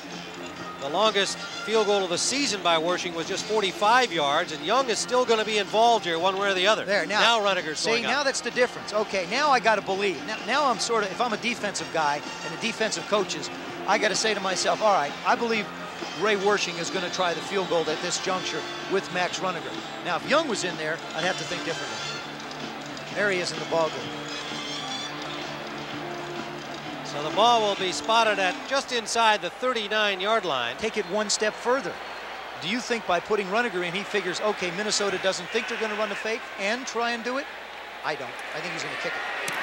the longest field goal of the season by Wersching was just 45 yards, and Young is still going to be involved here, one way or the other. There now. now Runager's See, now up. that's the difference. Okay, now I got to believe. Now, now I'm sort of, if I'm a defensive guy and the defensive coaches, I got to say to myself, all right, I believe Ray Wersching is going to try the field goal at this juncture with Max Runager. Now, if Young was in there, I'd have to think differently. There he is in the ball game. So the ball will be spotted at just inside the 39-yard line. Take it one step further. Do you think by putting Runager in, he figures, okay, Minnesota doesn't think they're going to run the fake and try and do it? I don't. I think he's going to kick it.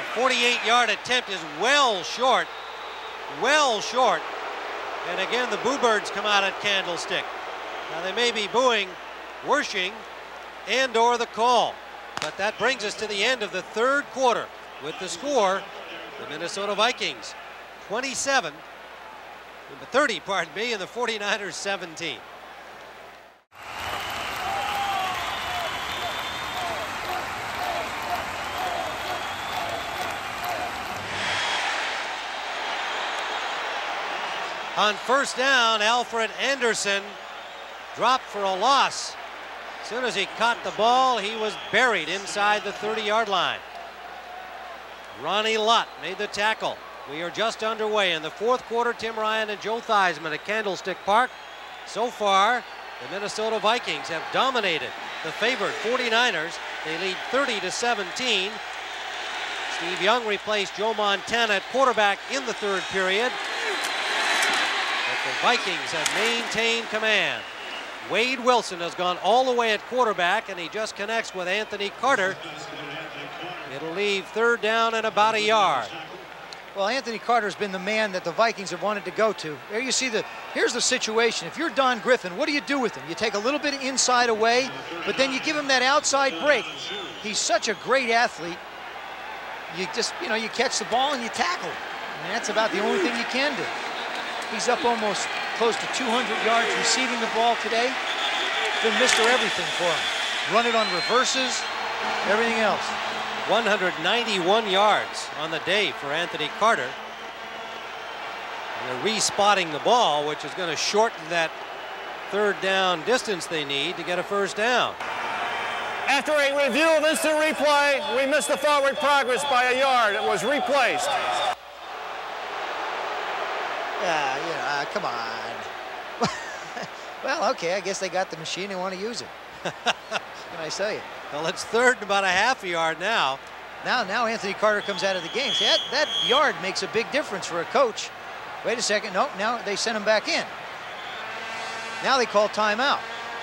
A 48-yard attempt is well short, well short. And again, the Boo Birds come out at Candlestick. Now they may be booing Wersching and or the call. But that brings us to the end of the third quarter with the score, the Minnesota Vikings 27, 30, pardon me, and the 49ers 17. On first down, Alfred Anderson dropped for a loss. As soon as he caught the ball, he was buried inside the 30-yard line. Ronnie Lott made the tackle. We are just underway in the fourth quarter. Tim Ryan and Joe Theismann at Candlestick Park. So far, the Minnesota Vikings have dominated the favored 49ers. They lead 30 to 17. Steve Young replaced Joe Montana at quarterback in the third period. But the Vikings have maintained command. Wade Wilson has gone all the way at quarterback, and he just connects with Anthony Carter. It'll leave third down and about a yard. Well, Anthony Carter's been the man that the Vikings have wanted to go to. There you see the, here's the situation. If you're Don Griffin, what do you do with him? You take a little bit inside away, but then you give him that outside break. He's such a great athlete. You just, you know, you catch the ball and you tackle. And that's about the only thing you can do. He's up almost close to 200 yards receiving the ball today. Been Mr. Everything for him. Run it on reverses, everything else. 191 yards on the day for Anthony Carter. And they're re-spotting the ball, which is going to shorten that third down distance they need to get a first down. After a review of instant replay, we missed the forward progress by a yard. It was replaced. Uh, you know, uh, come on. well, okay, I guess they got the machine. They want to use it. what can I say? Well, it's third and about a half a yard now. Now, now Anthony Carter comes out of the game. See, that, that yard makes a big difference for a coach. Wait a second. No, now they send him back in. Now they call timeout.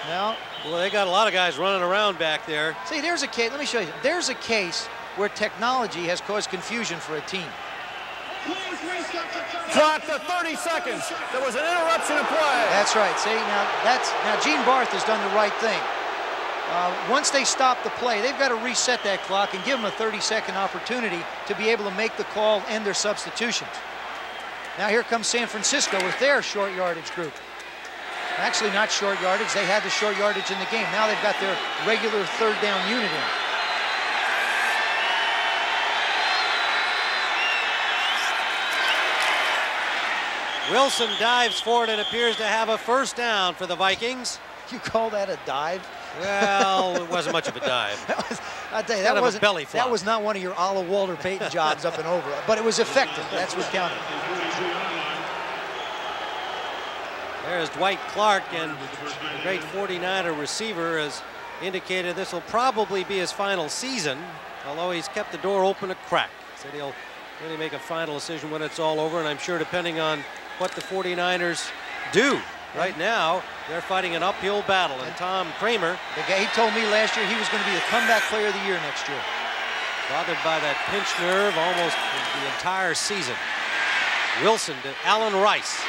Now, well, they got a lot of guys running around back there. See, there's a case. Let me show you. There's a case where technology has caused confusion for a team. Clock to 30 seconds. There was an interruption of play. That's right. See, now that's now Gene Barth has done the right thing. Uh, once they stop the play, they've got to reset that clock and give them a 30-second opportunity to be able to make the call and their substitutions. Now here comes San Francisco with their short yardage group. Actually not short yardage, they had the short yardage in the game. Now they've got their regular third down unit in. Wilson dives forward and appears to have a first down for the Vikings. You call that a dive? Well, it wasn't much of a dive. was, I tell you, that was belly flop. That was not one of your Olive Walter Payton jobs up and over, but it was effective. That's what counted. There's Dwight Clark, and the great 49er receiver has indicated this will probably be his final season, although he's kept the door open a crack. Said he'll really make a final decision when it's all over, and I'm sure depending on what the 49ers do Right now, they're fighting an uphill battle, and Tom Kramer. The guy, he told me last year he was going to be the comeback player of the year next year. Bothered by that pinched nerve almost the entire season. Wilson to Allen Rice.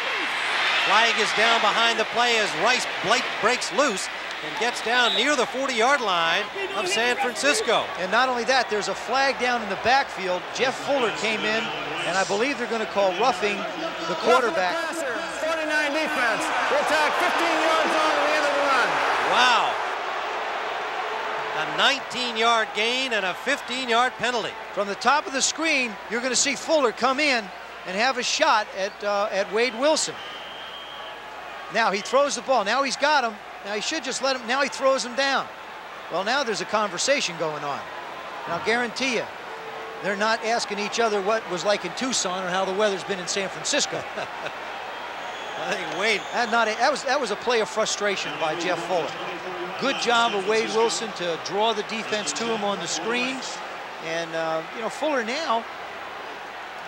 Flag is down behind the play as Rice Blake breaks loose and gets down near the 40-yard line of San Francisco. And not only that, there's a flag down in the backfield. Jeff Fuller came in, and I believe they're going to call roughing the quarterback 49 defense. We'll 15 yards on the end of the run. Wow. A 19-yard gain and a 15-yard penalty. From the top of the screen, you're going to see Fuller come in and have a shot at, uh, at Wade Wilson. Now he throws the ball. Now he's got him. Now he should just let him. Now he throws him down. Well, now there's a conversation going on. And I'll guarantee you, they're not asking each other what was like in Tucson or how the weather's been in San Francisco. I think Wade. That, not a, that, was, that was a play of frustration by Jeff Fuller. Good job of Wade Wilson to draw the defense to him on the screen. And, uh, you know, Fuller now,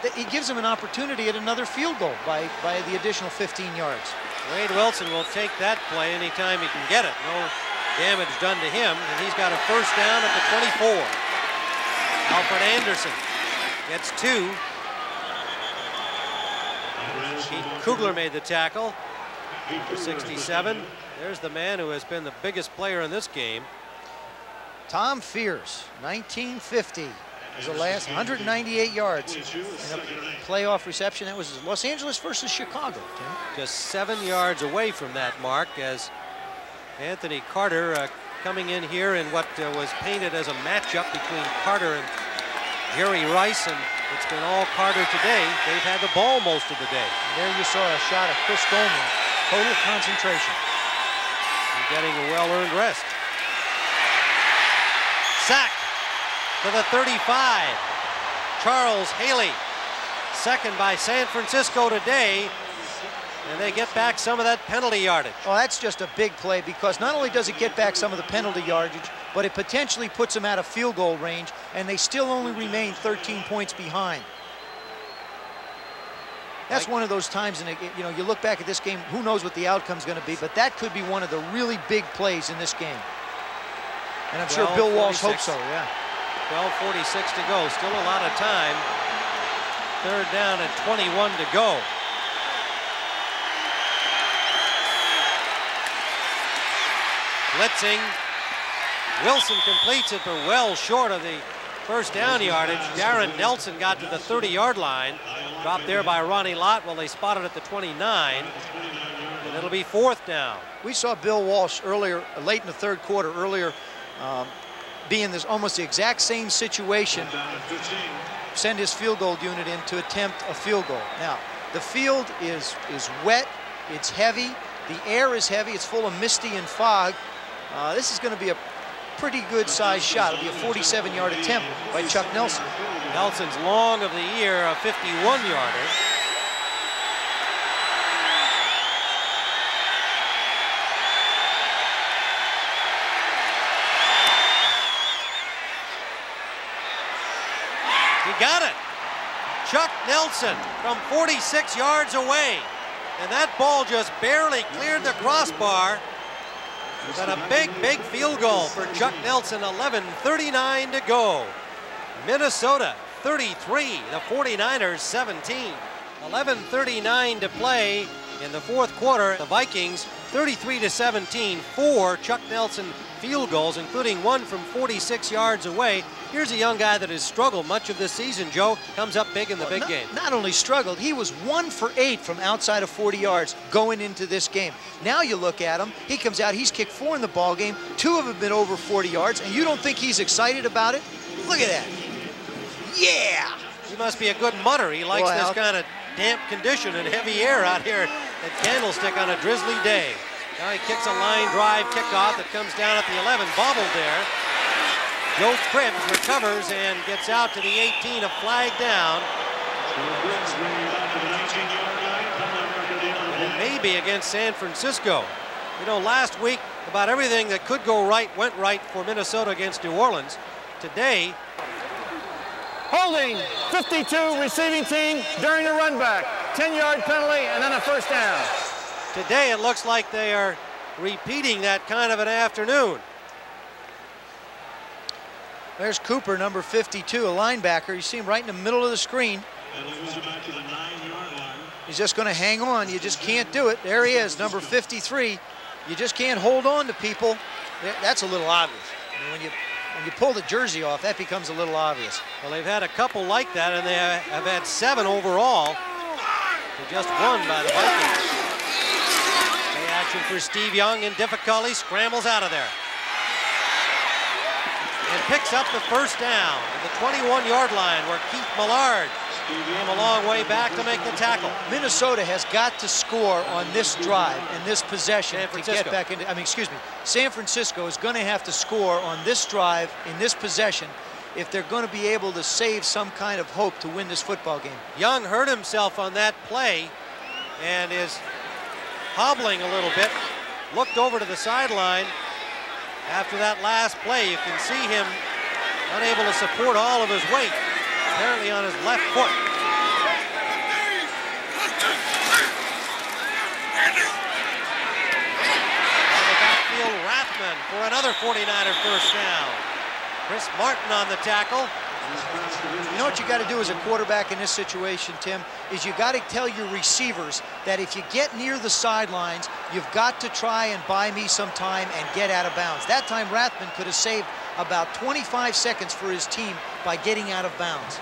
it gives him an opportunity at another field goal by, by the additional 15 yards. Wade Wilson will take that play anytime he can get it. No damage done to him, and he's got a first down at the 24. Alfred Anderson gets two Kugler made the tackle. 67. There's the man who has been the biggest player in this game. Tom Fears, 1950 was the last 198 yards in a playoff reception. That was Los Angeles versus Chicago. Just seven yards away from that mark as Anthony Carter uh, coming in here in what uh, was painted as a matchup between Carter and Jerry Rice and it's been all Carter today. They've had the ball most of the day. And there you saw a shot of Chris Doleman. Total concentration. And getting a well-earned rest. Sack to the 35. Charles Haley. Second by San Francisco today. And they get back some of that penalty yardage. Oh, that's just a big play because not only does it get back some of the penalty yardage, but it potentially puts them out of field goal range, and they still only remain 13 points behind. That's one of those times, and you know, you look back at this game, who knows what the outcome's going to be, but that could be one of the really big plays in this game. And I'm sure Bill Walsh hopes so, yeah. 12.46 to go, still a lot of time. Third down and 21 to go. Blitzing Wilson completes it, but well short of the first down yardage. Darrin Nelson got to the 30-yard line. Dropped there by Ronnie Lott while they spotted at the 29. And it'll be fourth down. We saw Bill Walsh earlier, late in the third quarter, earlier, um, this almost the exact same situation. Send his field goal unit in to attempt a field goal. Now, the field is, is wet, it's heavy, the air is heavy, it's full of misty and fog. Uh, this is going to be a pretty good sized shot. It'll be a 47 yard attempt by Chuck Nelson. Nelson's long of the year, a 51 yarder. He got it. Chuck Nelson from 46 yards away. And that ball just barely cleared the crossbar. But a big, big field goal for Chuck Nelson, 11.39 to go. Minnesota 33, the 49ers 17. 11.39 to play in the fourth quarter. The Vikings 33 to 17, four Chuck Nelson field goals, including one from 46 yards away. Here's a young guy that has struggled much of this season, Joe. Comes up big in the well, big not, game. Not only struggled, he was one for eight from outside of 40 yards going into this game. Now you look at him, he comes out, he's kicked four in the ball game. Two of them have been over 40 yards, and you don't think he's excited about it? Look at that. Yeah! He must be a good mutter. He likes Well, this kind of damp condition and heavy air out here at Candlestick on a drizzly day. Now he kicks a line drive kickoff that comes down at the 11, bobbled there. Joe Cribbs recovers and gets out to the 18, a flag down. And it may be against San Francisco. You know, last week, about everything that could go right went right for Minnesota against New Orleans. Today, Holding 52 receiving team during the run back. 10 yard penalty and then a first down. Today it looks like they are repeating that kind of an afternoon. There's Cooper, number 52, a linebacker. You see him right in the middle of the screen. He's just going to hang on. You just can't do it. There he is, number 53. You just can't hold on to people. That's a little obvious. I mean, when you when you pull the jersey off, that becomes a little obvious. Well, they've had a couple like that, and they have had seven overall to just one by the Vikings. Play action for Steve Young in difficulty, scrambles out of there. And picks up the first down at the 21-yard line where Keith Millard came a long way back to make the tackle. Minnesota has got to score on this drive and this possession to get back into, I mean, excuse me, San Francisco is going to have to score on this drive in this possession if they're going to be able to save some kind of hope to win this football game. Young hurt himself on that play and is hobbling a little bit. Looked over to the sideline after that last play. You can see him unable to support all of his weight apparently on his left foot. The backfield, Rathman for another 49er first down. Chris Martin on the tackle. You know what you got to do as a quarterback in this situation, Tim, is you got to tell your receivers that if you get near the sidelines, you've got to try and buy me some time and get out of bounds. That time, Rathman could have saved about 25 seconds for his team by getting out of bounds.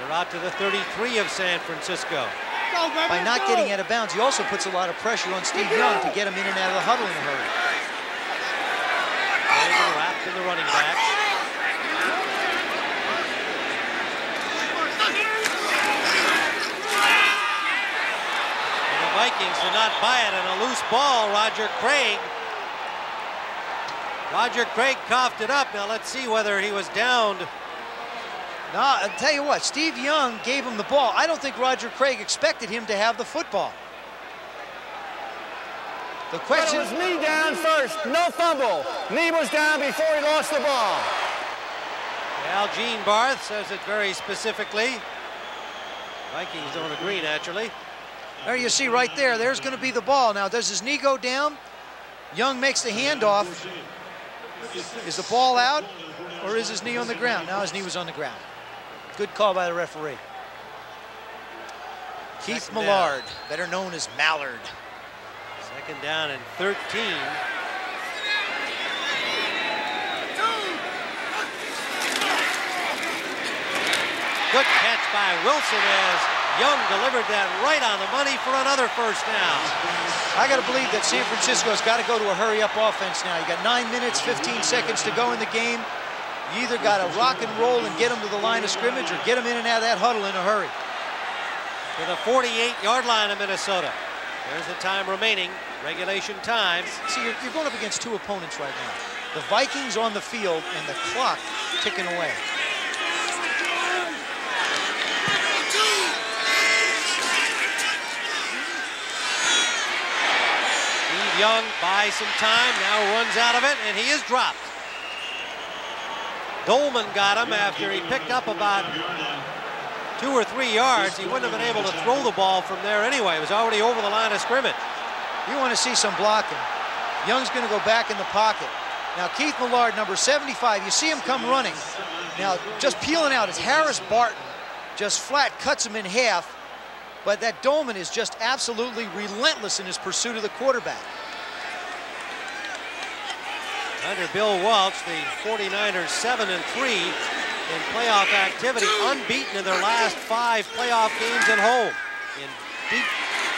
They're out to the 33 of San Francisco. Go, baby, by not go. getting out of bounds, he also puts a lot of pressure on Steve Young to get him in and out of the huddle in a hurry. Wrapped in the running back. Vikings did not buy it on a loose ball. Roger Craig Roger Craig coughed it up. Now let's see whether he was downed. No, I'll tell you what, Steve Young gave him the ball. I don't think Roger Craig expected him to have the football. The question but it was knee down first, no fumble. Knee was down before he lost the ball. Al Gene Barth says it very specifically. Vikings don't agree naturally. There you see right there, there's going to be the ball. Now, does his knee go down? Young makes the handoff. Is the ball out or is his knee on the ground? Now his knee was on the ground. Good call by the referee. Keith Second Millard, down. better known as Mallard. Second down and 13. Good catch by Wilson as Young delivered that right on the money for another first down. I got to believe that San Francisco's got to go to a hurry-up offense now. You got 9 minutes, 15 seconds to go in the game. You either got to rock and roll and get them to the line of scrimmage or get them in and out of that huddle in a hurry. To the 48-yard line of Minnesota. There's the time remaining, regulation time. See, you're, you're going up against two opponents right now. The Vikings on the field and the clock ticking away. Young buys some time, now runs out of it, and he is dropped. Doleman got him after he picked up about two or three yards, he wouldn't have been able to throw the ball from there anyway. It was already over the line of scrimmage. You want to see some blocking. Young's going to go back in the pocket. Now, Keith Millard, number 75, you see him come running. Now, just peeling out is Harris Barton. Just flat cuts him in half. But that Doleman is just absolutely relentless in his pursuit of the quarterback. Under Bill Walsh, the 49ers 7 and 3 in playoff activity, unbeaten in their last five playoff games at home. In deep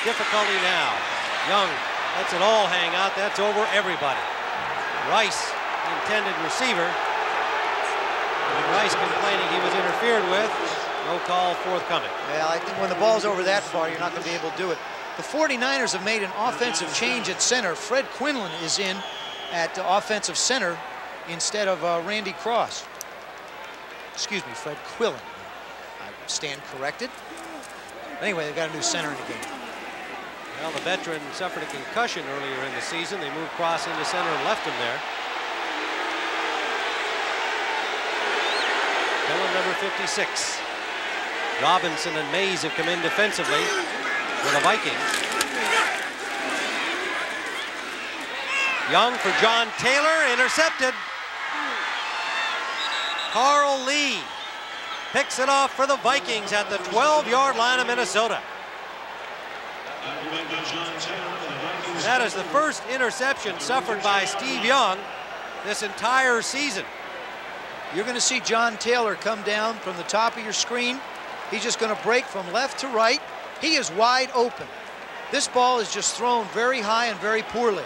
difficulty now. Young lets it all hang out. That's over everybody. Rice, intended receiver. And Rice complaining he was interfered with. No call forthcoming. Well, I think when the ball's over that far, you're not going to be able to do it. The 49ers have made an offensive change at center. Fred Quinlan is in at offensive center instead of uh, Randy Cross. Excuse me, Fred Quillan. I stand corrected. Anyway, they've got a new center in the game. Well, the veteran suffered a concussion earlier in the season. They moved Cross into center and left him there. Quillan number 56. Robinson and Mays have come in defensively for the Vikings. Young for John Taylor, intercepted. Carl Lee picks it off for the Vikings at the 12-yard line of Minnesota. That is the first interception suffered by Steve Young this entire season. You're going to see John Taylor come down from the top of your screen. He's just going to break from left to right. He is wide open. This ball is just thrown very high and very poorly.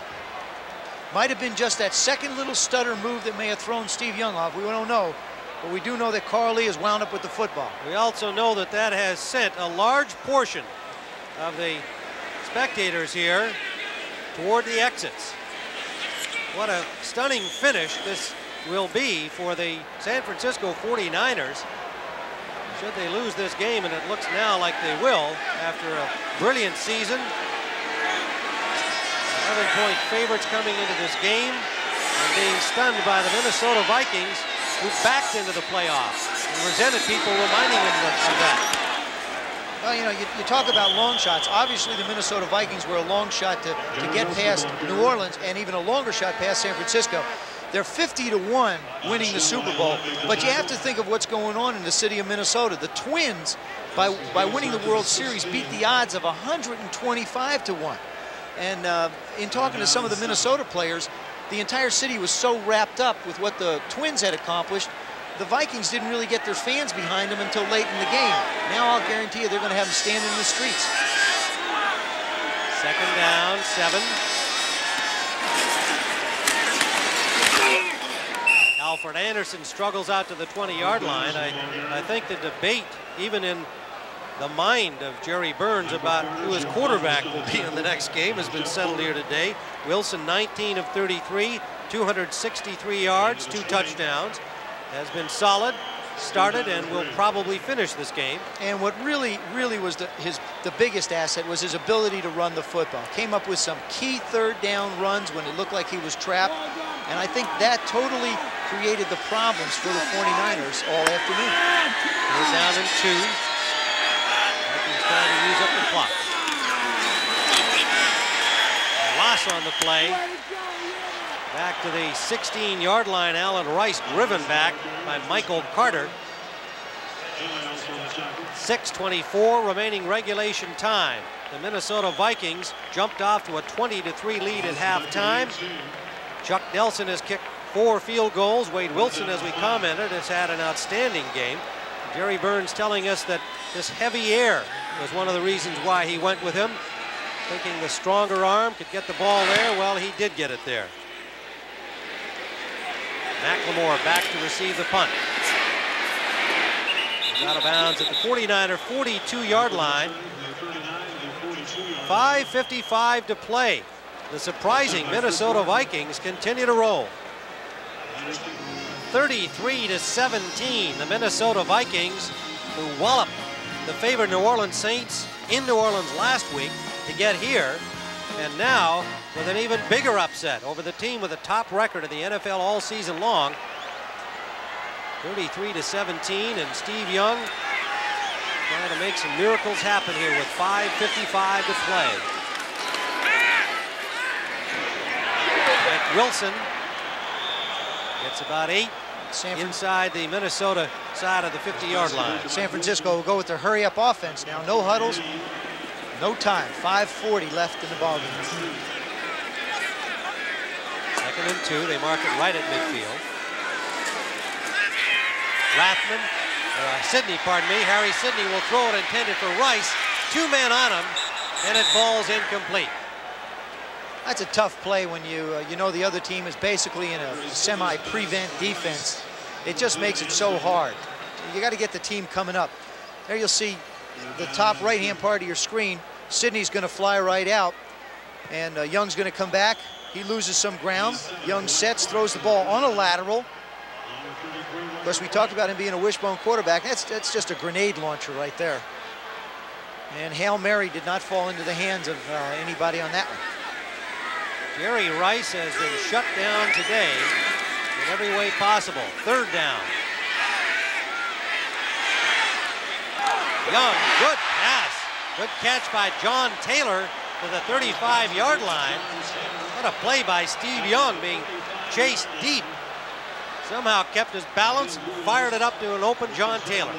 Might have been just that second little stutter move that may have thrown Steve Young off. We don't know. But we do know that Carl Lee wound up with the football. We also know that that has sent a large portion of the spectators here toward the exits. What a stunning finish this will be for the San Francisco 49ers. Should they lose this game, and it looks now like they will after a brilliant season. 11-point favorites coming into this game and being stunned by the Minnesota Vikings who backed into the playoffs and resented people reminding them of that. Well, you know, you, you, talk about long shots. Obviously, the Minnesota Vikings were a long shot to, to get past New Orleans and even a longer shot past San Francisco. They're 50 to 1 winning the Super Bowl, but you have to think of what's going on in the city of Minnesota. The Twins, by, by winning the World Series, beat the odds of 125 to 1. And uh, in talking to some of the Minnesota players, the entire city was so wrapped up with what the Twins had accomplished, the Vikings didn't really get their fans behind them until late in the game. Now I'll guarantee you they're going to have them standing in the streets. Second down, seven. Alfred Anderson struggles out to the 20-yard line. I, I think the debate, even in the mind of Jerry Burns about who his quarterback will be in the next game has been settled here today. Wilson 19 of 33, 263 yards, two touchdowns. Has been solid, started, and will probably finish this game. And what really, really was the, his the biggest asset was his ability to run the football. Came up with some key third down runs when it looked like he was trapped. And I think that totally created the problems for the 49ers all afternoon. Third down and two. Trying to use up the clock. Loss on the play. Back to the 16-yard line. Allen Rice driven back by Michael Carter. 6.24 remaining regulation time. The Minnesota Vikings jumped off to a 20-3 lead at halftime. Chuck Nelson has kicked four field goals. Wade Wilson, as we commented, has had an outstanding game. Jerry Burns telling us that this heavy air was one of the reasons why he went with him, thinking the stronger arm could get the ball there. Well, he did get it there. McLemore back to receive the punt. He's out of bounds at the 49er 42-yard line. 5.55 to play. The surprising Minnesota Vikings continue to roll. 33 to 17, the Minnesota Vikings who walloped the favored New Orleans Saints in New Orleans last week to get here. And now with an even bigger upset over the team with the top record in the NFL all season long. 33 to 17, and Steve Young Trying to make some miracles happen here with 5.55 to play. Wilson gets about eight San inside the Minnesota side of the 50-yard line. San Francisco will go with their hurry-up offense now. No huddles, no time. 5.40 left in the ballgame. Second and two. They mark it right at midfield. Rathman, uh, Sydney, pardon me. Harry Sydney will throw it intended for Rice. Two men on him, and it falls incomplete. That's a tough play when you uh, you know the other team is basically in a semi-prevent defense. It just makes it so hard. You got to get the team coming up. There you'll see the top right-hand part of your screen. Sydney's going to fly right out, and uh, Young's going to come back. He loses some ground. Young sets, throws the ball on a lateral. Of course, we talked about him being a wishbone quarterback. That's, that's just a grenade launcher right there. And Hail Mary did not fall into the hands of uh, anybody on that one. Jerry Rice has been shut down today in every way possible. Third down. Young, good pass. Good catch by John Taylor to the 35-yard line. What a play by Steve Young being chased deep. Somehow kept his balance fired it up to an open John Taylor.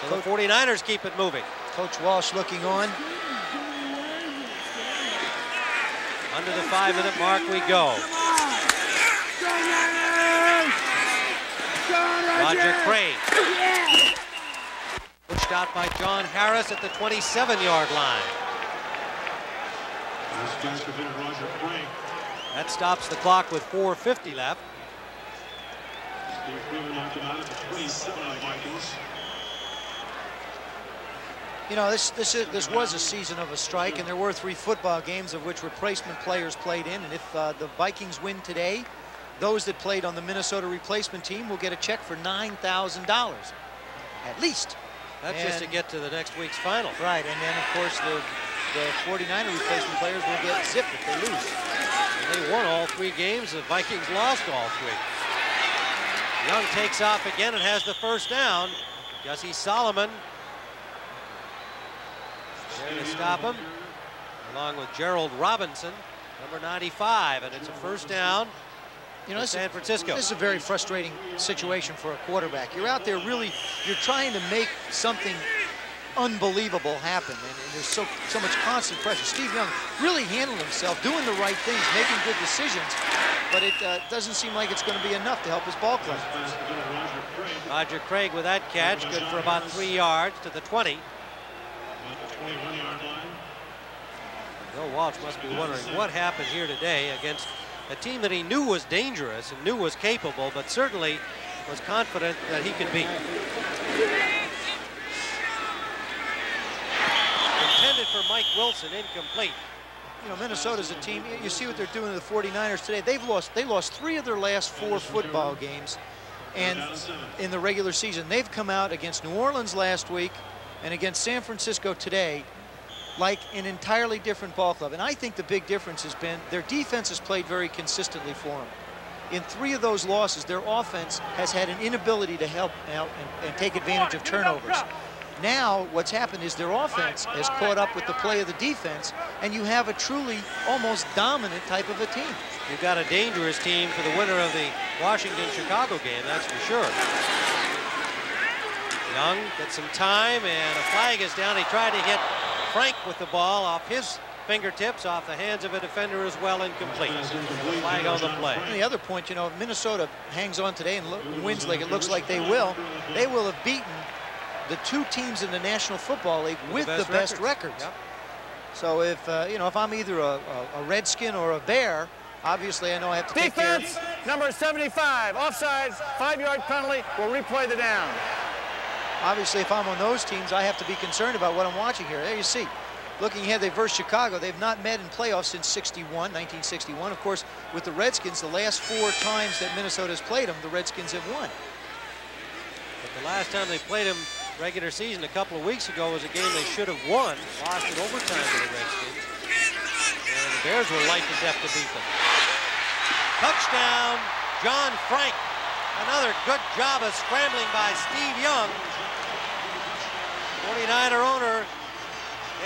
So the 49ers keep it moving. Coach Walsh looking on. Under the five-minute mark we go. Roger Craig. Pushed out by John Harris at the 27-yard line. That stops the clock with 4.50 left. You know, this this is, this was a season of a strike, and there were three football games of which replacement players played in. And if uh, the Vikings win today, those that played on the Minnesota replacement team will get a check for $9,000, at least. That's and, just to get to the next week's final. Right, and then, of course, the, the 49er replacement players will get zipped if they lose. And they won all three games. The Vikings lost all three. Young takes off again and has the first down. Jesse Solomon there to stop him, along with Gerald Robinson, number 95, and it's a first down. You know, San Francisco. This is a very frustrating situation for a quarterback. You're out there really, you're trying to make something unbelievable happen, and, and there's so so much constant pressure. Steve Young really handling himself, doing the right things, making good decisions, but it uh, doesn't seem like it's going to be enough to help his ball club. Roger Craig with that catch, good for about three yards to the 20. Bill Walsh must be wondering what happened here today against a team that he knew was dangerous and knew was capable, but certainly was confident that he could beat. Intended for Mike Wilson, incomplete. You know, Minnesota's a team, you see what they're doing to the 49ers today. They've lost, they lost three of their last four football games and in the regular season. They've come out against New Orleans last week, and against San Francisco today like an entirely different ball club. And I think the big difference has been their defense has played very consistently for them. In three of those losses, their offense has had an inability to help out and, and take advantage of turnovers. Now, what's happened is their offense has caught up with the play of the defense, and you have a truly almost dominant type of a team. You've got a dangerous team for the winner of the Washington-Chicago game, that's for sure. Young gets some time, and a flag is down. He tried to hit Frank with the ball off his fingertips, off the hands of a defender as well, incomplete. Flag on the play. And the other point, you know, if Minnesota hangs on today and wins like it looks like they will, they will have beaten the two teams in the National Football League with, with the best, the best records. records. Yep. So if, uh, you know, if I'm either a, a, a Redskin or a Bear, obviously I know I have to Defense, take care number 75, offside, five-yard penalty, We'll replay the down obviously if I'm on those teams, I have to be concerned about what I'm watching here. There you see. Looking ahead, they versed Chicago. They've not met in playoffs since 61, 1961. Of course, with the Redskins, the last four times that Minnesota has played them, the Redskins have won. But the last time they played them regular season a couple of weeks ago was a game they should have won, lost in overtime to the Redskins. And the Bears were life and death to beat them. Touchdown, John Frank. Another good job of scrambling by Steve Young. 49er owner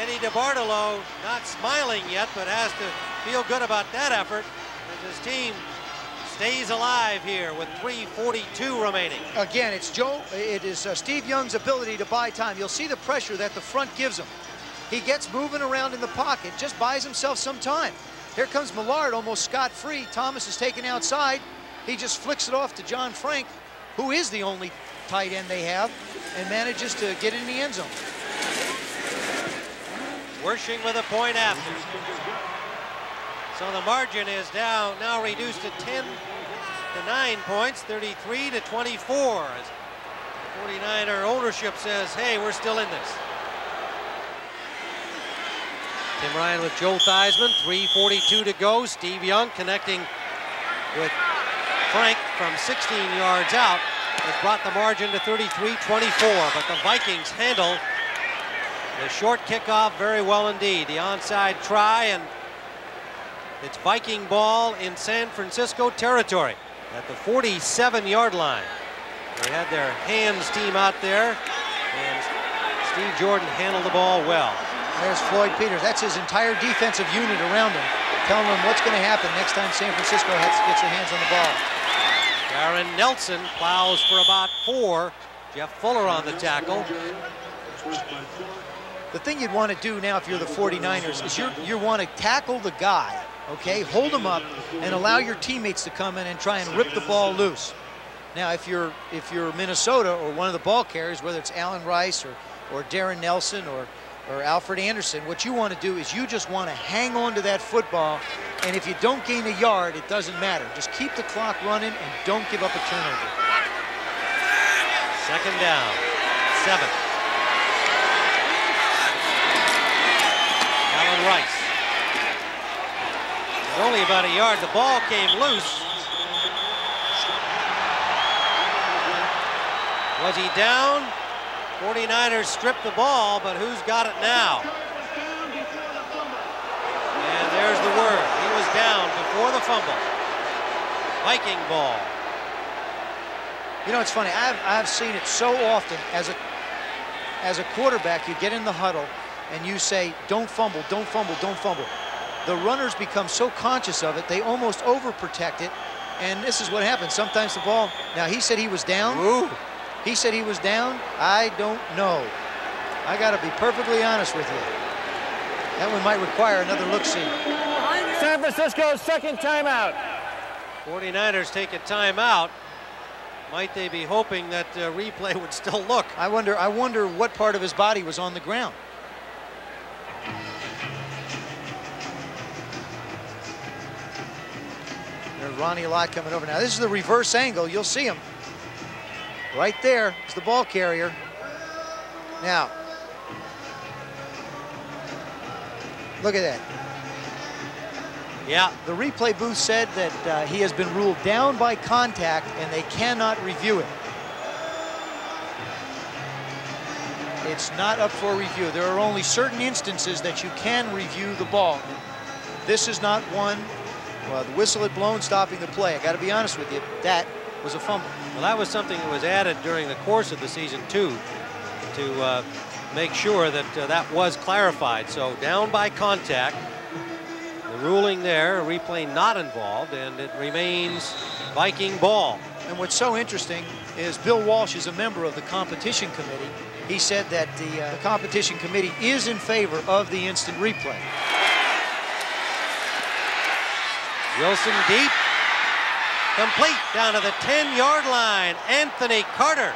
Eddie DeBartolo not smiling yet, but has to feel good about that effort as his team stays alive here with 3.42 remaining. Again, it's Joe, it is uh, Steve Young's ability to buy time. You'll see the pressure that the front gives him. He gets moving around in the pocket, just buys himself some time. Here comes Millard almost scot-free. Thomas is taken outside. He just flicks it off to John Frank, who is the only tight end they have, and manages to get in the end zone. Wersching with a point after. So the margin is down, now reduced to 10 to 9 points, 33 to 24. As 49er ownership says, hey, we're still in this. Tim Ryan with Joe Theismann, 3.42 to go. Steve Young connecting with Frank from 16 yards out has brought the margin to 33-24, but the Vikings handle the short kickoff very well indeed. The onside try, and it's Viking ball in San Francisco territory at the 47-yard line. They had their hands team out there, and Steve Jordan handled the ball well. There's Floyd Peters. That's his entire defensive unit around him, telling him what's going to happen next time San Francisco gets their hands on the ball. Darrin Nelson plows for about four. Jeff Fuller on the tackle. The thing you'd want to do now if you're the 49ers is you you want to tackle the guy, okay? Hold him up and allow your teammates to come in and try and rip the ball loose. Now, if you're if you're Minnesota or one of the ball carriers, whether it's Allen Rice or, or Darrin Nelson or or Alfred Anderson, what you want to do is you just want to hang on to that football, and if you don't gain a yard, it doesn't matter. Just keep the clock running and don't give up a turnover. Second down, seven. Allen Rice. only about a yard. The ball came loose. Was he down? 49ers strip the ball, but who's got it now? And there's the word. He was down before the fumble. Viking ball. You know, it's funny. I've, I've seen it so often as a as a quarterback, you get in the huddle and you say, don't fumble, don't fumble, don't fumble. The runners become so conscious of it, they almost overprotect it. And this is what happens. Sometimes the ball, now he said he was down. Ooh. He said he was down. I don't know. I got to be perfectly honest with you. That one might require another look-see. San Francisco's second timeout. 49ers take a timeout. Might they be hoping that uh, replay would still look? I wonder. I wonder what part of his body was on the ground. There's Ronnie Lott coming over. Now this is the reverse angle. You'll see him. Right there is the ball carrier. Now, look at that. Yeah. The replay booth said that uh, he has been ruled down by contact and they cannot review it. It's not up for review. There are only certain instances that you can review the ball. This is not one. Well, the whistle had blown stopping the play. I got to be honest with you. That was a fumble. Well, that was something that was added during the course of the season, too, to uh, make sure that uh, that was clarified. So down by contact, the ruling there, a replay not involved, and it remains Viking ball. And what's so interesting is Bill Walsh is a member of the competition committee. He said that the, uh, the competition committee is in favor of the instant replay. Wilson deep, Complete down to the 10-yard line. Anthony Carter.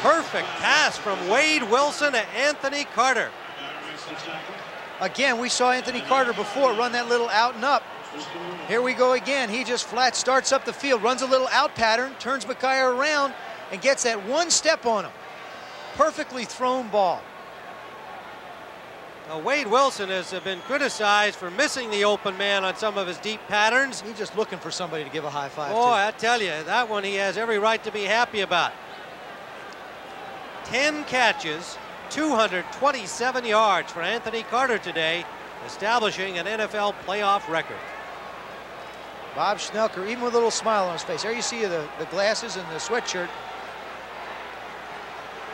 Perfect pass from Wade Wilson to Anthony Carter. Again, we saw Anthony Carter before run that little out and up. Here we go again. He just flat starts up the field, runs a little out pattern, turns McKyer around, and gets that one step on him. Perfectly thrown ball. Now, Wade Wilson has uh, been criticized for missing the open man on some of his deep patterns. He's just looking for somebody to give a high five Boy, to. I tell you, that one he has every right to be happy about. 10 catches, 227 yards for Anthony Carter today, establishing an NFL playoff record. Bob Schnelker, even with a little smile on his face. There you see the, the glasses and the sweatshirt.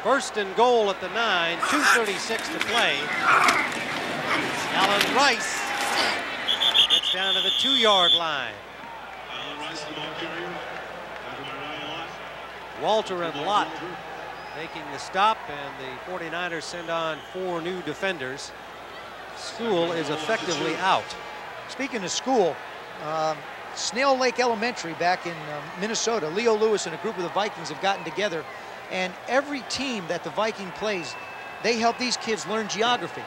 First and goal at the nine, 2.36 to play. Allen Rice gets down to the two-yard line. Walter and Lott making the stop, and the 49ers send on four new defenders. School is effectively out. Speaking of school, um, Snail Lake Elementary back in um, Minnesota, Leo Lewis and a group of the Vikings have gotten together, and every team that the Viking plays, they help these kids learn geography.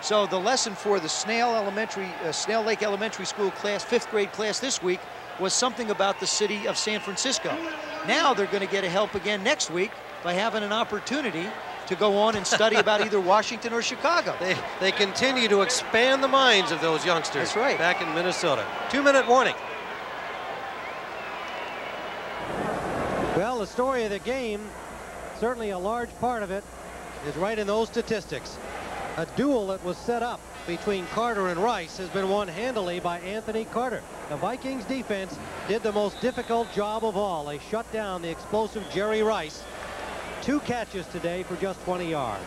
So the lesson for the Snail Elementary, uh, Snail Lake Elementary School class, fifth grade class this week, was something about the city of San Francisco. Now they're going to get a help again next week by having an opportunity to go on and study about either Washington or Chicago. They, they continue to expand the minds of those youngsters That's right. back in Minnesota. Two-minute warning. Well, the story of the game, certainly a large part of it, is right in those statistics. A duel that was set up between Carter and Rice has been won handily by Anthony Carter. The Vikings defense did the most difficult job of all. They shut down the explosive Jerry Rice. Two catches today for just 20 yards.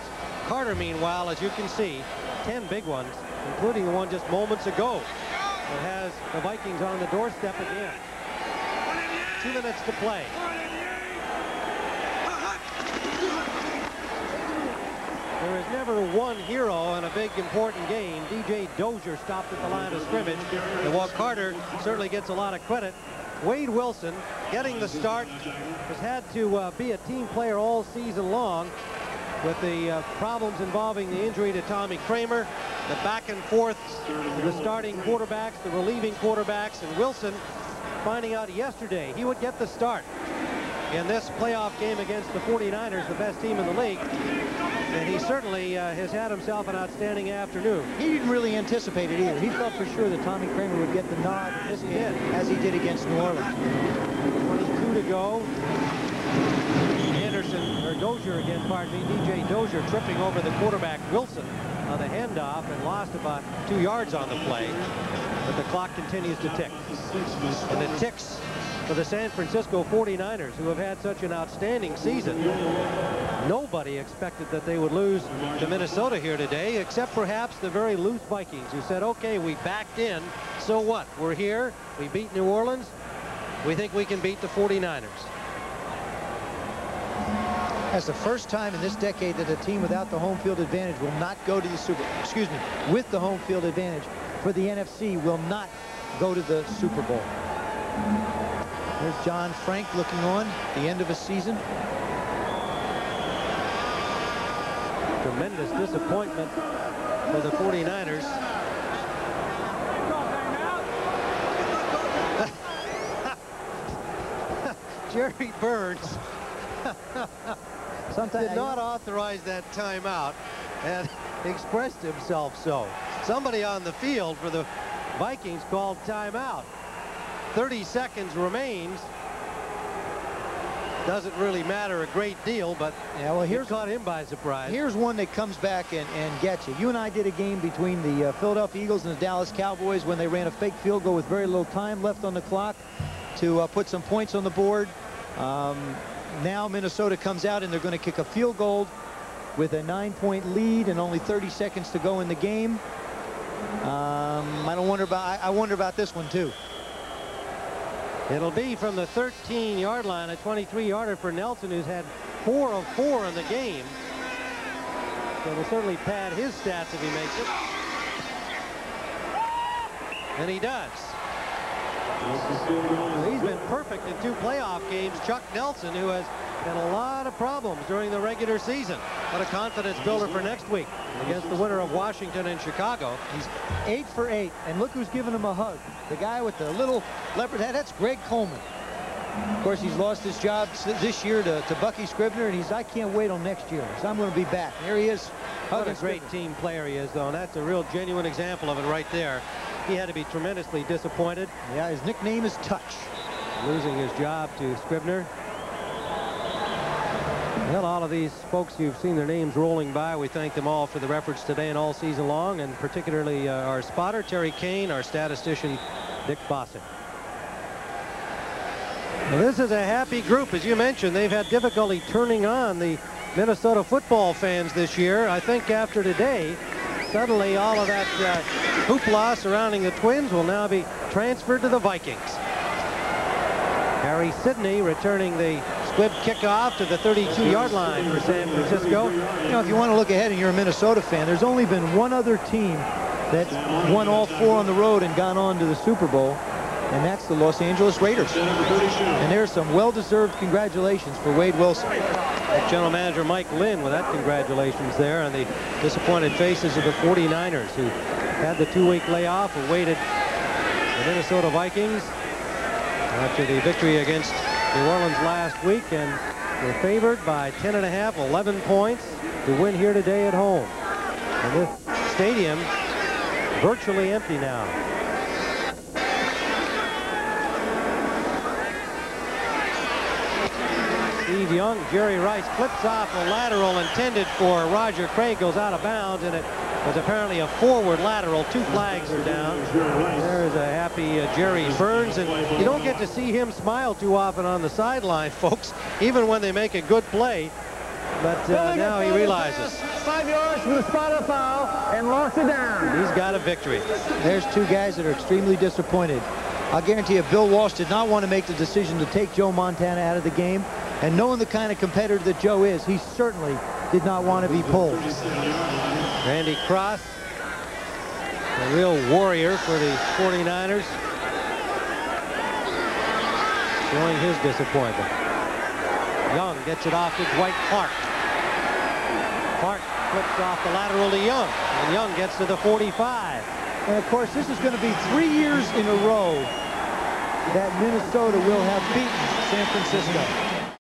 Carter, meanwhile, as you can see, 10 big ones, including the one just moments ago that has the Vikings on the doorstep again. Two minutes to play. There is never one hero in a big important game. DJ Dozier stopped at the line of scrimmage. And while Carter certainly gets a lot of credit, Wade Wilson getting the start has had to uh, be a team player all season long with the uh, problems involving the injury to Tommy Kramer, the back and forth, the starting quarterbacks, the relieving quarterbacks, and Wilson finding out yesterday he would get the start in this playoff game against the 49ers, the best team in the league. And he certainly uh, has had himself an outstanding afternoon. He didn't really anticipate it either. He thought for sure that Tommy Kramer would get the nod in this game, as he did against New Orleans. 22 to go. Anderson, or Dozier again, pardon me, DJ Dozier tripping over the quarterback Wilson on the handoff and lost about two yards on the play. But the clock continues to tick. And it ticks for the San Francisco 49ers, who have had such an outstanding season. Nobody expected that they would lose to Minnesota here today, except perhaps the very loose Vikings, who said, okay, we backed in, so what? We're here, we beat New Orleans, we think we can beat the 49ers. That's the first time in this decade that a team without the home field advantage will not go to the Super, excuse me, with the home field advantage for the NFC will not go to the Super Bowl. There's John Frank looking on, the end of a season. Tremendous disappointment for the 49ers. Jerry Burns Sometimes did not authorize that timeout and expressed himself so. Somebody on the field for the Vikings called timeout. 30 seconds remains. Doesn't really matter a great deal, but Yeah, well, here's caught him by surprise. Here's one that comes back and, and gets you. You and I did a game between the uh, Philadelphia Eagles and the Dallas Cowboys when they ran a fake field goal with very little time left on the clock to uh, put some points on the board. Um, now Minnesota comes out and they're going to kick a field goal with a nine-point lead and only 30 seconds to go in the game. Um, I don't wonder about. I, I wonder about this one too. It'll be from the 13-yard line, a 23-yarder for Nelson, who's had four of four in the game. So it'll certainly pad his stats if he makes it. And he does. He's been perfect in two playoff games. Chuck Nelson, who has had a lot of problems during the regular season. What a confidence builder for next week against the winner of Washington and Chicago. He's eight for eight, and look who's giving him a hug. The guy with the little leopard hat, that's Greg Coleman. Of course, he's lost his job this year to, to Bucky Scribner, and he's, I can't wait till next year, so I'm going to be back. There he is. What a great Scribner. team player he is, though, and that's a real genuine example of it right there. He had to be tremendously disappointed, Yeah, his nickname is Touch. losing his job to Scribner. Well, all of these folks, you've seen their names rolling by. We thank them all for their efforts today and all season long, and particularly uh, our spotter, Terry Kane, our statistician, Dick Bossing. Well, this is a happy group. As you mentioned, they've had difficulty turning on the Minnesota football fans this year. I think after today, suddenly all of that uh, hoopla surrounding the Twins will now be transferred to the Vikings. Harry Sydney returning the squib kickoff to the 32-yard line for San Francisco. You know, if you want to look ahead and you're a Minnesota fan, there's only been one other team that's won all four on the road and gone on to the Super Bowl, and that's the Los Angeles Raiders. And there's some well-deserved congratulations for Wade Wilson. General Manager Mike Lynn with that congratulations there on the disappointed faces of the 49ers who had the two-week layoff, awaited the Minnesota Vikings after the victory against New Orleans last week and were favored by 10 and a half, 11 points to win here today at home. And this stadium virtually empty now. Steve Young, Jerry Rice flips off a lateral intended for Roger Craig, goes out of bounds, and it was apparently a forward lateral. Two flags are down. There's a happy uh, Jerry Burns, and you don't get to see him smile too often on the sideline, folks, even when they make a good play. But uh, now he realizes. Five yards from the spot of foul and lost it down. He's got a victory. There's two guys that are extremely disappointed. I'll guarantee you Bill Walsh did not want to make the decision to take Joe Montana out of the game. And knowing the kind of competitor that Joe is, he certainly did not want to be pulled. Randy Cross, a real warrior for the 49ers, showing his disappointment. Young gets it off to Dwight Clark. Clark flips off the lateral to Young, and Young gets to the 45. And of course, this is going to be three years in a row that Minnesota will have beaten San Francisco.